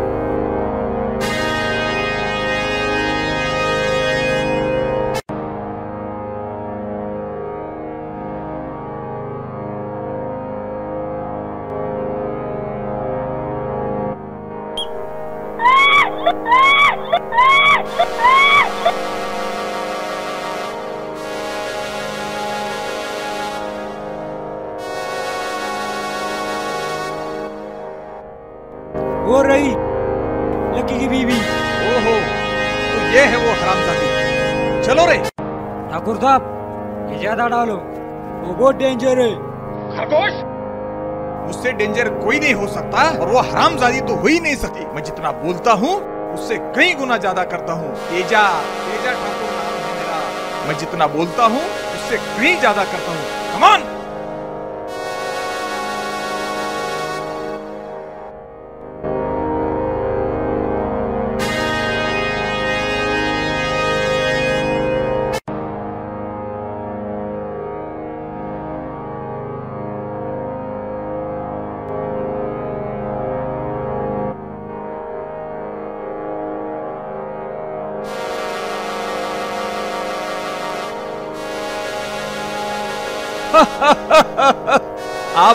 डालो। वो बहुत डेंजर है। खरगोश मुझसे डेंजर कोई नहीं हो सकता और वो हरामजादी तो हो ही नहीं सकती। मैं जितना बोलता हूँ, उससे कई गुना ज़्यादा करता हूँ। तेजा तेजा ठाकुर मैं जितना बोलता हूँ, उससे कहीं ज़्यादा करता हूँ। कमान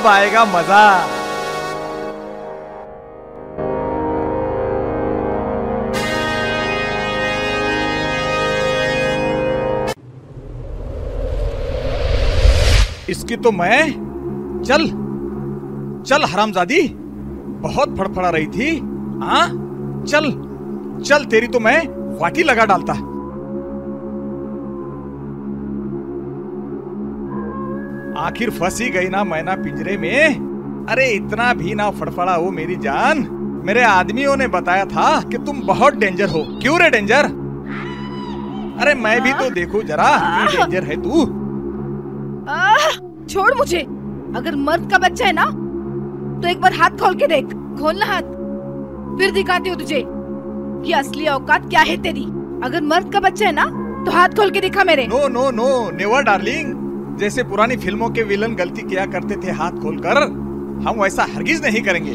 अब आएगा मज़ा? इसकी तो मैं, चल चल हरामजादी। बहुत फड़फड़ा रही थी हाँ? चल चल, तेरी तो मैं वाटी लगा डालता। आखिर फंसी गई ना मैना पिंजरे में? अरे इतना भी ना फड़फड़ा हो मेरी जान। मेरे आदमियों ने बताया था कि तुम बहुत डेंजर हो। क्यों रे डेंजर? अरे मैं भी तो देखूँ जरा डेंजर है तू? छोड़ मुझे। अगर मर्द का बच्चा है ना तो एक बार हाथ खोल के देख। खोलना हाथ। फिर दिखाती हूँ तुझे। कि असली औकात क्या है तेरी? अगर मर्द का बच्चा है ना तो हाथ खोल के दिखा मेरे। No no no never darling. जैसे पुरानी फ़िल्मों के विलन गलती किया करते थे हाथ खोलकर हम वैसा हरगिज नहीं करेंगे।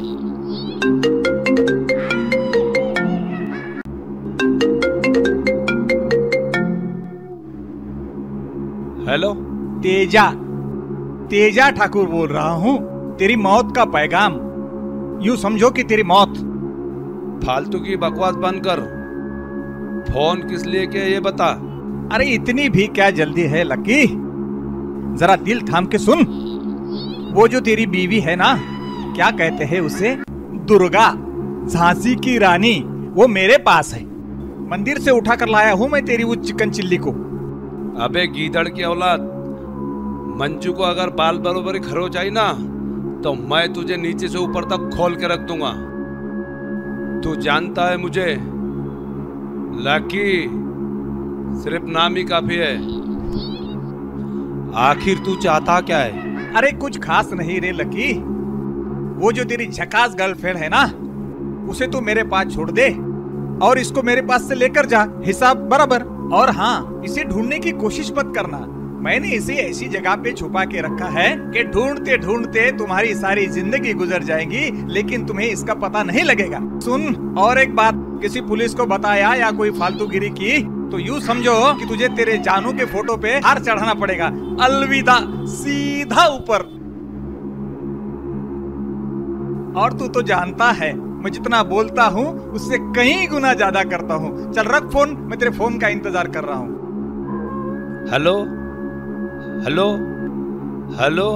हेलो? तेजा। तेजा ठाकुर बोल रहा हूँ तेरी मौत का पैगाम। यूँ समझो कि तेरी मौत। फालतू की बकवास बंद कर। फ़ोन किस लिए किया ये बता। अरे इतनी भी क्या जल्दी है लकी? जरा दिल थाम के सुन। वो जो तेरी बीवी है ना, क्या कहते हैं उसे? दुर्गा, झांसी की रानी, वो मेरे पास है। मंदिर से उठा कर लाया हूँ मैं तेरी उस चिकन चिल्ली को। अबे गीदड़ की औलाद, मंजू को अगर बाल बरोबर खरोच आई ना तो मैं तुझे नीचे से ऊपर तक खोल के रख दूँगा। तू जानता है मुझे, लकी सिर्फ़ नाम ही काफ़ी है। आखिर तू चाहता क्या है? अरे कुछ खास नहीं रे, लकी। वो जो तेरी झकास गर्लफ्रेंड है ना, उसे तू मेरे पास छोड़ दे और इसको मेरे पास से लेकर जा, हिसाब बराबर। और हाँ इसे ढूँढने की कोशिश मत करना। मैंने इसे ऐसी जगह पे छुपा के रखा है कि ढूंढते ढूंढते तुम्हारी सारी ज़िंदगी गुजर जाएगी, लेकिन तुम्हें इसका पता नहीं लगेगा। सुन, और एक बात, किसी पुलिस को बताया या कोई फालतू गिरी की? तो यूँ समझो कि तुझे तेरे जानू के फ़ोटो पे हार चढ़ाना पड़ेगा। अलविदा सीधा ऊपर। और तू तो जानता है मैं जितना बोलता हूँ उससे कहीं गुना ज़्यादा करता हूँ। चल रख फ़ोन मैं तेरे फ़ोन का इंतज़ार कर रहा हूँ। हेलो? हेलो? हेलो?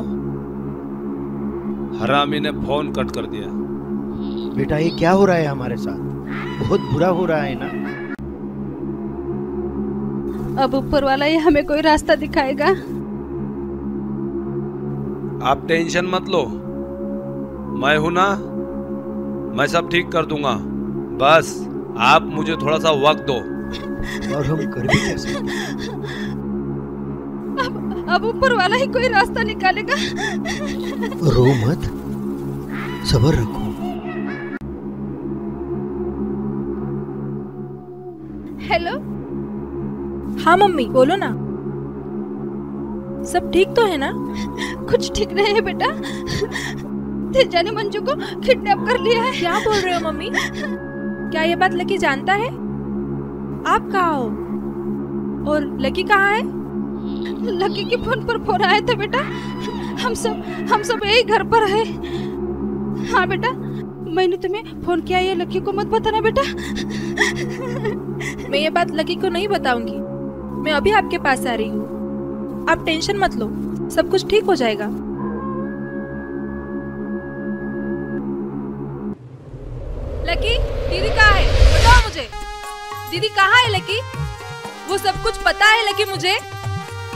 हरामी ने फ़ोन कट कर दिया। बेटा ये क्या हो रहा है हमारे साथ? बहुत बुरा हो रहा है ना? अब ऊपर वाला ही हमें कोई रास्ता दिखाएगा। आप टेंशन मत लो। मैं हूँ ना मैं सब ठीक कर दूँगा। बस आप मुझे थोड़ा सा वक्त दो। और हम कर भी सकते अब अब ऊपर वाला ही कोई रास्ता निकालेगा। रो मत। सबर रखो। हेलो? हाँ मम्मी बोलो ना। सब ठीक तो है ना? कुछ ठीक नहीं है बेटा। तेजा ने मंजू को किडनैप कर लिया है। क्या बोल रहे हो मम्मी? क्या ये बात लकी जानता है? आप कहाँ हो? और लकी कहाँ है? लकी के फ़ोन पर फ़ोन आया था बेटा। हम सब हम सब यही घर पर है। हाँ बेटा मैंने तुम्हें फ़ोन किया ये लकी को मत बताना बेटा। मैं ये बात लकी को नहीं बताऊँगी। मैं अभी आपके पास आ रही हूँ। आप टेंशन मत लो, सब कुछ ठीक हो जाएगा। लकी, दीदी कहाँ है? बताओ मुझे। दीदी कहाँ है, लकी? वो सब कुछ पता है, लकी, मुझे?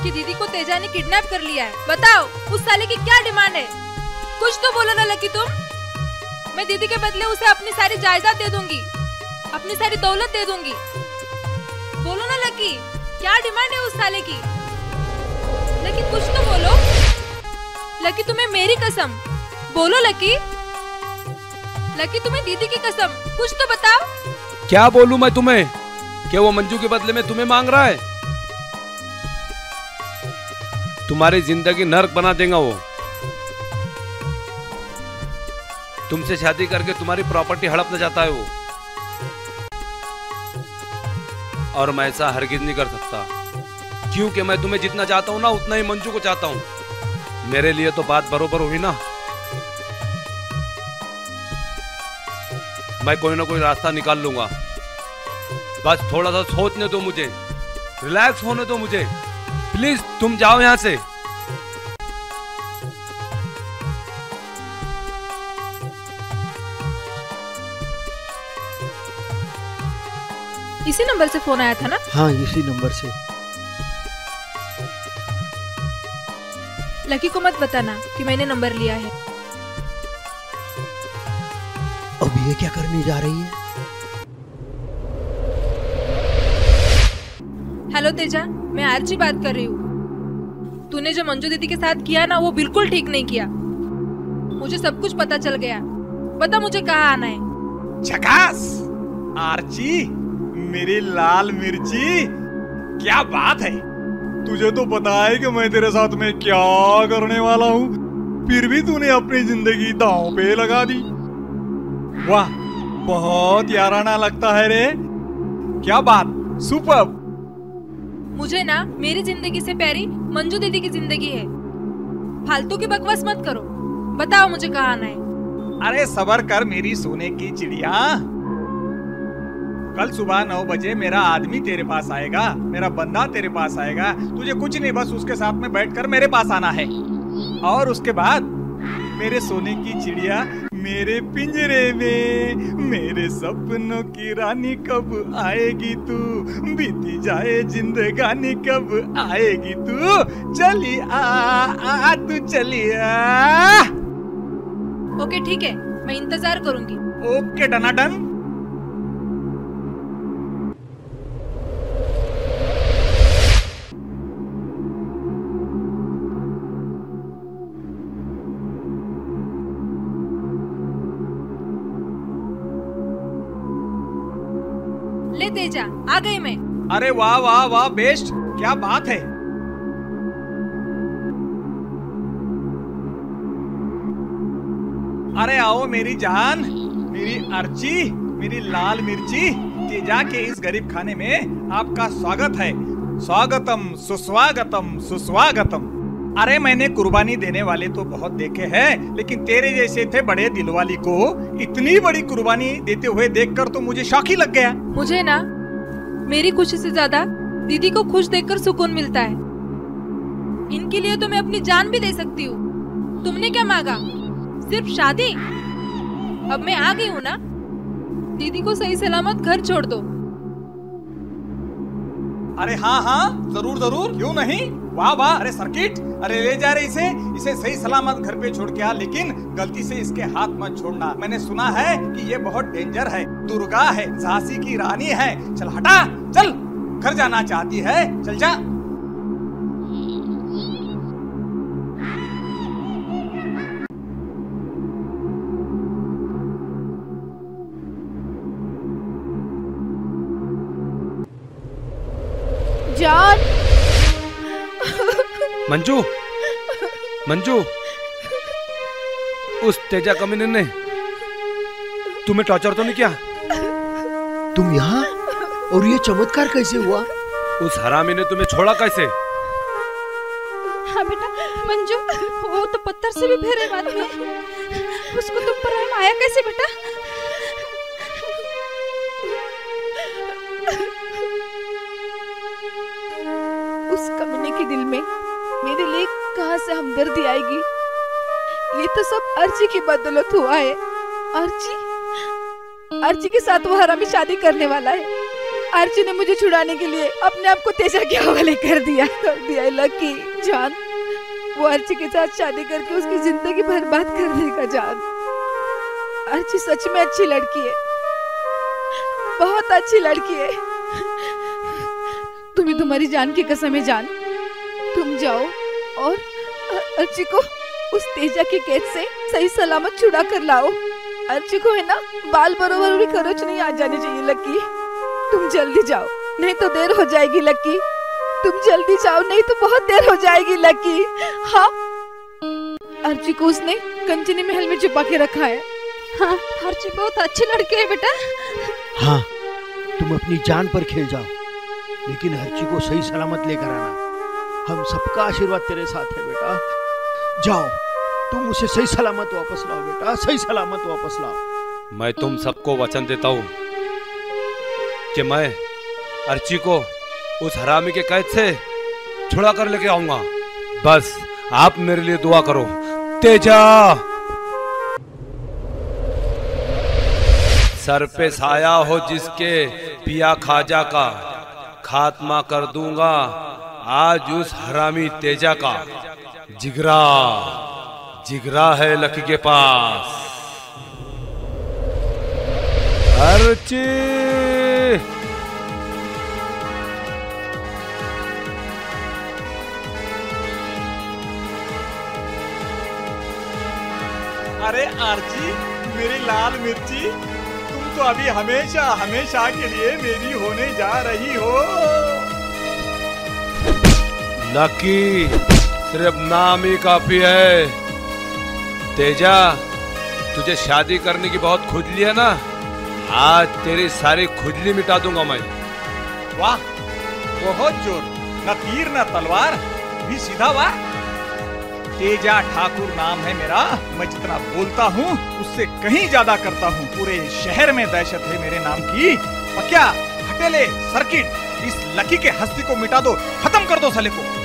कि दीदी को तेजा ने किडनैप कर लिया है। बताओ, उस साले की क्या डिमांड है? कुछ तो बोलो ना, लकी, तुम। मैं दीदी के बदले उसे अपनी सारी जायदाद दे दूँगी। अपनी सारी दौलत दे दूँगी। बोलो ना, लकी। क्या डिमांड है उस साले की? लकी, कुछ तो बोलो। लकी, तुम्हें मेरी कसम। बोलो, लकी। लकी, तुम्हें दीदी की कसम। कुछ तो बताओ। क्या बोलूँ मैं तुम्हें? क्या वो मंजू के बदले में तुम्हें मांग रहा है? तुम्हारी ज़िंदगी नर्क बना देगा वो। तुमसे शादी करके तुम्हारी प्रॉपर्टी हड़पना चाहता है वो। और मैं ऐसा हरगिज नहीं कर सकता। क्योंकि मैं तुम्हें जितना चाहता हूँ ना, उतना ही मंजू को चाहता हूँ। मेरे लिए तो बात बरोबर हुई ना। मैं कोई ना कोई रास्ता निकाल लूँगा। बस थोड़ा सा सोचने दो मुझे। रिलैक्स होने दो मुझे। प्लीज़, तुम जाओ यहाँ से। इसी नंबर से फ़ोन आया था ना? हाँ इसी नंबर से। लकी को मत बताना कि मैंने नंबर लिया है। अब ये क्या करने जा रही है? हेलो तेजा मैं आरची बात कर रही हूँ। तूने जो मंजू दीदी के साथ किया ना वो बिल्कुल ठीक नहीं किया। मुझे सब कुछ पता चल गया। बता मुझे कहाँ आना है। झकास आर्ची मेरी लाल मिर्ची? क्या बात है? तुझे तो पता है कि मैं तेरे साथ में क्या करने वाला हूँ। फिर भी तूने अपनी ज़िंदगी दांव पे लगा दी। वाह बहुत याराना लगता है रे। क्या बात सुपर मुझे ना मेरी ज़िंदगी से प्यारी मंजू दीदी की ज़िंदगी है। फालतू की बकवास मत करो। बताओ मुझे कहाँ आना है। अरे सबर कर मेरी सोने की चिड़िया। कल सुबह नौ बजे मेरा आदमी तेरे पास आएगा मेरा बंदा तेरे पास आएगा तुझे कुछ नहीं बस उसके साथ में बैठकर मेरे पास आना है। और उसके बाद मेरे सोने की चिड़िया मेरे पिंजरे में मेरे सपनों की रानी कब आएगी तू? बीती जाए जिंदगानी कब आएगी तू? चली आ, आ तू चली आ। ओके ठीक है मैं इंतज़ार करूँगी। ओके डना डनाडन। आ गई मैं। अरे वाह वाह वाह बेस्ट क्या बात है। अरे आओ मेरी जान मेरी अर्ची मेरी लाल मिर्ची तेजा के इस गरीब खाने में आपका स्वागत है। स्वागतम सुस्वागतम सुस्वागतम। अरे मैंने कुर्बानी देने वाले तो बहुत देखे हैं लेकिन तेरे जैसे थे बड़े दिलवाली को इतनी बड़ी कुर्बानी देते हुए देखकर तो मुझे शौक ही लग गया। मुझे ना मेरी खुशी से ज़्यादा दीदी को खुश देखकर सुकून मिलता है। इनके लिए तो मैं अपनी जान भी दे सकती हूँ। तुमने क्या मांगा? सिर्फ़ शादी? अब मैं आ गई हूँ ना? दीदी को सही सलामत घर छोड़ दो। अरे हाँ हाँ ज़रूर ज़रूर। क्यों नहीं? वाह वाह, अरे सर्किट, अरे ले जा रहे इसे। इसे सही सलामत घर पे छोड़ के आ, लेकिन गलती से इसके हाथ मत छोड़ना। मैंने सुना है कि ये बहुत डेंजर है। दुर्गा है, झांसी की रानी है। चल हटा, चल। घर जाना चाहती है। चल जा। जान। मंजू मंजू उस तेजा कमीने ने तुम्हें टॉर्चर तो नहीं किया? तुम यहाँ? और ये चमत्कार कैसे हुआ? उस हरामी ने तुम्हें छोड़ा कैसे? हाँ बेटा मंजू वो तो पत्थर से भी फेरे बाद में उसको तुम पर आया कैसे बेटा? उस कमीने के दिल में मेरे लिए कहाँ से हमदर्दी आएगी? ये तो सब अर्ची की बदौलत हुआ है। अर्ची अर्ची के साथ वो हरामी शादी करने वाला है। अर्ची ने मुझे छुड़ाने के लिए अपने आप को तेजा के हवाले कर दिया। कर दिया लकी जान। वो अर्ची के साथ शादी करके उसकी ज़िंदगी बर्बाद कर देगा जान। अर्जी सच में अच्छी लड़की है। बहुत अच्छी लड़की है। तुम्हें तुम्हारी जान की कसम है जान। तुम जाओ और अर्ची को उस तेजा की कैद से सही सलामत छुड़ा कर लाओ। अर्ची को है ना, बाल बरोबर भी खरोच नहीं आ जानी चाहिए, लकी। तुम जल्दी जाओ, नहीं तो देर हो जाएगी लक्की तुम जल्दी जाओ, नहीं तो बहुत देर हो जाएगी लक्की हाँ। अर्ची को उसने कंचनी महल में छुपा के रखा है। हाँ अर्ची बहुत अच्छी लड़की है बेटा। हाँ तुम अपनी जान पर खेल जाओ। लेकिन हर्ची को सही सलामत लेकर आना। हम सबका आशीर्वाद तेरे साथ है, बेटा। जाओ, तुम उसे सही सलामत वापस लाओ, बेटा। सही सलामत वापस लाओ। मैं तुम सबको वचन देता हूँ कि मैं अर्ची को उस हरामी के कैद से छुड़ा कर लेके आऊँगा। बस, आप मेरे लिए दुआ करो। तेजा। सर पे साया हो जिसके पिया खाजा का। खात्मा कर दूँगा। आज उस हरामी तेजा का। जिगरा। जिगरा है लकी के पास। अरे आरजी, मेरी लाल मिर्ची। तो अभी हमेशा हमेशा के लिए मेरी होने जा रही हो। लकी सिर्फ़ नाम ही काफ़ी है। तेजा तुझे शादी करने की बहुत खुजली है ना? आज तेरी सारी खुजली मिटा दूँगा मैं। वाह बहुत ज़ोर। न तीर न तलवार। भी सीधा वाह। तेजा ठाकुर नाम है मेरा। मैं जितना बोलता हूँ, उससे कहीं ज़्यादा करता हूँ। पूरे शहर में दहशत है मेरे नाम की। पक्या, हटेले, सर्किट, इस लकी के हस्ती को मिटा दो, खत्म कर दो सले को।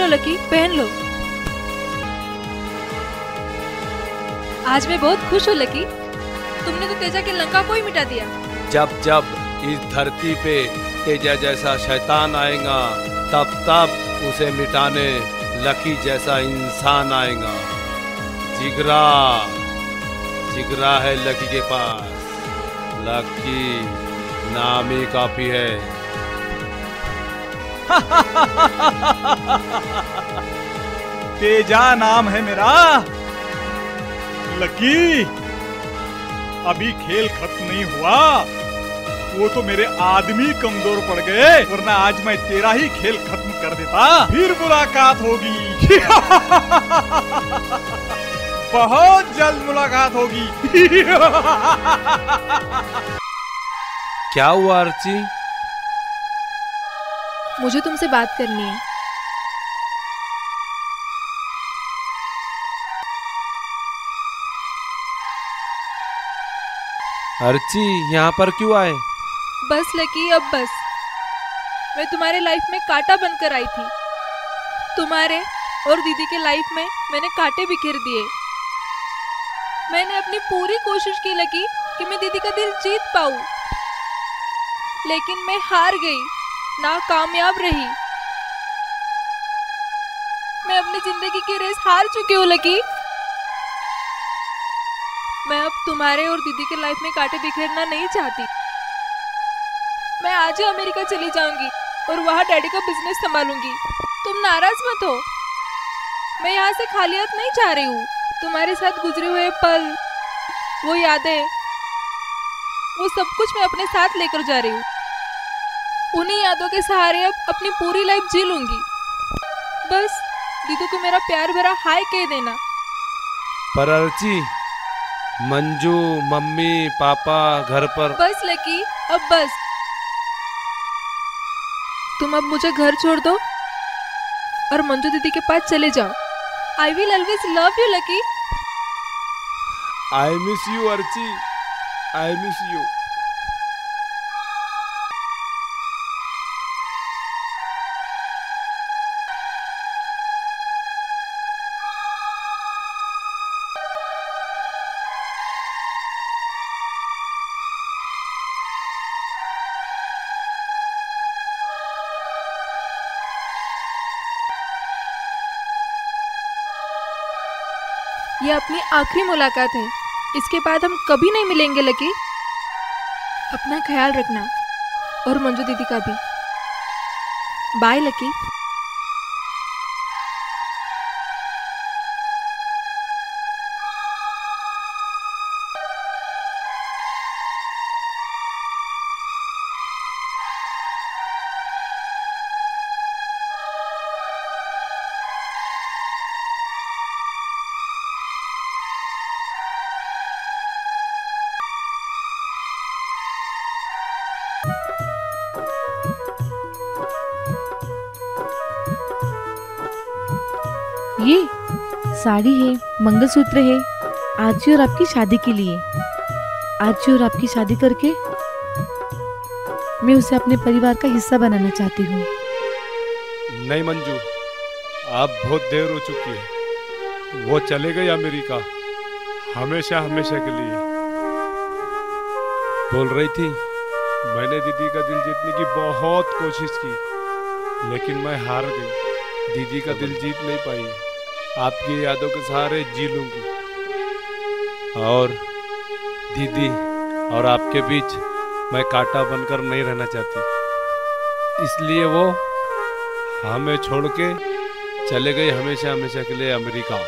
लो, लकी, पहन लो। आज मैं बहुत खुश हूँ, लकी। तुमने तो तेजा की लंका को ही मिटा दिया। जब जब इस धरती पे तेजा जैसा शैतान आएगा, तब तब उसे मिटाने लकी जैसा इंसान आएगा। जिगरा जिगरा है लकी के पास। लकी नाम काफ़ी है। तेजा नाम है मेरा। लकी, अभी खेल खत्म नहीं हुआ। वो तो मेरे आदमी कमज़ोर पड़ गए, वरना आज मैं तेरा ही खेल खत्म कर देता। फिर मुलाकात होगी। बहुत जल्द मुलाकात होगी। क्या हुआ अर्ची? मुझे तुमसे बात करनी है। अर्ची यहाँ पर क्यों आए? बस लकी अब बस। मैं तुम्हारे लाइफ में कांटा बनकर आई थी। तुम्हारे और दीदी के लाइफ में मैंने कांटे बिखेर दिए। मैंने अपनी पूरी कोशिश की लकी कि मैं दीदी का दिल जीत पाऊँ। लेकिन मैं हार गई। ना कामयाब रही। मैं अपनी ज़िंदगी की रेस हार चुकी हूँ, लकी। मैं अब तुम्हारे और दीदी के लाइफ में कांटे बिखेरना नहीं चाहती। मैं आज ही अमेरिका चली जाऊँगी और वहाँ डैडी का बिज़नेस संभालूँगी। तुम नाराज़ मत हो। मैं यहाँ से खालियत नहीं चाह रही हूँ। तुम्हारे साथ गुजरे हुए पल, वो यादें, वो सब कुछ मैं अपने साथ लेकर जा रही हूँ। उन्हीं यादों के सहारे अब अपनी पूरी लाइफ जी लूँगी। बस दीदू को मेरा प्यार भरा हाय कह देना। पर अर्ची मंजू मम्मी पापा घर पर। बस लकी अब बस। तुम अब मुझे घर छोड़ दो और मंजू दीदी के पास चले जाओ। I will always love you Lucky. I miss you Archi. I miss you अपनी आखिरी मुलाकात है। इसके बाद हम कभी नहीं मिलेंगे, लकी। अपना ख्याल रखना। और मंजू दीदी का भी। Bye lucky. साड़ी है, मंगलसूत्र है आरची और आपकी शादी के लिए। आरची और आपकी शादी करके मैं उसे अपने परिवार का हिस्सा बनाना चाहती हूँ। नहीं मंजू, आप बहुत देर हो चुकी है। वो चले गए अमेरिका, हमेशा हमेशा के लिए। बोल रही थी, मैंने दीदी का दिल जीतने की बहुत कोशिश की, लेकिन मैं हार गई। दीदी का दिल जीत नहीं पाई। आपकी यादों के सहारे जी लूँगी। और दीदी और आपके बीच मैं कांटा बनकर नहीं रहना चाहती। इसलिए वो हमें छोड़ के चले गए हमेशा हमेशा के लिए अमेरिका।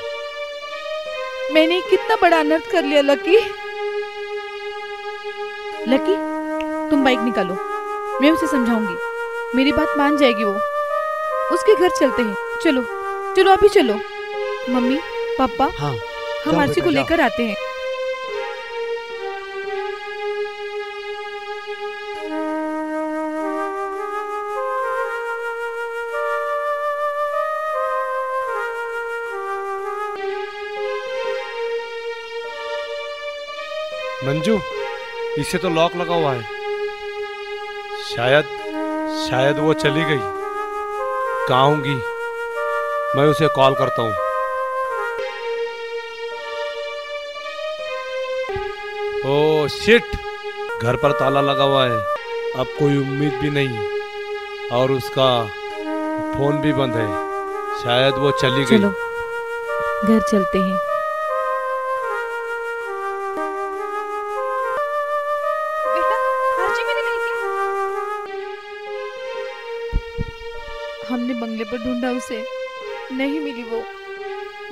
मैंने कितना बड़ा अनर्थ कर लिया, लकी। लकी, तुम बाइक निकालो। मैं उसे समझाऊँगी। मेरी बात मान जाएगी वो। उसके घर चलते हैं। चलो चलो अभी चलो। मम्मी पापा हाँ हम आरसी को लेकर आते हैं। मंजू इसे तो लॉक लगा हुआ है। शायद शायद वो चली गई। कहाँ होंगी? मैं उसे कॉल करता हूँ। ओ शिट घर पर ताला लगा हुआ है। अब कोई उम्मीद भी नहीं। और उसका फ़ोन भी बंद है। शायद वो चली गई। घर चलते हैं। अर्जी मिली नहीं हमने बंगले पर ढूंढा उसे। नहीं मिली वो।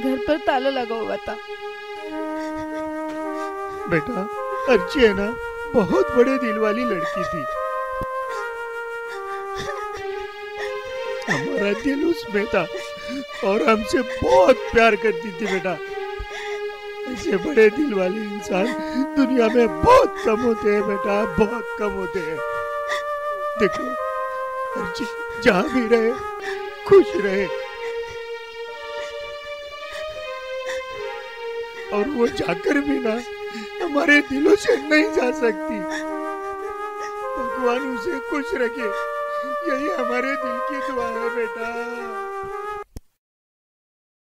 घर पर ताला लगा हुआ था। बेटा अर्ची है ना? बहुत बड़े दिल वाली लड़की थी। हमारा दिल उसमें था और हमसे बहुत प्यार करती थी बेटा। ऐसे बड़े दिल वाले इंसान दुनिया में बहुत कम होते हैं बेटा, बहुत कम होते हैं। देखो अर्ची जहाँ भी रहे, खुश रहे। और वो जाकर भी ना हमारे दिलों से नहीं जा सकती। भगवान उसे खुश रखे। यही हमारे दिल की दुआ है बेटा।